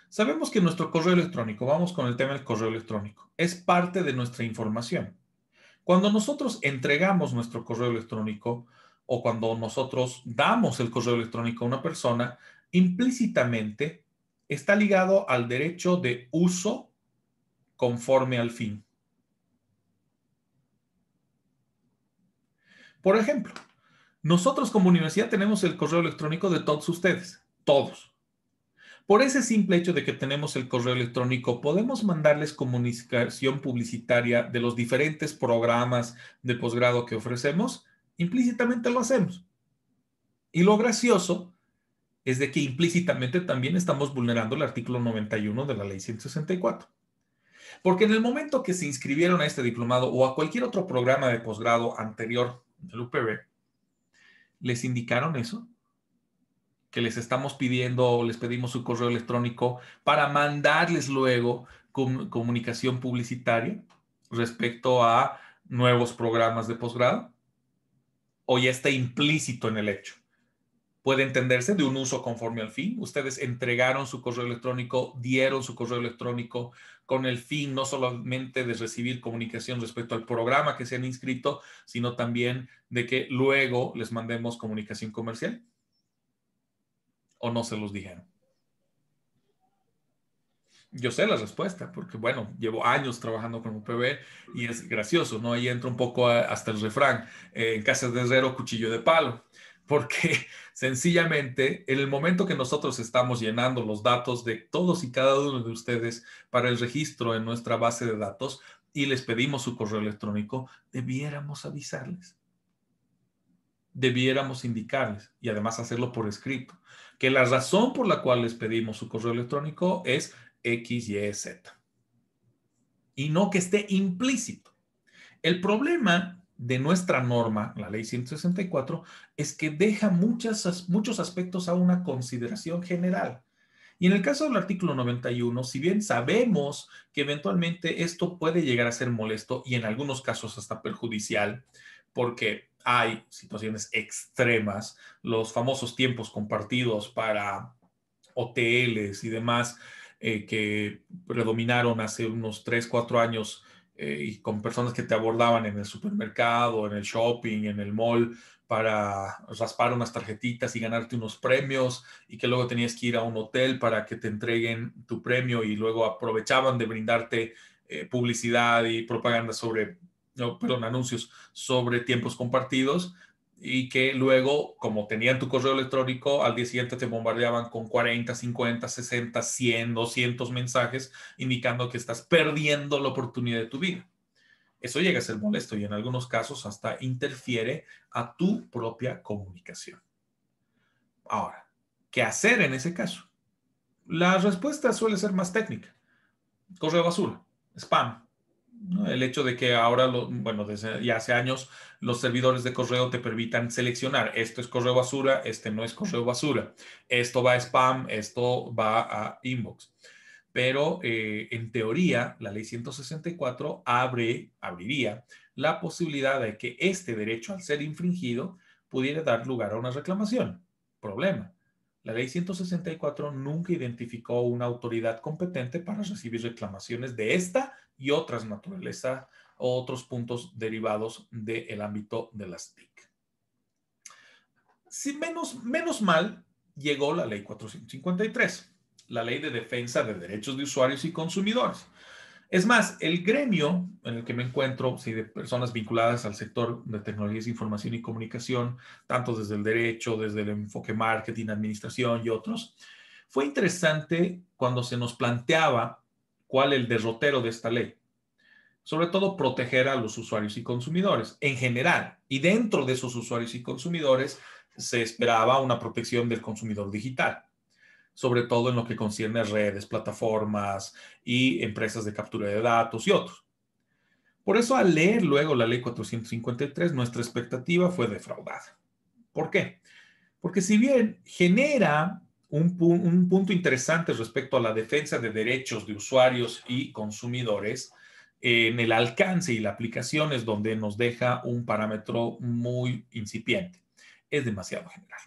Sabemos que nuestro correo electrónico, vamos con el tema del correo electrónico, es parte de nuestra información. Cuando nosotros entregamos nuestro correo electrónico o cuando nosotros damos el correo electrónico a una persona, implícitamente está ligado al derecho de uso conforme al fin. Por ejemplo, nosotros como universidad tenemos el correo electrónico de todos ustedes, todos. Por ese simple hecho de que tenemos el correo electrónico, podemos mandarles comunicación publicitaria de los diferentes programas de posgrado que ofrecemos, implícitamente lo hacemos. Y lo gracioso es de que implícitamente también estamos vulnerando el artículo 91 de la ley 164. Porque en el momento que se inscribieron a este diplomado o a cualquier otro programa de posgrado anterior del UPB, les indicaron eso, que les estamos pidiendo, les pedimos su correo electrónico para mandarles luego comunicación publicitaria respecto a nuevos programas de posgrado, o ya está implícito en el hecho puede entenderse de un uso conforme al fin. Ustedes entregaron su correo electrónico, dieron su correo electrónico con el fin no solamente de recibir comunicación respecto al programa que se han inscrito, sino también de que luego les mandemos comunicación comercial. ¿O no se los dijeron? Yo sé la respuesta, porque bueno, llevo años trabajando con UPB y es gracioso, ¿no? Ahí entra un poco hasta el refrán, en casa de herrero, cuchillo de palo porque sencillamente en el momento que nosotros estamos llenando los datos de todos y cada uno de ustedes para el registro en nuestra base de datos y les pedimos su correo electrónico, debiéramos avisarles. Debiéramos indicarles y además hacerlo por escrito, que la razón por la cual les pedimos su correo electrónico es X, Y, no que esté implícito. El problema de nuestra norma, la ley 164, es que deja muchos aspectos a una consideración general. Y en el caso del artículo 91, si bien sabemos que eventualmente esto puede llegar a ser molesto y en algunos casos hasta perjudicial, porque hay situaciones extremas, los famosos tiempos compartidos para hoteles y demás eh, que predominaron hace unos 3, 4 años eh, y con personas que te abordaban en el supermercado, en el shopping, en el mall, para raspar unas tarjetitas y ganarte unos premios y que luego tenías que ir a un hotel para que te entreguen tu premio y luego aprovechaban de brindarte eh, publicidad y propaganda sobre, no, perdón, anuncios sobre tiempos compartidos y que luego, como tenían tu correo electrónico, al día siguiente te bombardeaban con 40, 50, 60, 100, 200 mensajes indicando que estás perdiendo la oportunidad de tu vida. Eso llega a ser molesto y en algunos casos hasta interfiere a tu propia comunicación. Ahora, ¿qué hacer en ese caso? La respuesta suele ser más técnica. Correo basura, spam, El hecho de que ahora, bueno, desde ya hace años, los servidores de correo te permitan seleccionar, esto es correo basura, este no es correo basura, esto va a spam, esto va a inbox. Pero eh, en teoría, la ley 164 abre, abriría la posibilidad de que este derecho, al ser infringido, pudiera dar lugar a una reclamación. Problema. La ley 164 nunca identificó una autoridad competente para recibir reclamaciones de esta y otras naturaleza o otros puntos derivados del ámbito de las TIC. Si menos, menos mal llegó la ley 453, la ley de defensa de derechos de usuarios y consumidores. Es más, el gremio en el que me encuentro, sí, de personas vinculadas al sector de tecnologías de información y comunicación, tanto desde el derecho, desde el enfoque marketing, administración y otros, fue interesante cuando se nos planteaba cuál el derrotero de esta ley. Sobre todo proteger a los usuarios y consumidores en general. Y dentro de esos usuarios y consumidores se esperaba una protección del consumidor digital, sobre todo en lo que concierne a redes, plataformas y empresas de captura de datos y otros. Por eso al leer luego la ley 453, nuestra expectativa fue defraudada. ¿Por qué? Porque si bien genera un, punto interesante respecto a la defensa de derechos de usuarios y consumidores en el alcance y la aplicación es donde nos deja un parámetro muy incipiente. Es demasiado general.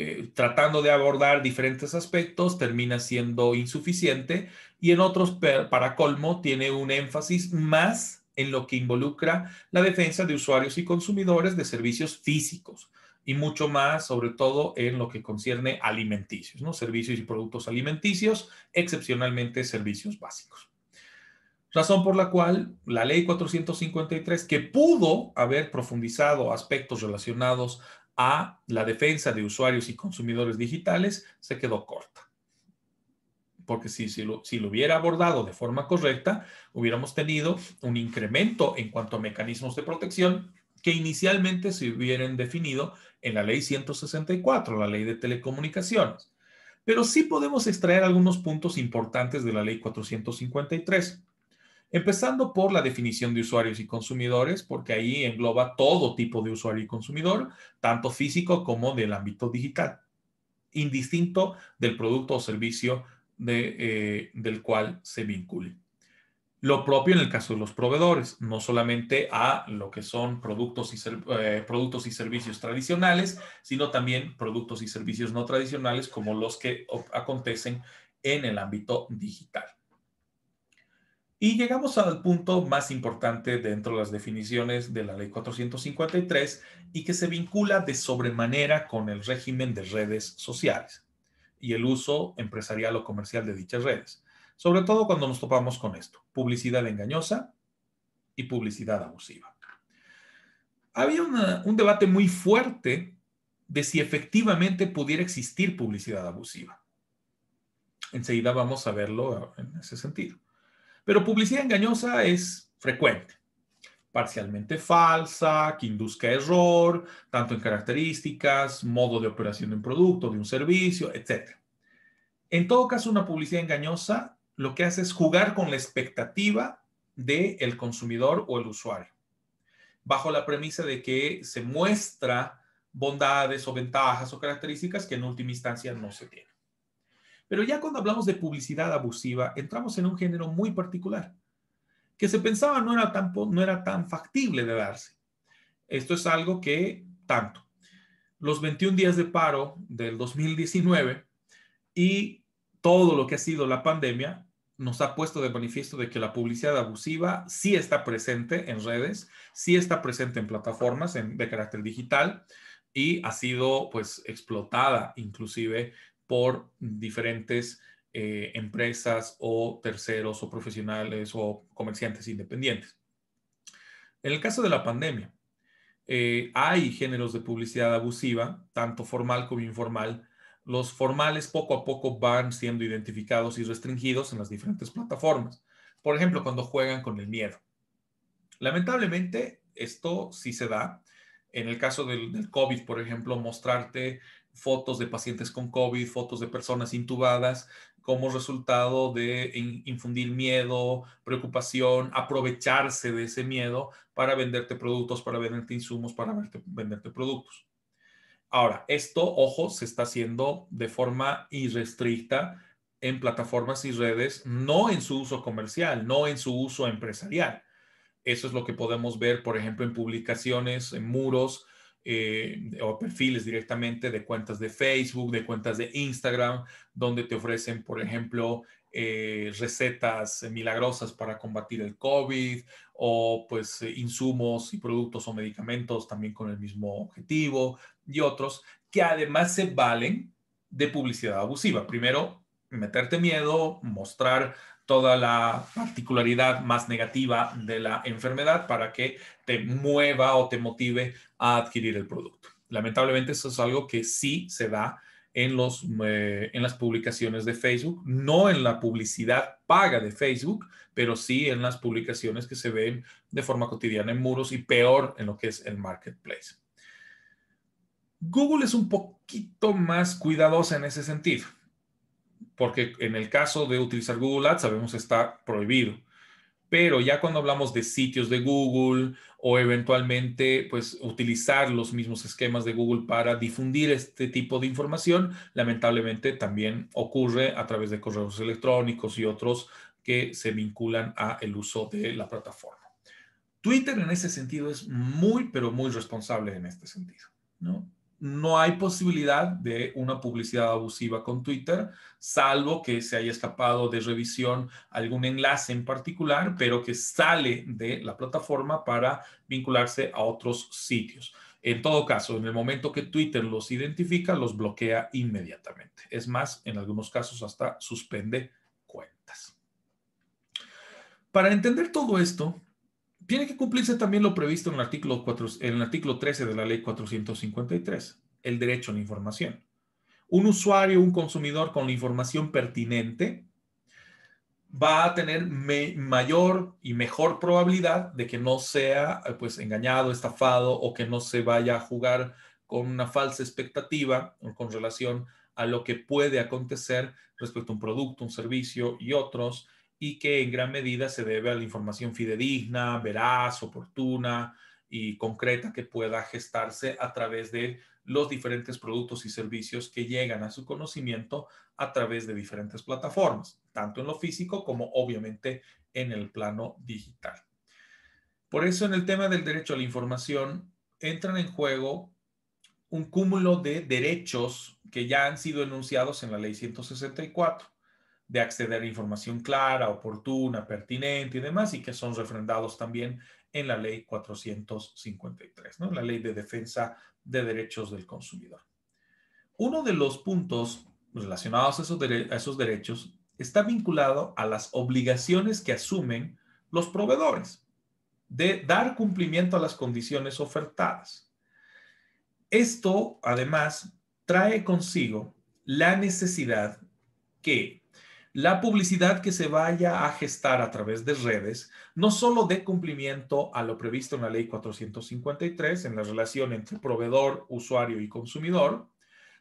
Eh, tratando de abordar diferentes aspectos termina siendo insuficiente y en otros, para colmo, tiene un énfasis más en lo que involucra la defensa de usuarios y consumidores de servicios físicos, y mucho más, sobre todo en lo que concierne alimenticios, ¿no? Servicios y productos alimenticios, excepcionalmente servicios básicos. Razón por la cual la ley 453, que pudo haber profundizado aspectos relacionados a la defensa de usuarios y consumidores digitales, se quedó corta. Porque si, si, lo, si lo hubiera abordado de forma correcta, hubiéramos tenido un incremento en cuanto a mecanismos de protección que inicialmente se hubieran definido en la ley 164, la ley de telecomunicaciones. Pero sí podemos extraer algunos puntos importantes de la ley 453. Empezando por la definición de usuarios y consumidores, porque ahí engloba todo tipo de usuario y consumidor, tanto físico como del ámbito digital, indistinto del producto o servicio eh, del cual se vincule. Lo propio en el caso de los proveedores, no solamente a lo que son productos y, eh, productos y servicios tradicionales, sino también productos y servicios no tradicionales como los que acontecen en el ámbito digital. Y llegamos al punto más importante dentro de las definiciones de la ley 453 y que se vincula de sobremanera con el régimen de redes sociales y el uso empresarial o comercial de dichas redes sobre todo cuando nos topamos con esto, publicidad engañosa y publicidad abusiva. Había un debate muy fuerte de si efectivamente pudiera existir publicidad abusiva. Enseguida vamos a verlo en ese sentido. Pero publicidad engañosa es frecuente, parcialmente falsa, que induzca error, tanto en características, modo de operación de un producto, de un servicio, etc. En todo caso, una publicidad engañosa lo que hace es jugar con la expectativa del consumidor o el usuario, bajo la premisa de que se muestra bondades o ventajas o características que en última instancia no se tienen. Pero ya cuando hablamos de publicidad abusiva, entramos en un género muy particular, que se pensaba no era tan, no era tan factible de darse. Esto es algo que tanto los 21 días de paro del 2019 y todo lo que ha sido la pandemia nos ha puesto de manifiesto de que la publicidad abusiva sí está presente en redes, sí está presente en plataformas de carácter digital y ha sido pues explotada inclusive por diferentes eh, empresas o terceros o profesionales o comerciantes independientes. En el caso de la pandemia, eh, hay géneros de publicidad abusiva, tanto formal como informal, los formales poco a poco van siendo identificados y restringidos en las diferentes plataformas. Por ejemplo, cuando juegan con el miedo. Lamentablemente, esto sí se da. En el caso del, COVID, por ejemplo, mostrarte fotos de pacientes con COVID, fotos de personas intubadas, como resultado de infundir miedo, preocupación, aprovecharse de ese miedo para venderte productos, para venderte insumos, para venderte productos. Ahora, esto, ojo, se está haciendo de forma irrestricta en plataformas y redes, no en su uso comercial, no en su uso empresarial. Eso es lo que podemos ver, por ejemplo, en publicaciones, en muros eh, o perfiles directamente de cuentas de Facebook, de cuentas de Instagram, donde te ofrecen, por ejemplo, eh, recetas milagrosas para combatir el COVID o pues insumos y productos o medicamentos también con el mismo objetivo y otros que además se valen de publicidad abusiva. Primero, meterte miedo, mostrar toda la particularidad más negativa de la enfermedad para que te mueva o te motive a adquirir el producto. Lamentablemente eso es algo que sí se da en, los, eh, en las publicaciones de Facebook, no en la publicidad paga de Facebook, pero sí en las publicaciones que se ven de forma cotidiana en muros y peor en lo que es el marketplace. Google es un poquito más cuidadosa en ese sentido porque en el caso de utilizar Google Ads sabemos está prohibido. Pero ya cuando hablamos de sitios de Google o eventualmente pues utilizar los mismos esquemas de Google para difundir este tipo de información, lamentablemente también ocurre a través de correos electrónicos y otros que se vinculan a el uso de la plataforma. Twitter en ese sentido es muy, pero muy responsable en este sentido, ¿no? No hay posibilidad de una publicidad abusiva con Twitter, salvo que se haya escapado de revisión algún enlace en particular, pero que sale de la plataforma para vincularse a otros sitios. En todo caso, en el momento que Twitter los identifica, los bloquea inmediatamente. Es más, en algunos casos hasta suspende cuentas. Para entender todo esto, tiene que cumplirse también lo previsto en el, artículo en el artículo 13 de la ley 453, el derecho a la información. Un usuario, un consumidor con la información pertinente va a tener mayor y mejor probabilidad de que no sea pues engañado, estafado o que no se vaya a jugar con una falsa expectativa con relación a lo que puede acontecer respecto a un producto, un servicio y otros y que en gran medida se debe a la información fidedigna, veraz, oportuna y concreta que pueda gestarse a través de los diferentes productos y servicios que llegan a su conocimiento a través de diferentes plataformas, tanto en lo físico como obviamente en el plano digital. Por eso en el tema del derecho a la información entran en juego un cúmulo de derechos que ya han sido enunciados en la ley 164 de acceder a información clara, oportuna, pertinente y demás, y que son refrendados también en la ley 453, ¿no? la ley de defensa de derechos del consumidor. Uno de los puntos relacionados a esos, a esos derechos está vinculado a las obligaciones que asumen los proveedores de dar cumplimiento a las condiciones ofertadas. Esto, además, trae consigo la necesidad que la publicidad que se vaya a gestar a través de redes no solo dé cumplimiento a lo previsto en la ley 453 en la relación entre proveedor, usuario y consumidor,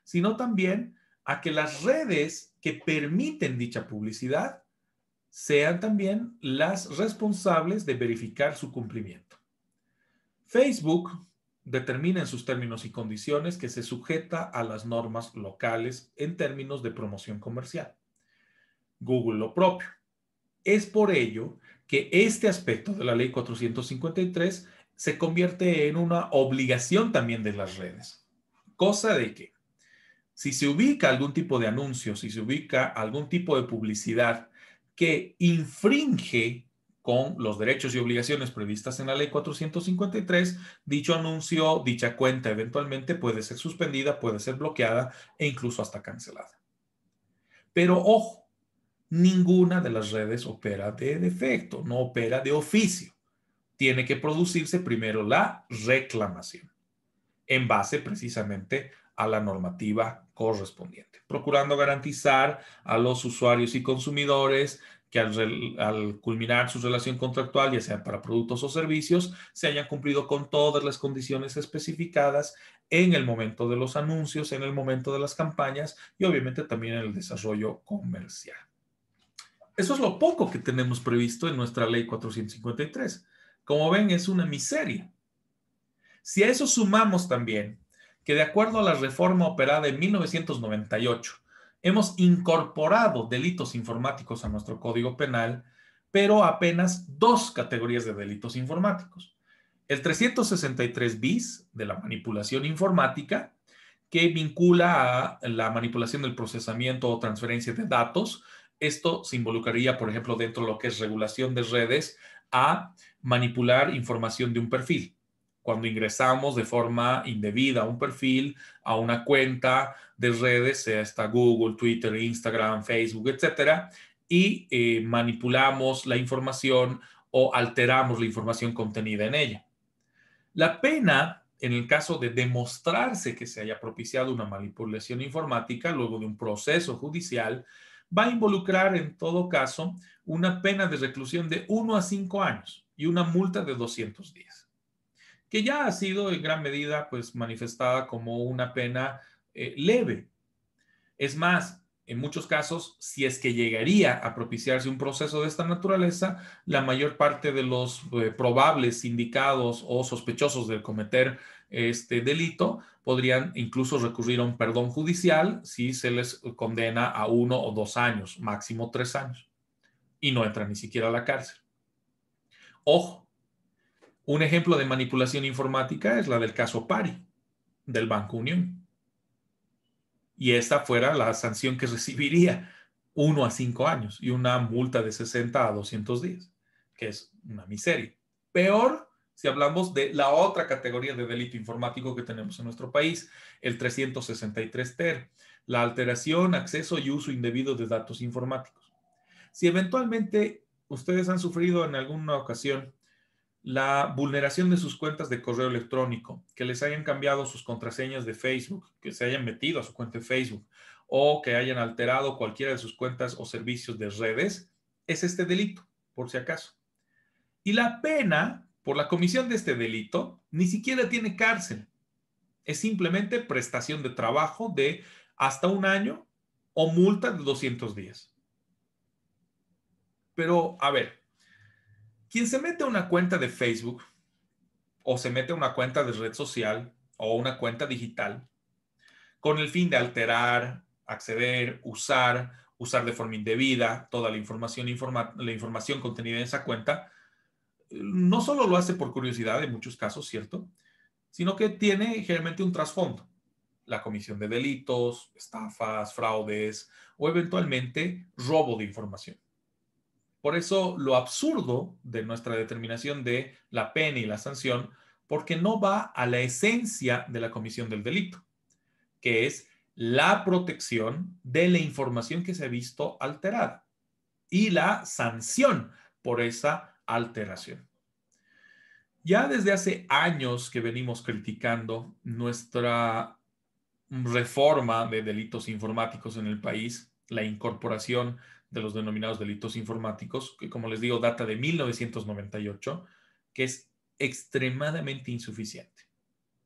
sino también a que las redes que permiten dicha publicidad sean también las responsables de verificar su cumplimiento. Facebook determina en sus términos y condiciones que se sujeta a las normas locales en términos de promoción comercial. Google lo propio. Es por ello que este aspecto de la ley 453 se convierte en una obligación también de las redes. Cosa de que si se ubica algún tipo de anuncio, si se ubica algún tipo de publicidad que infringe con los derechos y obligaciones previstas en la ley 453, dicho anuncio, dicha cuenta eventualmente puede ser suspendida, puede ser bloqueada e incluso hasta cancelada. Pero ojo, ninguna de las redes opera de defecto, no opera de oficio. Tiene que producirse primero la reclamación en base precisamente a la normativa correspondiente, procurando garantizar a los usuarios y consumidores que al, culminar su relación contractual, ya sea para productos o servicios, se hayan cumplido con todas las condiciones especificadas en el momento de los anuncios, en el momento de las campañas y obviamente también en el desarrollo comercial. Eso es lo poco que tenemos previsto en nuestra ley 453. Como ven, es una miseria. Si a eso sumamos también que de acuerdo a la reforma operada en 1998, hemos incorporado delitos informáticos a nuestro Código Penal, pero apenas dos categorías de delitos informáticos. El 363 bis de la manipulación informática, que vincula a la manipulación del procesamiento o transferencia de datos. Esto se involucraría, por ejemplo, dentro de lo que es regulación de redes, a manipular información de un perfil cuando ingresamos de forma indebida a un perfil, a una cuenta de redes, sea esta Google, Twitter, Instagram, Facebook, etcétera, y eh, manipulamos la información o alteramos la información contenida en ella. La pena, en el caso de demostrarse que se haya propiciado una manipulación informática luego de un proceso judicial, va a involucrar en todo caso una pena de reclusión de 1 a 5 años y una multa de 200 días que ya ha sido en gran medida pues manifestada como una pena eh, leve. Es más, en muchos casos, si es que llegaría a propiciarse un proceso de esta naturaleza, la mayor parte de los eh, probables indicados o sospechosos de cometer este delito podrían incluso recurrir a un perdón judicial si se les condena a uno o dos años, máximo tres años, y no entran ni siquiera a la cárcel. Ojo, un ejemplo de manipulación informática es la del caso Pari, del Banco Unión. Y esta fuera la sanción que recibiría, uno a cinco años y una multa de 60 a 200 días, que es una miseria. Peor si hablamos de la otra categoría de delito informático que tenemos en nuestro país, el 363 TER, la alteración, acceso y uso indebido de datos informáticos. Si eventualmente ustedes han sufrido en alguna ocasión la vulneración de sus cuentas de correo electrónico, que les hayan cambiado sus contraseñas de Facebook, que se hayan metido a su cuenta de Facebook o que hayan alterado cualquiera de sus cuentas o servicios de redes, es este delito, por si acaso. Y la pena por la comisión de este delito ni siquiera tiene cárcel. Es simplemente prestación de trabajo de hasta un año o multa de 200 días. Pero, a ver, quien se mete a una cuenta de Facebook o se mete a una cuenta de red social o una cuenta digital con el fin de alterar, acceder, usar, usar de forma indebida toda la información, la información contenida en esa cuenta, no solo lo hace por curiosidad en muchos casos, ¿cierto? Sino que tiene generalmente un trasfondo, la comisión de delitos, estafas, fraudes o eventualmente robo de información. Por eso lo absurdo de nuestra determinación de la pena y la sanción, porque no va a la esencia de la comisión del delito, que es la protección de la información que se ha visto alterada y la sanción por esa alteración. Ya desde hace años que venimos criticando nuestra reforma de delitos informáticos en el país, la incorporación de los denominados delitos informáticos, que como les digo data de 1998, que es extremadamente insuficiente,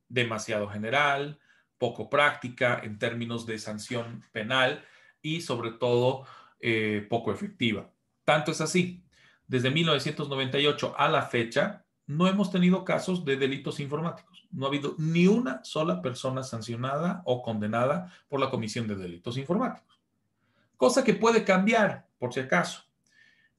demasiado general, poco práctica en términos de sanción penal y sobre todo eh, poco efectiva. Tanto es así, desde 1998 a la fecha, no hemos tenido casos de delitos informáticos. No ha habido ni una sola persona sancionada o condenada por la comisión de delitos informáticos cosa que puede cambiar, por si acaso,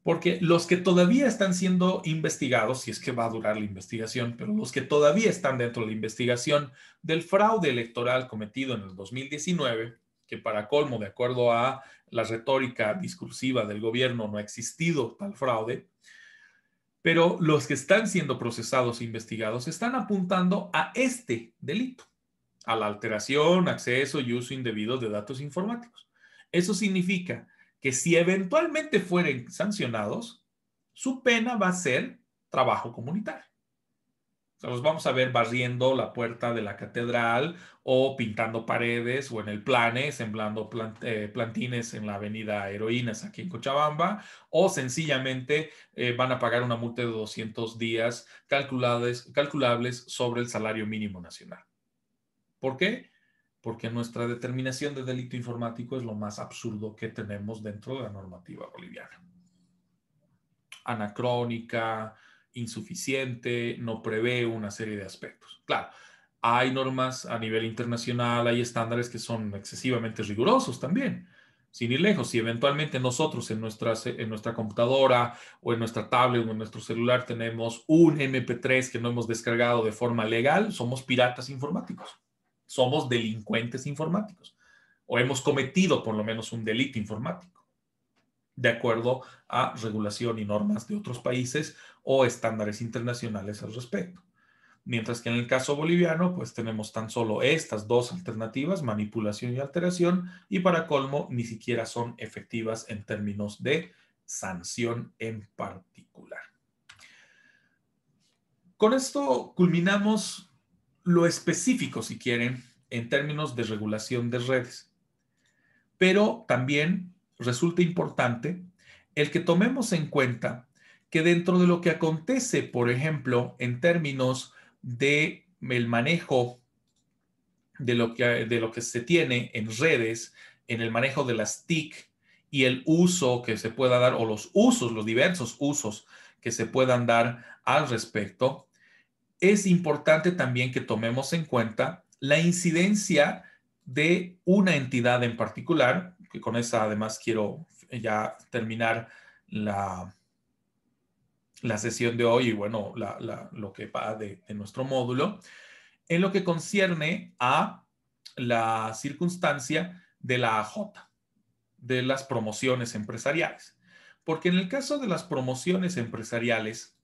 porque los que todavía están siendo investigados, si es que va a durar la investigación, pero los que todavía están dentro de la investigación del fraude electoral cometido en el 2019, que para colmo, de acuerdo a la retórica discursiva del gobierno, no ha existido tal fraude, pero los que están siendo procesados e investigados están apuntando a este delito, a la alteración, acceso y uso indebido de datos informáticos. Eso significa que si eventualmente fueren sancionados, su pena va a ser trabajo comunitario. Los vamos a ver barriendo la puerta de la catedral o pintando paredes o en el plane, sembrando eh, plantines en la avenida Heroínas aquí en Cochabamba o sencillamente eh, van a pagar una multa de 200 días calculables, calculables sobre el salario mínimo nacional. ¿Por qué? Porque nuestra determinación de delito informático es lo más absurdo que tenemos dentro de la normativa boliviana. Anacrónica, insuficiente, no prevé una serie de aspectos. Claro, hay normas a nivel internacional, hay estándares que son excesivamente rigurosos también. Sin ir lejos, si eventualmente nosotros en, en nuestra computadora o en nuestra tablet o en nuestro celular tenemos un MP3 que no hemos descargado de forma legal, somos piratas informáticos, somos delincuentes informáticos o hemos cometido por lo menos un delito informático de acuerdo a regulación y normas de otros países o estándares internacionales al respecto. Mientras que en el caso boliviano, pues tenemos tan solo estas dos alternativas, manipulación y alteración, y para colmo, ni siquiera son efectivas en términos de sanción en particular. Con esto culminamos lo específico, si quieren, en términos de regulación de redes. Pero también resulta importante el que tomemos en cuenta que dentro de lo que acontece, por ejemplo, en términos de el manejo de lo, que, de lo que se tiene en redes, en el manejo de las TIC y el uso que se pueda dar, o los usos, los diversos usos que se puedan dar al respecto, es importante también que tomemos en cuenta la incidencia de una entidad en particular, que con esa además quiero ya terminar la, la sesión de hoy y bueno, lo que va de, de nuestro módulo, en lo que concierne a la circunstancia de la AJ, de las promociones empresariales. Porque en el caso de las promociones empresariales,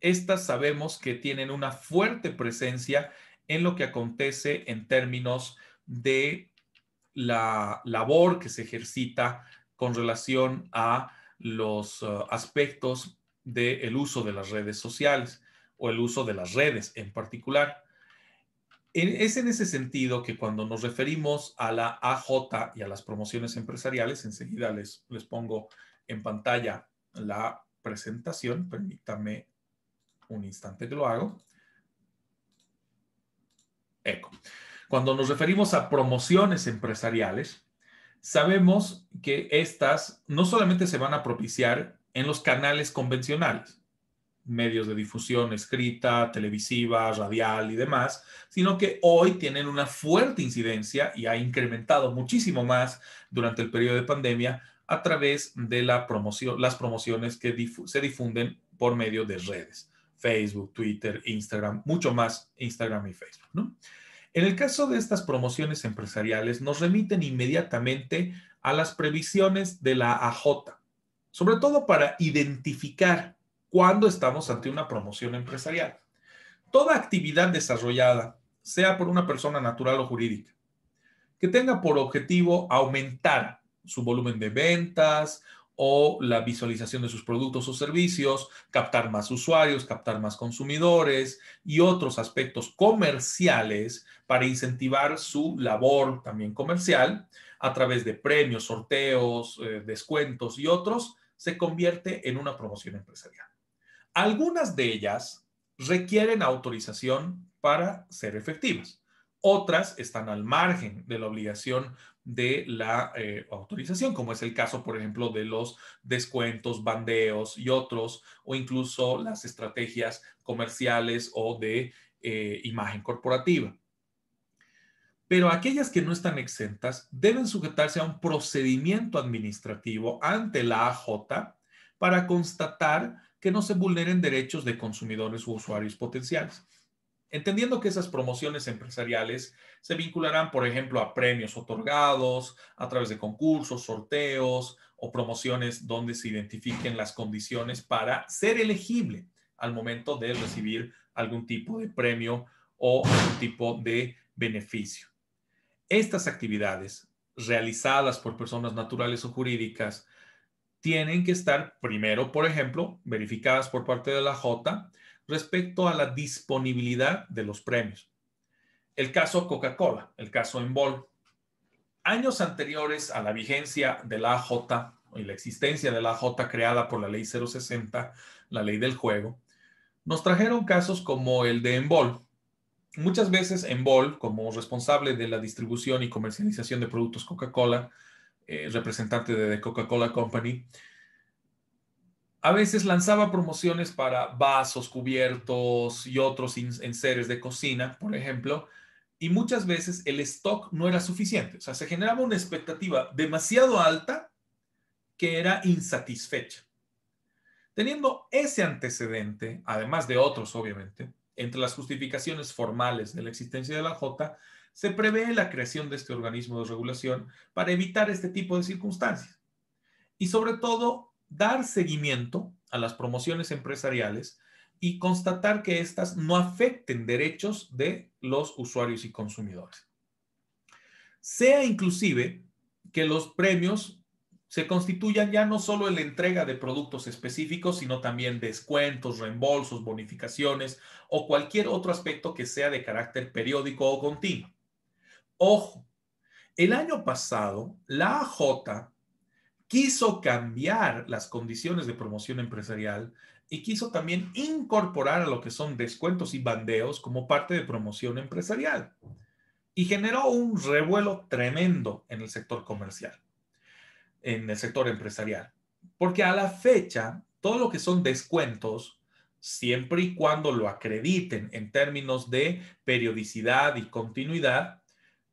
estas sabemos que tienen una fuerte presencia en lo que acontece en términos de la labor que se ejercita con relación a los uh, aspectos del uso de las redes sociales o el uso de las redes en particular. Es en ese sentido que cuando nos referimos a la AJ y a las promociones empresariales, enseguida les, les pongo en pantalla la presentación, permítame un instante que lo hago. Eco. Cuando nos referimos a promociones empresariales, sabemos que estas no solamente se van a propiciar en los canales convencionales, medios de difusión escrita, televisiva, radial y demás, sino que hoy tienen una fuerte incidencia y ha incrementado muchísimo más durante el periodo de pandemia a través de las promociones que se difunden por medio de redes, Facebook, Twitter, Instagram, mucho más Instagram y Facebook, ¿no? En el caso de estas promociones empresariales, nos remiten inmediatamente a las previsiones de la AJ, sobre todo para identificar cuándo estamos ante una promoción empresarial. Toda actividad desarrollada, sea por una persona natural o jurídica, que tenga por objetivo aumentar su volumen de ventas o la visualización de sus productos o servicios, captar más usuarios, captar más consumidores y otros aspectos comerciales para incentivar su labor también comercial a través de premios, sorteos, eh, descuentos y otros, se convierte en una promoción empresarial. Algunas de ellas requieren autorización para ser efectivas. Otras están al margen de la obligación de la eh, autorización, como es el caso, por ejemplo, de los descuentos, bandeos y otros, o incluso las estrategias comerciales o de eh, imagen corporativa. Pero aquellas que no están exentas deben sujetarse a un procedimiento administrativo ante la AJ para constatar que no se vulneren derechos de consumidores u usuarios potenciales entendiendo que esas promociones empresariales se vincularán, por ejemplo, a premios otorgados a través de concursos, sorteos o promociones donde se identifiquen las condiciones para ser elegible al momento de recibir algún tipo de premio o algún tipo de beneficio. Estas actividades realizadas por personas naturales o jurídicas tienen que estar primero, por ejemplo, verificadas por parte de la J respecto a la disponibilidad de los premios. El caso Coca-Cola, el caso Envol. Años anteriores a la vigencia de la AJ y la existencia de la AJ creada por la ley 060, la ley del juego, nos trajeron casos como el de Envol. Muchas veces Envol, como responsable de la distribución y comercialización de productos Coca-Cola, eh, representante de Coca-Cola Company, a veces lanzaba promociones para vasos, cubiertos y otros enseres de cocina, por ejemplo, y muchas veces el stock no era suficiente. O sea, se generaba una expectativa demasiado alta que era insatisfecha. Teniendo ese antecedente, además de otros, obviamente, entre las justificaciones formales de la existencia de la J, se prevé la creación de este organismo de regulación para evitar este tipo de circunstancias. Y sobre todo, dar seguimiento a las promociones empresariales y constatar que éstas no afecten derechos de los usuarios y consumidores. Sea inclusive que los premios se constituyan ya no solo en la entrega de productos específicos, sino también descuentos, reembolsos, bonificaciones o cualquier otro aspecto que sea de carácter periódico o continuo. Ojo, el año pasado la AJ quiso cambiar las condiciones de promoción empresarial y quiso también incorporar a lo que son descuentos y bandeos como parte de promoción empresarial. Y generó un revuelo tremendo en el sector comercial, en el sector empresarial. Porque a la fecha, todo lo que son descuentos, siempre y cuando lo acrediten en términos de periodicidad y continuidad,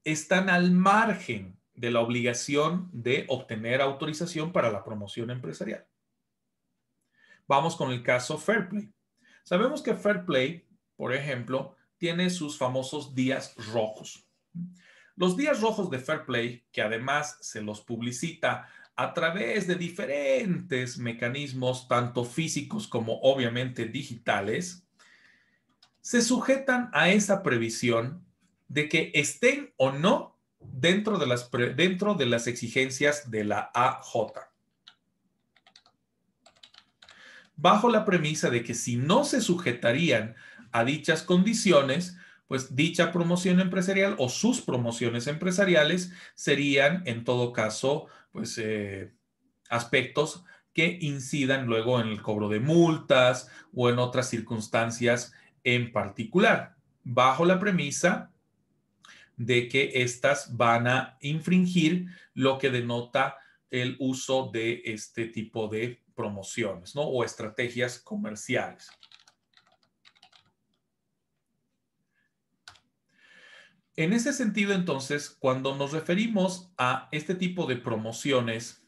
están al margen de la obligación de obtener autorización para la promoción empresarial. Vamos con el caso Fairplay. Sabemos que Fairplay, por ejemplo, tiene sus famosos días rojos. Los días rojos de Fairplay, que además se los publicita a través de diferentes mecanismos, tanto físicos como obviamente digitales, se sujetan a esa previsión de que estén o no dentro de las, dentro de las exigencias de la AJ. Bajo la premisa de que si no se sujetarían a dichas condiciones, pues dicha promoción empresarial o sus promociones empresariales serían en todo caso, pues eh, aspectos que incidan luego en el cobro de multas o en otras circunstancias en particular, bajo la premisa de que éstas van a infringir lo que denota el uso de este tipo de promociones ¿no? o estrategias comerciales. En ese sentido, entonces, cuando nos referimos a este tipo de promociones,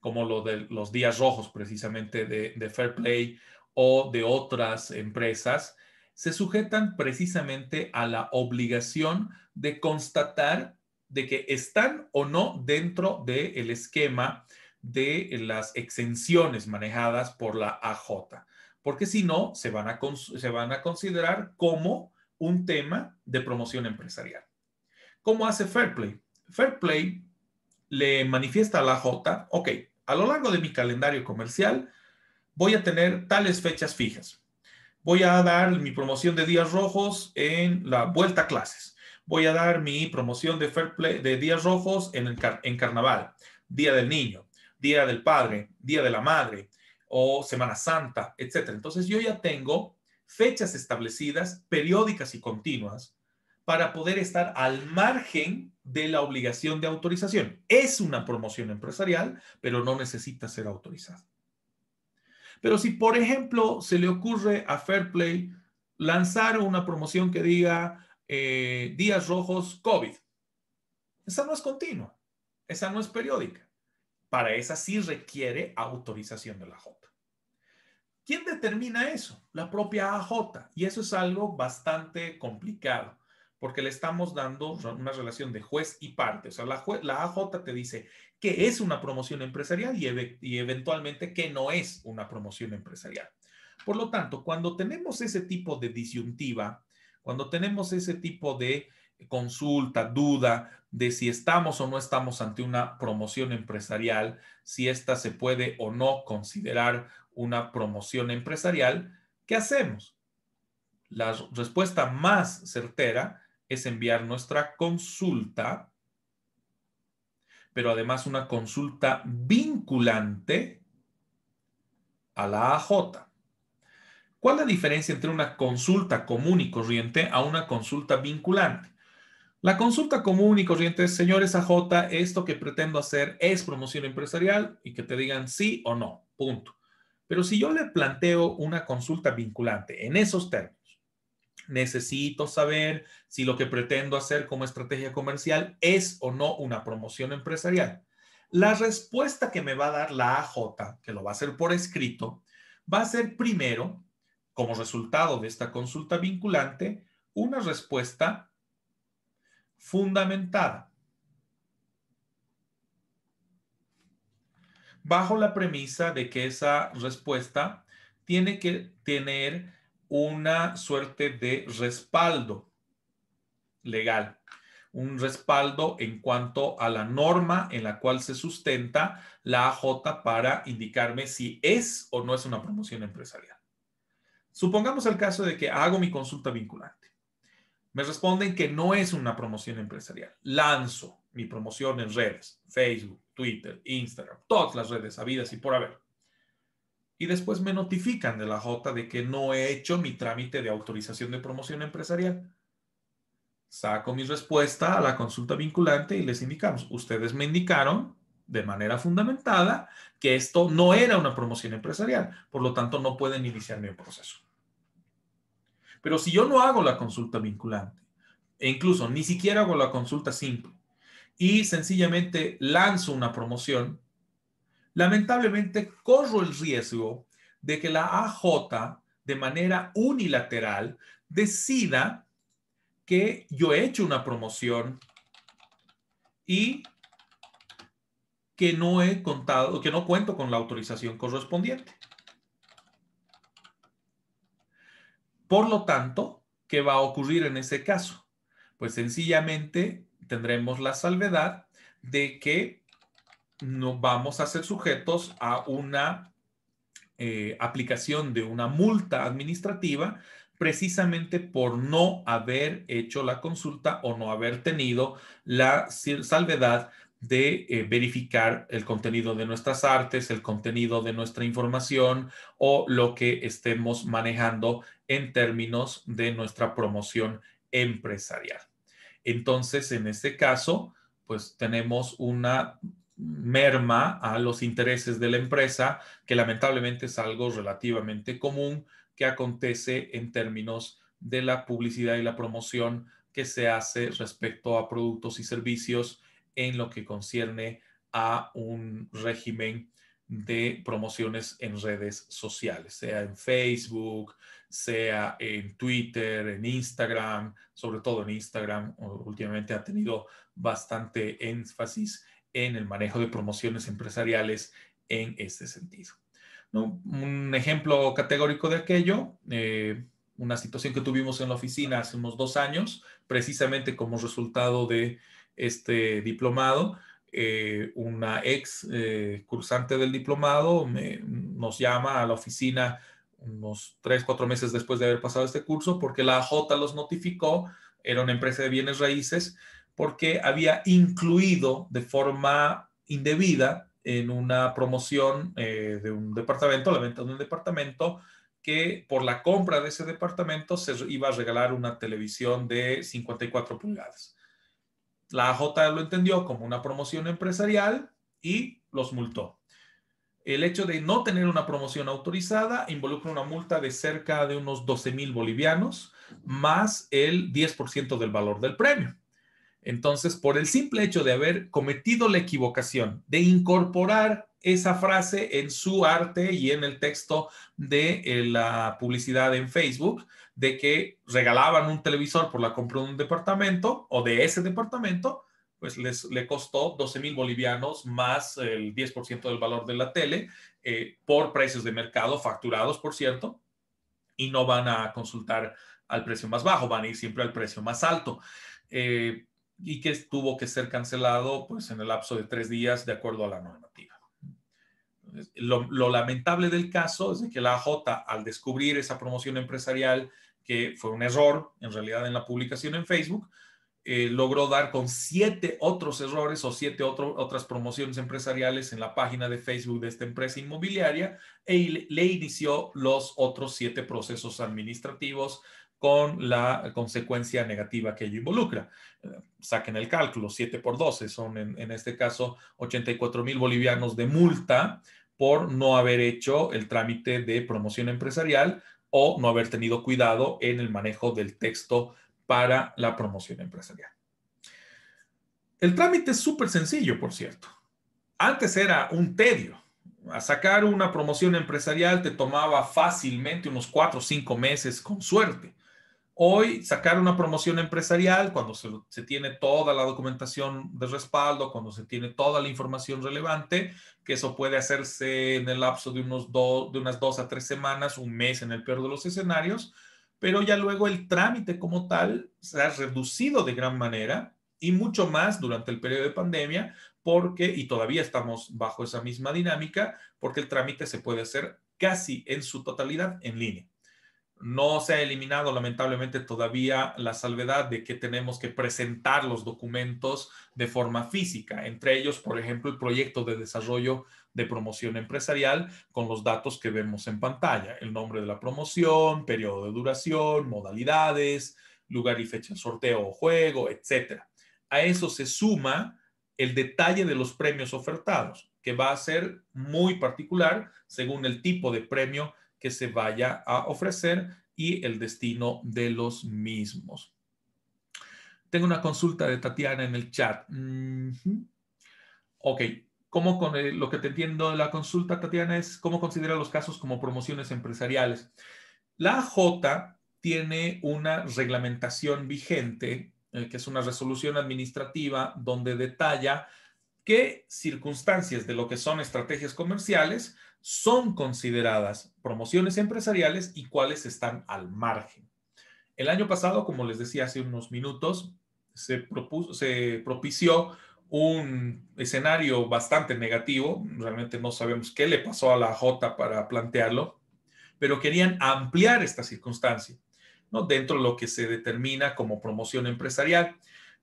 como lo de los días rojos precisamente de, de Fair Play o de otras empresas, se sujetan precisamente a la obligación de constatar de que están o no dentro del esquema de las exenciones manejadas por la AJ, porque si no, se van, a se van a considerar como un tema de promoción empresarial. ¿Cómo hace Fairplay? Fairplay le manifiesta a la AJ, ok, a lo largo de mi calendario comercial voy a tener tales fechas fijas voy a dar mi promoción de días rojos en la vuelta a clases. Voy a dar mi promoción de fair de días rojos en, en carnaval, Día del Niño, Día del Padre, Día de la Madre o Semana Santa, etc. Entonces yo ya tengo fechas establecidas, periódicas y continuas para poder estar al margen de la obligación de autorización. Es una promoción empresarial, pero no necesita ser autorizada. Pero si, por ejemplo, se le ocurre a Fairplay lanzar una promoción que diga eh, días rojos COVID, esa no es continua, esa no es periódica. Para esa sí requiere autorización de la J. ¿Quién determina eso? La propia AJ. Y eso es algo bastante complicado porque le estamos dando una relación de juez y parte. O sea, la, la AJ te dice qué es una promoción empresarial y, eventualmente qué no es una promoción empresarial. Por lo tanto, cuando tenemos ese tipo de disyuntiva, cuando tenemos ese tipo de consulta, duda de si estamos o no estamos ante una promoción empresarial, si esta se puede o no considerar una promoción empresarial, ¿Qué hacemos? La respuesta más certera es enviar nuestra consulta, pero además una consulta vinculante a la AJ. ¿Cuál es la diferencia entre una consulta común y corriente a una consulta vinculante? La consulta común y corriente es, señores AJ, esto que pretendo hacer es promoción empresarial y que te digan sí o no, punto. Pero si yo le planteo una consulta vinculante en esos términos, necesito saber si lo que pretendo hacer como estrategia comercial es o no una promoción empresarial. La respuesta que me va a dar la AJ, que lo va a hacer por escrito, va a ser primero, como resultado de esta consulta vinculante, una respuesta fundamentada bajo la premisa de que esa respuesta tiene que tener una suerte de respaldo legal, un respaldo en cuanto a la norma en la cual se sustenta la AJ para indicarme si es o no es una promoción empresarial. Supongamos el caso de que hago mi consulta vinculante. Me responden que no es una promoción empresarial. Lanzo mi promoción en redes, Facebook, Twitter, Instagram, todas las redes habidas y por haber. Y después me notifican de la J de que no he hecho mi trámite de autorización de promoción empresarial. Saco mi respuesta a la consulta vinculante y les indicamos, ustedes me indicaron de manera fundamentada que esto no era una promoción empresarial, por lo tanto no pueden iniciar mi proceso. Pero si yo no hago la consulta vinculante, e incluso ni siquiera hago la consulta simple, y sencillamente lanzo una promoción, lamentablemente corro el riesgo de que la AJ de manera unilateral decida que yo he hecho una promoción y que no he contado, que no cuento con la autorización correspondiente. Por lo tanto, ¿qué va a ocurrir en ese caso? Pues sencillamente tendremos la salvedad de que no vamos a ser sujetos a una eh, aplicación de una multa administrativa precisamente por no haber hecho la consulta o no haber tenido la salvedad de eh, verificar el contenido de nuestras artes, el contenido de nuestra información o lo que estemos manejando en términos de nuestra promoción empresarial. Entonces, en este caso, pues tenemos una merma a los intereses de la empresa, que lamentablemente es algo relativamente común que acontece en términos de la publicidad y la promoción que se hace respecto a productos y servicios en lo que concierne a un régimen de promociones en redes sociales, sea en Facebook, sea en Twitter, en Instagram, sobre todo en Instagram, últimamente ha tenido bastante énfasis en el manejo de promociones empresariales en este sentido. Un ejemplo categórico de aquello, eh, una situación que tuvimos en la oficina hace unos dos años, precisamente como resultado de este diplomado. Eh, una ex eh, cursante del diplomado nos llama a la oficina unos tres, cuatro meses después de haber pasado este curso porque la AJ los notificó, era una empresa de bienes raíces, porque había incluido de forma indebida en una promoción eh, de un departamento, la venta de un departamento, que por la compra de ese departamento se iba a regalar una televisión de 54 pulgadas. La AJ lo entendió como una promoción empresarial y los multó. El hecho de no tener una promoción autorizada involucra una multa de cerca de unos 12 mil bolivianos más el 10% del valor del premio. Entonces, por el simple hecho de haber cometido la equivocación de incorporar esa frase en su arte y en el texto de eh, la publicidad en Facebook, de que regalaban un televisor por la compra de un departamento o de ese departamento, pues les, le costó 12 mil bolivianos más el 10% del valor de la tele eh, por precios de mercado facturados, por cierto, y no van a consultar al precio más bajo, van a ir siempre al precio más alto. Eh, y que tuvo que ser cancelado pues en el lapso de tres días de acuerdo a la normativa. Lo, lamentable del caso es que la AJ, al descubrir esa promoción empresarial, que fue un error en realidad en la publicación en Facebook, eh, logró dar con siete otros errores o siete otras promociones empresariales en la página de Facebook de esta empresa inmobiliaria e le inició los otros siete procesos administrativos con la consecuencia negativa que ello involucra. Saquen el cálculo, 7 por 12 son en, este caso 84 mil bolivianos de multa por no haber hecho el trámite de promoción empresarial o no haber tenido cuidado en el manejo del texto para la promoción empresarial. El trámite es súper sencillo, por cierto. Antes era un tedio. A sacar una promoción empresarial te tomaba fácilmente unos cuatro o cinco meses con suerte. Hoy, sacar una promoción empresarial, cuando se, tiene toda la documentación de respaldo, cuando se tiene toda la información relevante, que eso puede hacerse en el lapso de, unos de unas dos a tres semanas, un mes en el peor de los escenarios, pero ya luego el trámite como tal se ha reducido de gran manera y mucho más durante el periodo de pandemia, porque, y todavía estamos bajo esa misma dinámica, porque el trámite se puede hacer casi en su totalidad en línea. No se ha eliminado lamentablemente todavía la salvedad de que tenemos que presentar los documentos de forma física, entre ellos, por ejemplo, el proyecto de desarrollo de promoción empresarial con los datos que vemos en pantalla, el nombre de la promoción, periodo de duración, modalidades, lugar y fecha de sorteo o juego, etc. A eso se suma el detalle de los premios ofertados, que va a ser muy particular según el tipo de premio que se vaya a ofrecer y el destino de los mismos. Tengo una consulta de Tatiana en el chat. Ok, ¿cómo con lo que te entiendo de la consulta, Tatiana, es cómo considera los casos como promociones empresariales? La J tiene una reglamentación vigente, eh, que es una resolución administrativa donde detalla qué circunstancias de lo que son estrategias comerciales son consideradas promociones empresariales y cuáles están al margen. El año pasado, como les decía hace unos minutos, se, propuso, se propició un escenario bastante negativo. Realmente no sabemos qué le pasó a la J para plantearlo, pero querían ampliar esta circunstancia ¿no? dentro de lo que se determina como promoción empresarial.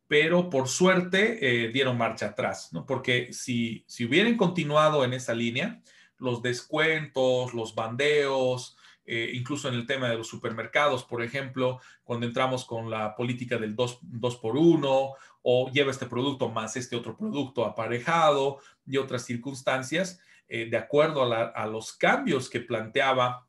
Pero por suerte eh, dieron marcha atrás, ¿no? porque si, si hubieran continuado en esa línea, los descuentos, los bandeos, eh, incluso en el tema de los supermercados, por ejemplo, cuando entramos con la política del 2, por 1 o lleva este producto más este otro producto aparejado y otras circunstancias, eh, de acuerdo a, los cambios que planteaba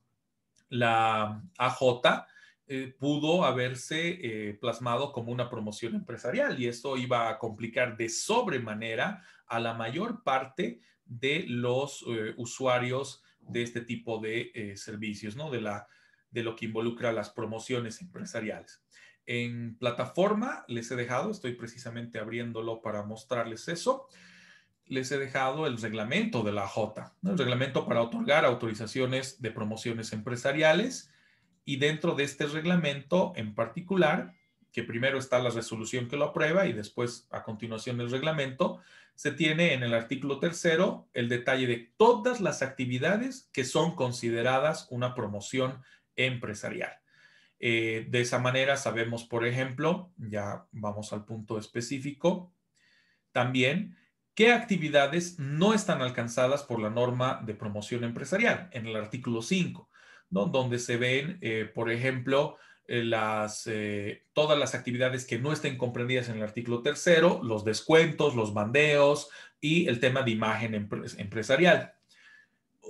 la AJ, eh, pudo haberse plasmado como una promoción empresarial y eso iba a complicar de sobremanera a la mayor parte de los eh, usuarios de este tipo de eh, servicios, ¿no? De, la, de lo que involucra las promociones empresariales. En plataforma les he dejado, estoy precisamente abriéndolo para mostrarles eso, les he dejado el reglamento de la J, el reglamento para otorgar autorizaciones de promociones empresariales y dentro de este reglamento en particular, que primero está la resolución que lo aprueba y después a continuación el reglamento, se tiene en el artículo tercero el detalle de todas las actividades que son consideradas una promoción empresarial. Eh, de esa manera sabemos, por ejemplo, ya vamos al punto específico, también qué actividades no están alcanzadas por la norma de promoción empresarial en el artículo 5, donde se ven, eh, por ejemplo, eh, las, eh, todas las actividades que no estén comprendidas en el artículo tercero, los descuentos, los bandeos y el tema de imagen empresarial.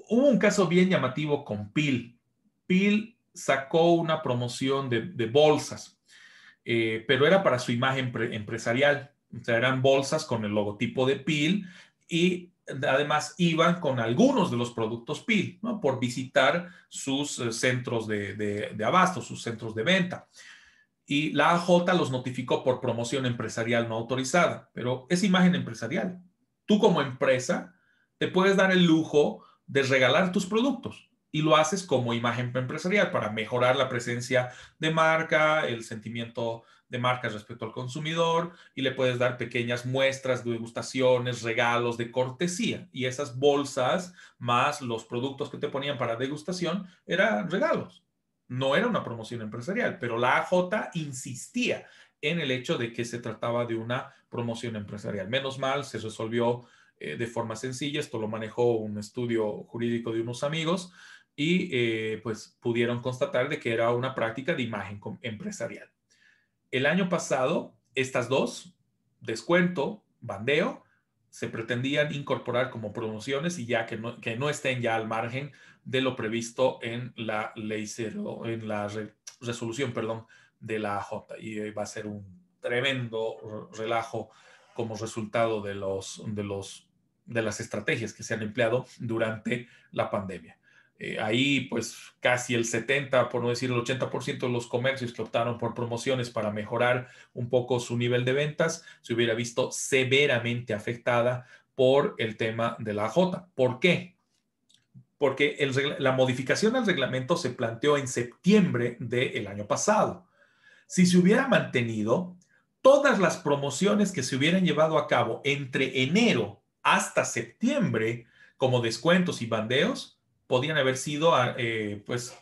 Hubo un caso bien llamativo con PIL. PIL sacó una promoción de, bolsas, pero era para su imagen empresarial. O sea, eran bolsas con el logotipo de PIL y además iban con algunos de los productos PIL, ¿no? Por visitar sus eh, centros de, de, abasto, sus centros de venta. Y la AJ los notificó por promoción empresarial no autorizada, pero es imagen empresarial. Tú como empresa te puedes dar el lujo de regalar tus productos y lo haces como imagen empresarial para mejorar la presencia de marca, el sentimiento de marcas respecto al consumidor y le puedes dar pequeñas muestras de degustaciones, regalos de cortesía. Y esas bolsas más los productos que te ponían para degustación eran regalos. No era una promoción empresarial, pero la AJ insistía en el hecho de que se trataba de una promoción empresarial. Menos mal, se resolvió eh, de forma sencilla. Esto lo manejó un estudio jurídico de unos amigos y eh, pues pudieron constatar de que era una práctica de imagen empresarial. El año pasado, estas dos, descuento, bandeo, se pretendían incorporar como promociones y ya que no, que no estén ya al margen de lo previsto en la ley cero, en la resolución, perdón, de la AJ. Y va a ser un tremendo relajo como resultado de, los, de, los, de las estrategias que se han empleado durante la pandemia. Eh, ahí, pues casi el 70, por no decir el 80% de los comercios que optaron por promociones para mejorar un poco su nivel de ventas, se hubiera visto severamente afectada por el tema de la J. ¿Por qué? Porque la modificación al reglamento se planteó en septiembre del año pasado. Si se hubiera mantenido, todas las promociones que se hubieran llevado a cabo entre enero hasta septiembre, como descuentos y bandeos, podían haber sido ah, eh, pues,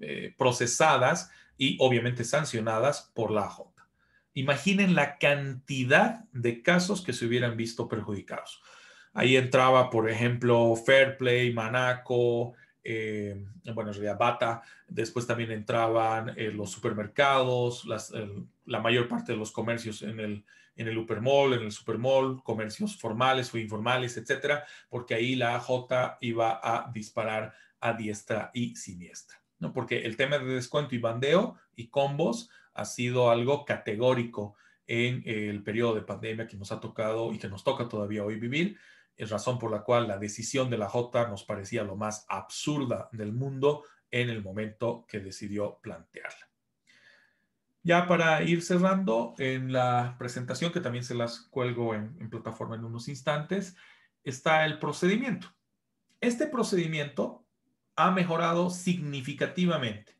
eh, procesadas y obviamente sancionadas por la AJ. Imaginen la cantidad de casos que se hubieran visto perjudicados. Ahí entraba, por ejemplo, Fairplay, Manaco, eh, bueno, en realidad Bata, después también entraban los supermercados, la mayor parte de los comercios en el, en el Upermall, en el Supermall, comercios formales o informales, etcétera, porque ahí la AJ iba a disparar a diestra y siniestra, ¿no? Porque el tema de descuento y bandeo y combos ha sido algo categórico en el periodo de pandemia que nos ha tocado y que nos toca todavía hoy vivir, es razón por la cual la decisión de la J nos parecía lo más absurda del mundo en el momento que decidió plantearla. Ya para ir cerrando, en la presentación, que también se las cuelgo en, plataforma en unos instantes, está el procedimiento. Este procedimiento ha mejorado significativamente,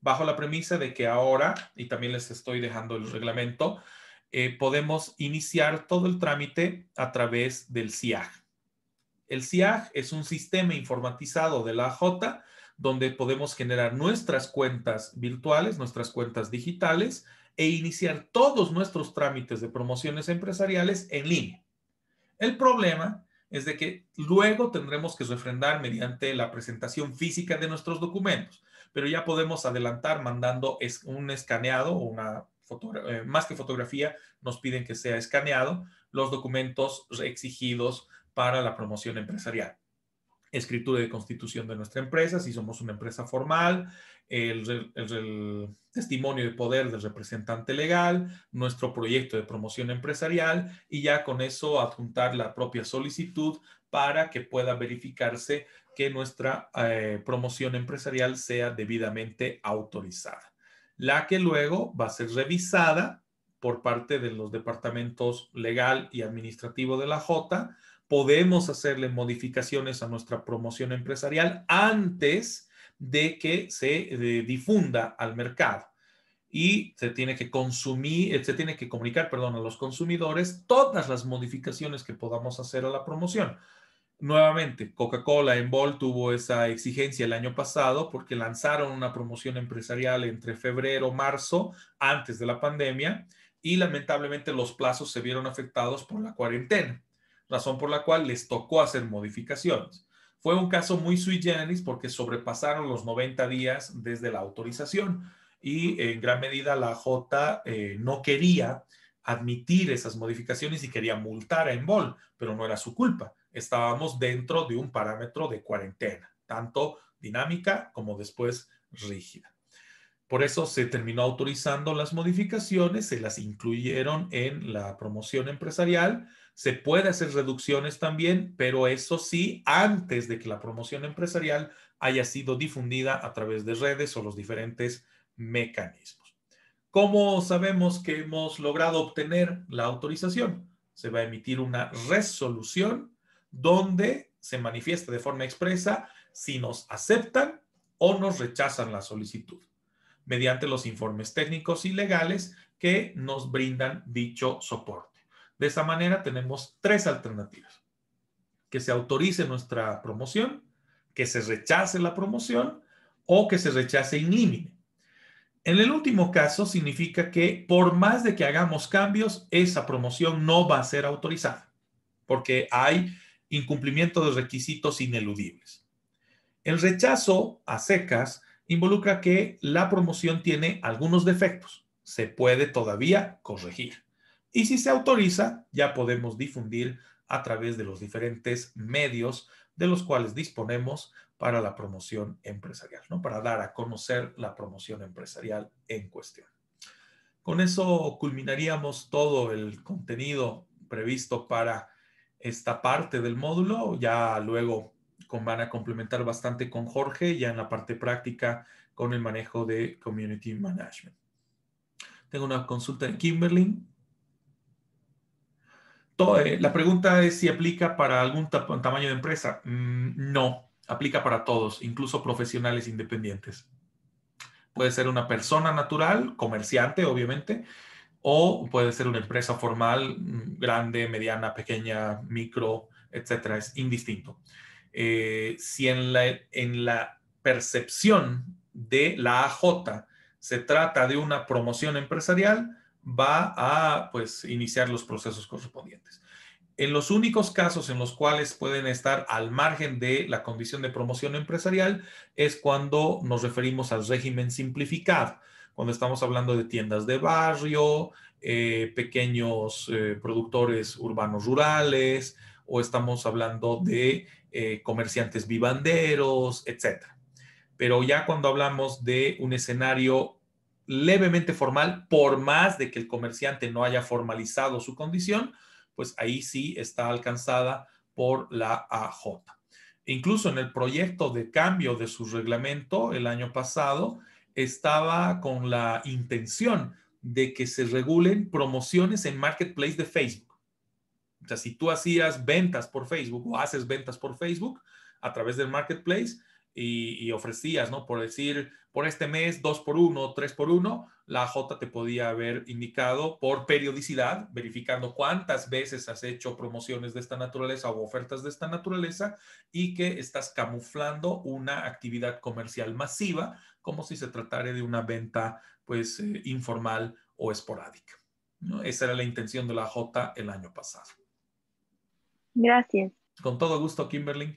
bajo la premisa de que ahora, y también les estoy dejando el reglamento, eh, podemos iniciar todo el trámite a través del CIAG. El CIAG es un sistema informatizado de la J donde podemos generar nuestras cuentas virtuales, nuestras cuentas digitales e iniciar todos nuestros trámites de promociones empresariales en línea. El problema es de que luego tendremos que refrendar mediante la presentación física de nuestros documentos, pero ya podemos adelantar mandando un escaneado o una eh, más que fotografía, nos piden que sea escaneado los documentos exigidos para la promoción empresarial escritura de constitución de nuestra empresa, si somos una empresa formal, el, testimonio de poder del representante legal, nuestro proyecto de promoción empresarial y ya con eso adjuntar la propia solicitud para que pueda verificarse que nuestra eh, promoción empresarial sea debidamente autorizada, la que luego va a ser revisada por parte de los departamentos legal y administrativo de la J podemos hacerle modificaciones a nuestra promoción empresarial antes de que se eh, difunda al mercado. Y se tiene que consumir, eh, se tiene que comunicar, perdón, a los consumidores todas las modificaciones que podamos hacer a la promoción. Nuevamente, Coca-Cola en Bol tuvo esa exigencia el año pasado porque lanzaron una promoción empresarial entre febrero, marzo, antes de la pandemia, y lamentablemente los plazos se vieron afectados por la cuarentena razón por la cual les tocó hacer modificaciones. Fue un caso muy sui generis porque sobrepasaron los 90 días desde la autorización y en gran medida la J eh, no quería admitir esas modificaciones y quería multar a Envol, pero no era su culpa. Estábamos dentro de un parámetro de cuarentena, tanto dinámica como después rígida. Por eso se terminó autorizando las modificaciones, se las incluyeron en la promoción empresarial se puede hacer reducciones también, pero eso sí, antes de que la promoción empresarial haya sido difundida a través de redes o los diferentes mecanismos. ¿Cómo sabemos que hemos logrado obtener la autorización? Se va a emitir una resolución donde se manifiesta de forma expresa si nos aceptan o nos rechazan la solicitud. mediante los informes técnicos y legales que nos brindan dicho soporte. De esta manera tenemos tres alternativas. Que se autorice nuestra promoción, que se rechace la promoción o que se rechace in limine. En el último caso significa que por más de que hagamos cambios, esa promoción no va a ser autorizada porque hay incumplimiento de requisitos ineludibles. El rechazo a secas involucra que la promoción tiene algunos defectos. Se puede todavía corregir. Y si se autoriza, ya podemos difundir a través de los diferentes medios de los cuales disponemos para la promoción empresarial, ¿no? Para dar a conocer la promoción empresarial en cuestión. Con eso culminaríamos todo el contenido previsto para esta parte del módulo. Ya luego van a complementar bastante con Jorge, ya en la parte práctica con el manejo de Community Management. Tengo una consulta en Kimberly. Eh, la pregunta es si aplica para algún tamaño de empresa. Mm, no, aplica para todos, incluso profesionales independientes. Puede ser una persona natural, comerciante, obviamente, o puede ser una empresa formal, mm, grande, mediana, pequeña, micro, etcétera. Es indistinto. Eh, si en la, en la percepción de la AJ se trata de una promoción empresarial, va a pues iniciar los procesos correspondientes. En los únicos casos en los cuales pueden estar al margen de la condición de promoción empresarial es cuando nos referimos al régimen simplificado, cuando estamos hablando de tiendas de barrio, eh, pequeños eh, productores urbanos rurales, o estamos hablando de eh, comerciantes vivanderos, etc. Pero ya cuando hablamos de un escenario levemente formal, por más de que el comerciante no haya formalizado su condición, pues ahí sí está alcanzada por la AJ. Incluso en el proyecto de cambio de su reglamento el año pasado, estaba con la intención de que se regulen promociones en Marketplace de Facebook. O sea, si tú hacías ventas por Facebook o haces ventas por Facebook a través del Marketplace, y, ofrecías, ¿no? Por decir, por este mes, dos por uno, tres por uno, la J te podía haber indicado por periodicidad, verificando cuántas veces has hecho promociones de esta naturaleza o ofertas de esta naturaleza y que estás camuflando una actividad comercial masiva como si se tratara de una venta, pues, eh, informal o esporádica. ¿no? Esa era la intención de la J el año pasado. Gracias. Con todo gusto, Kimberly.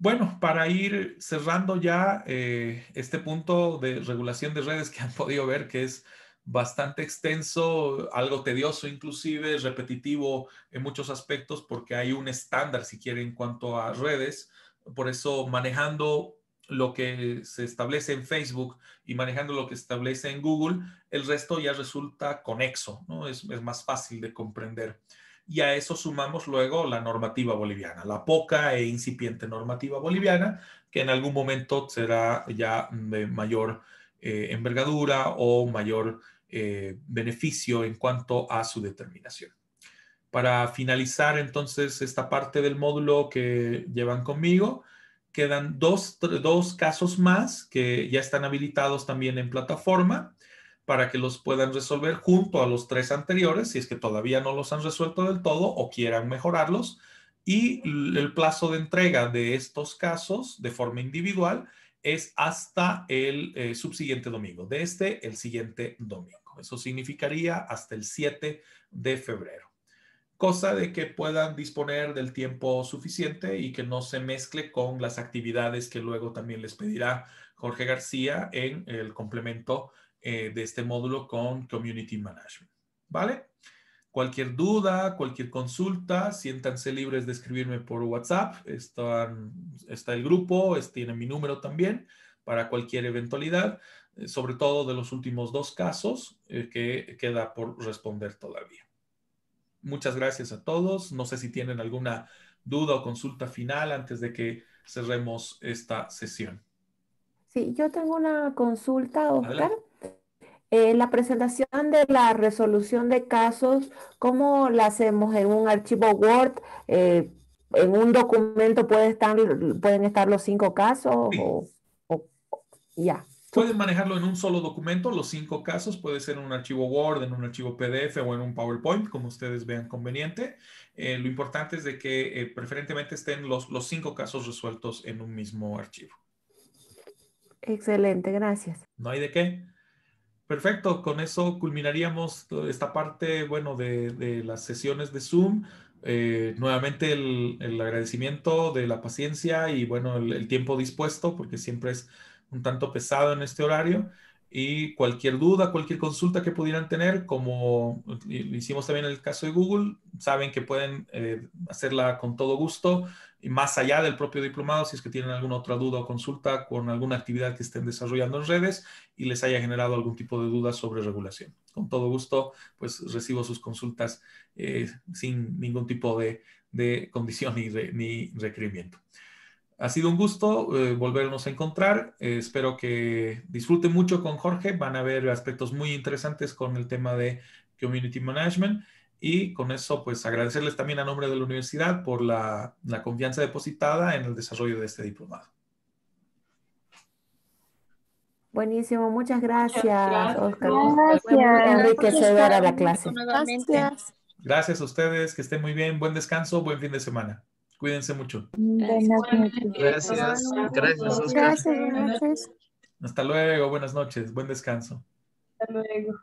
Bueno, para ir cerrando ya eh, este punto de regulación de redes que han podido ver que es bastante extenso, algo tedioso inclusive, repetitivo en muchos aspectos porque hay un estándar, si quiere, en cuanto a redes. Por eso manejando lo que se establece en Facebook y manejando lo que se establece en Google, el resto ya resulta conexo, ¿no? Es, es más fácil de comprender y a eso sumamos luego la normativa boliviana, la poca e incipiente normativa boliviana, que en algún momento será ya de mayor eh, envergadura o mayor eh, beneficio en cuanto a su determinación. Para finalizar entonces esta parte del módulo que llevan conmigo, quedan dos, dos casos más que ya están habilitados también en plataforma para que los puedan resolver junto a los tres anteriores, si es que todavía no los han resuelto del todo o quieran mejorarlos. Y el plazo de entrega de estos casos de forma individual es hasta el eh, subsiguiente domingo, de este el siguiente domingo. Eso significaría hasta el 7 de febrero. Cosa de que puedan disponer del tiempo suficiente y que no se mezcle con las actividades que luego también les pedirá Jorge García en el complemento eh, de este módulo con Community Management. ¿Vale? Cualquier duda, cualquier consulta, siéntanse libres de escribirme por WhatsApp. Está, está el grupo, tiene mi número también para cualquier eventualidad, eh, sobre todo de los últimos dos casos eh, que queda por responder todavía. Muchas gracias a todos. No sé si tienen alguna duda o consulta final antes de que cerremos esta sesión. Sí, yo tengo una consulta, Oscar. Eh, la presentación de la resolución de casos, ¿cómo la hacemos en un archivo Word? Eh, ¿En un documento puede estar, pueden estar los cinco casos? O, ya, Pueden manejarlo en un solo documento, los cinco casos, puede ser en un archivo Word, en un archivo PDF o en un PowerPoint, como ustedes vean conveniente. Eh, lo importante es de que preferentemente estén los, los cinco casos resueltos en un mismo archivo. Excelente, gracias. No hay de qué. Perfecto, con eso culminaríamos esta parte, bueno, de, las sesiones de Zoom. Eh, nuevamente el, agradecimiento de la paciencia y, bueno, el, tiempo dispuesto, porque siempre es un tanto pesado en este horario. Y cualquier duda, cualquier consulta que pudieran tener, como hicimos también en el caso de Google, saben que pueden eh, hacerla con todo gusto más allá del propio diplomado, si es que tienen alguna otra duda o consulta con alguna actividad que estén desarrollando en redes y les haya generado algún tipo de duda sobre regulación. Con todo gusto, pues recibo sus consultas eh, sin ningún tipo de, condición ni, ni, requerimiento. Ha sido un gusto eh, volvernos a encontrar. Eh, espero que disfruten mucho con Jorge. Van a ver aspectos muy interesantes con el tema de Community Management. Y con eso, pues agradecerles también a nombre de la universidad por la, confianza depositada en el desarrollo de este diplomado. Buenísimo, muchas gracias, Oscar. Gracias. enriquecedora la clase. Gracias. Gracias a ustedes, que estén muy bien, buen descanso, buen fin de semana. Cuídense mucho. Gracias. Gracias, Oscar. Hasta luego, buenas noches, buen descanso. Hasta luego.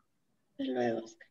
Hasta luego, Oscar.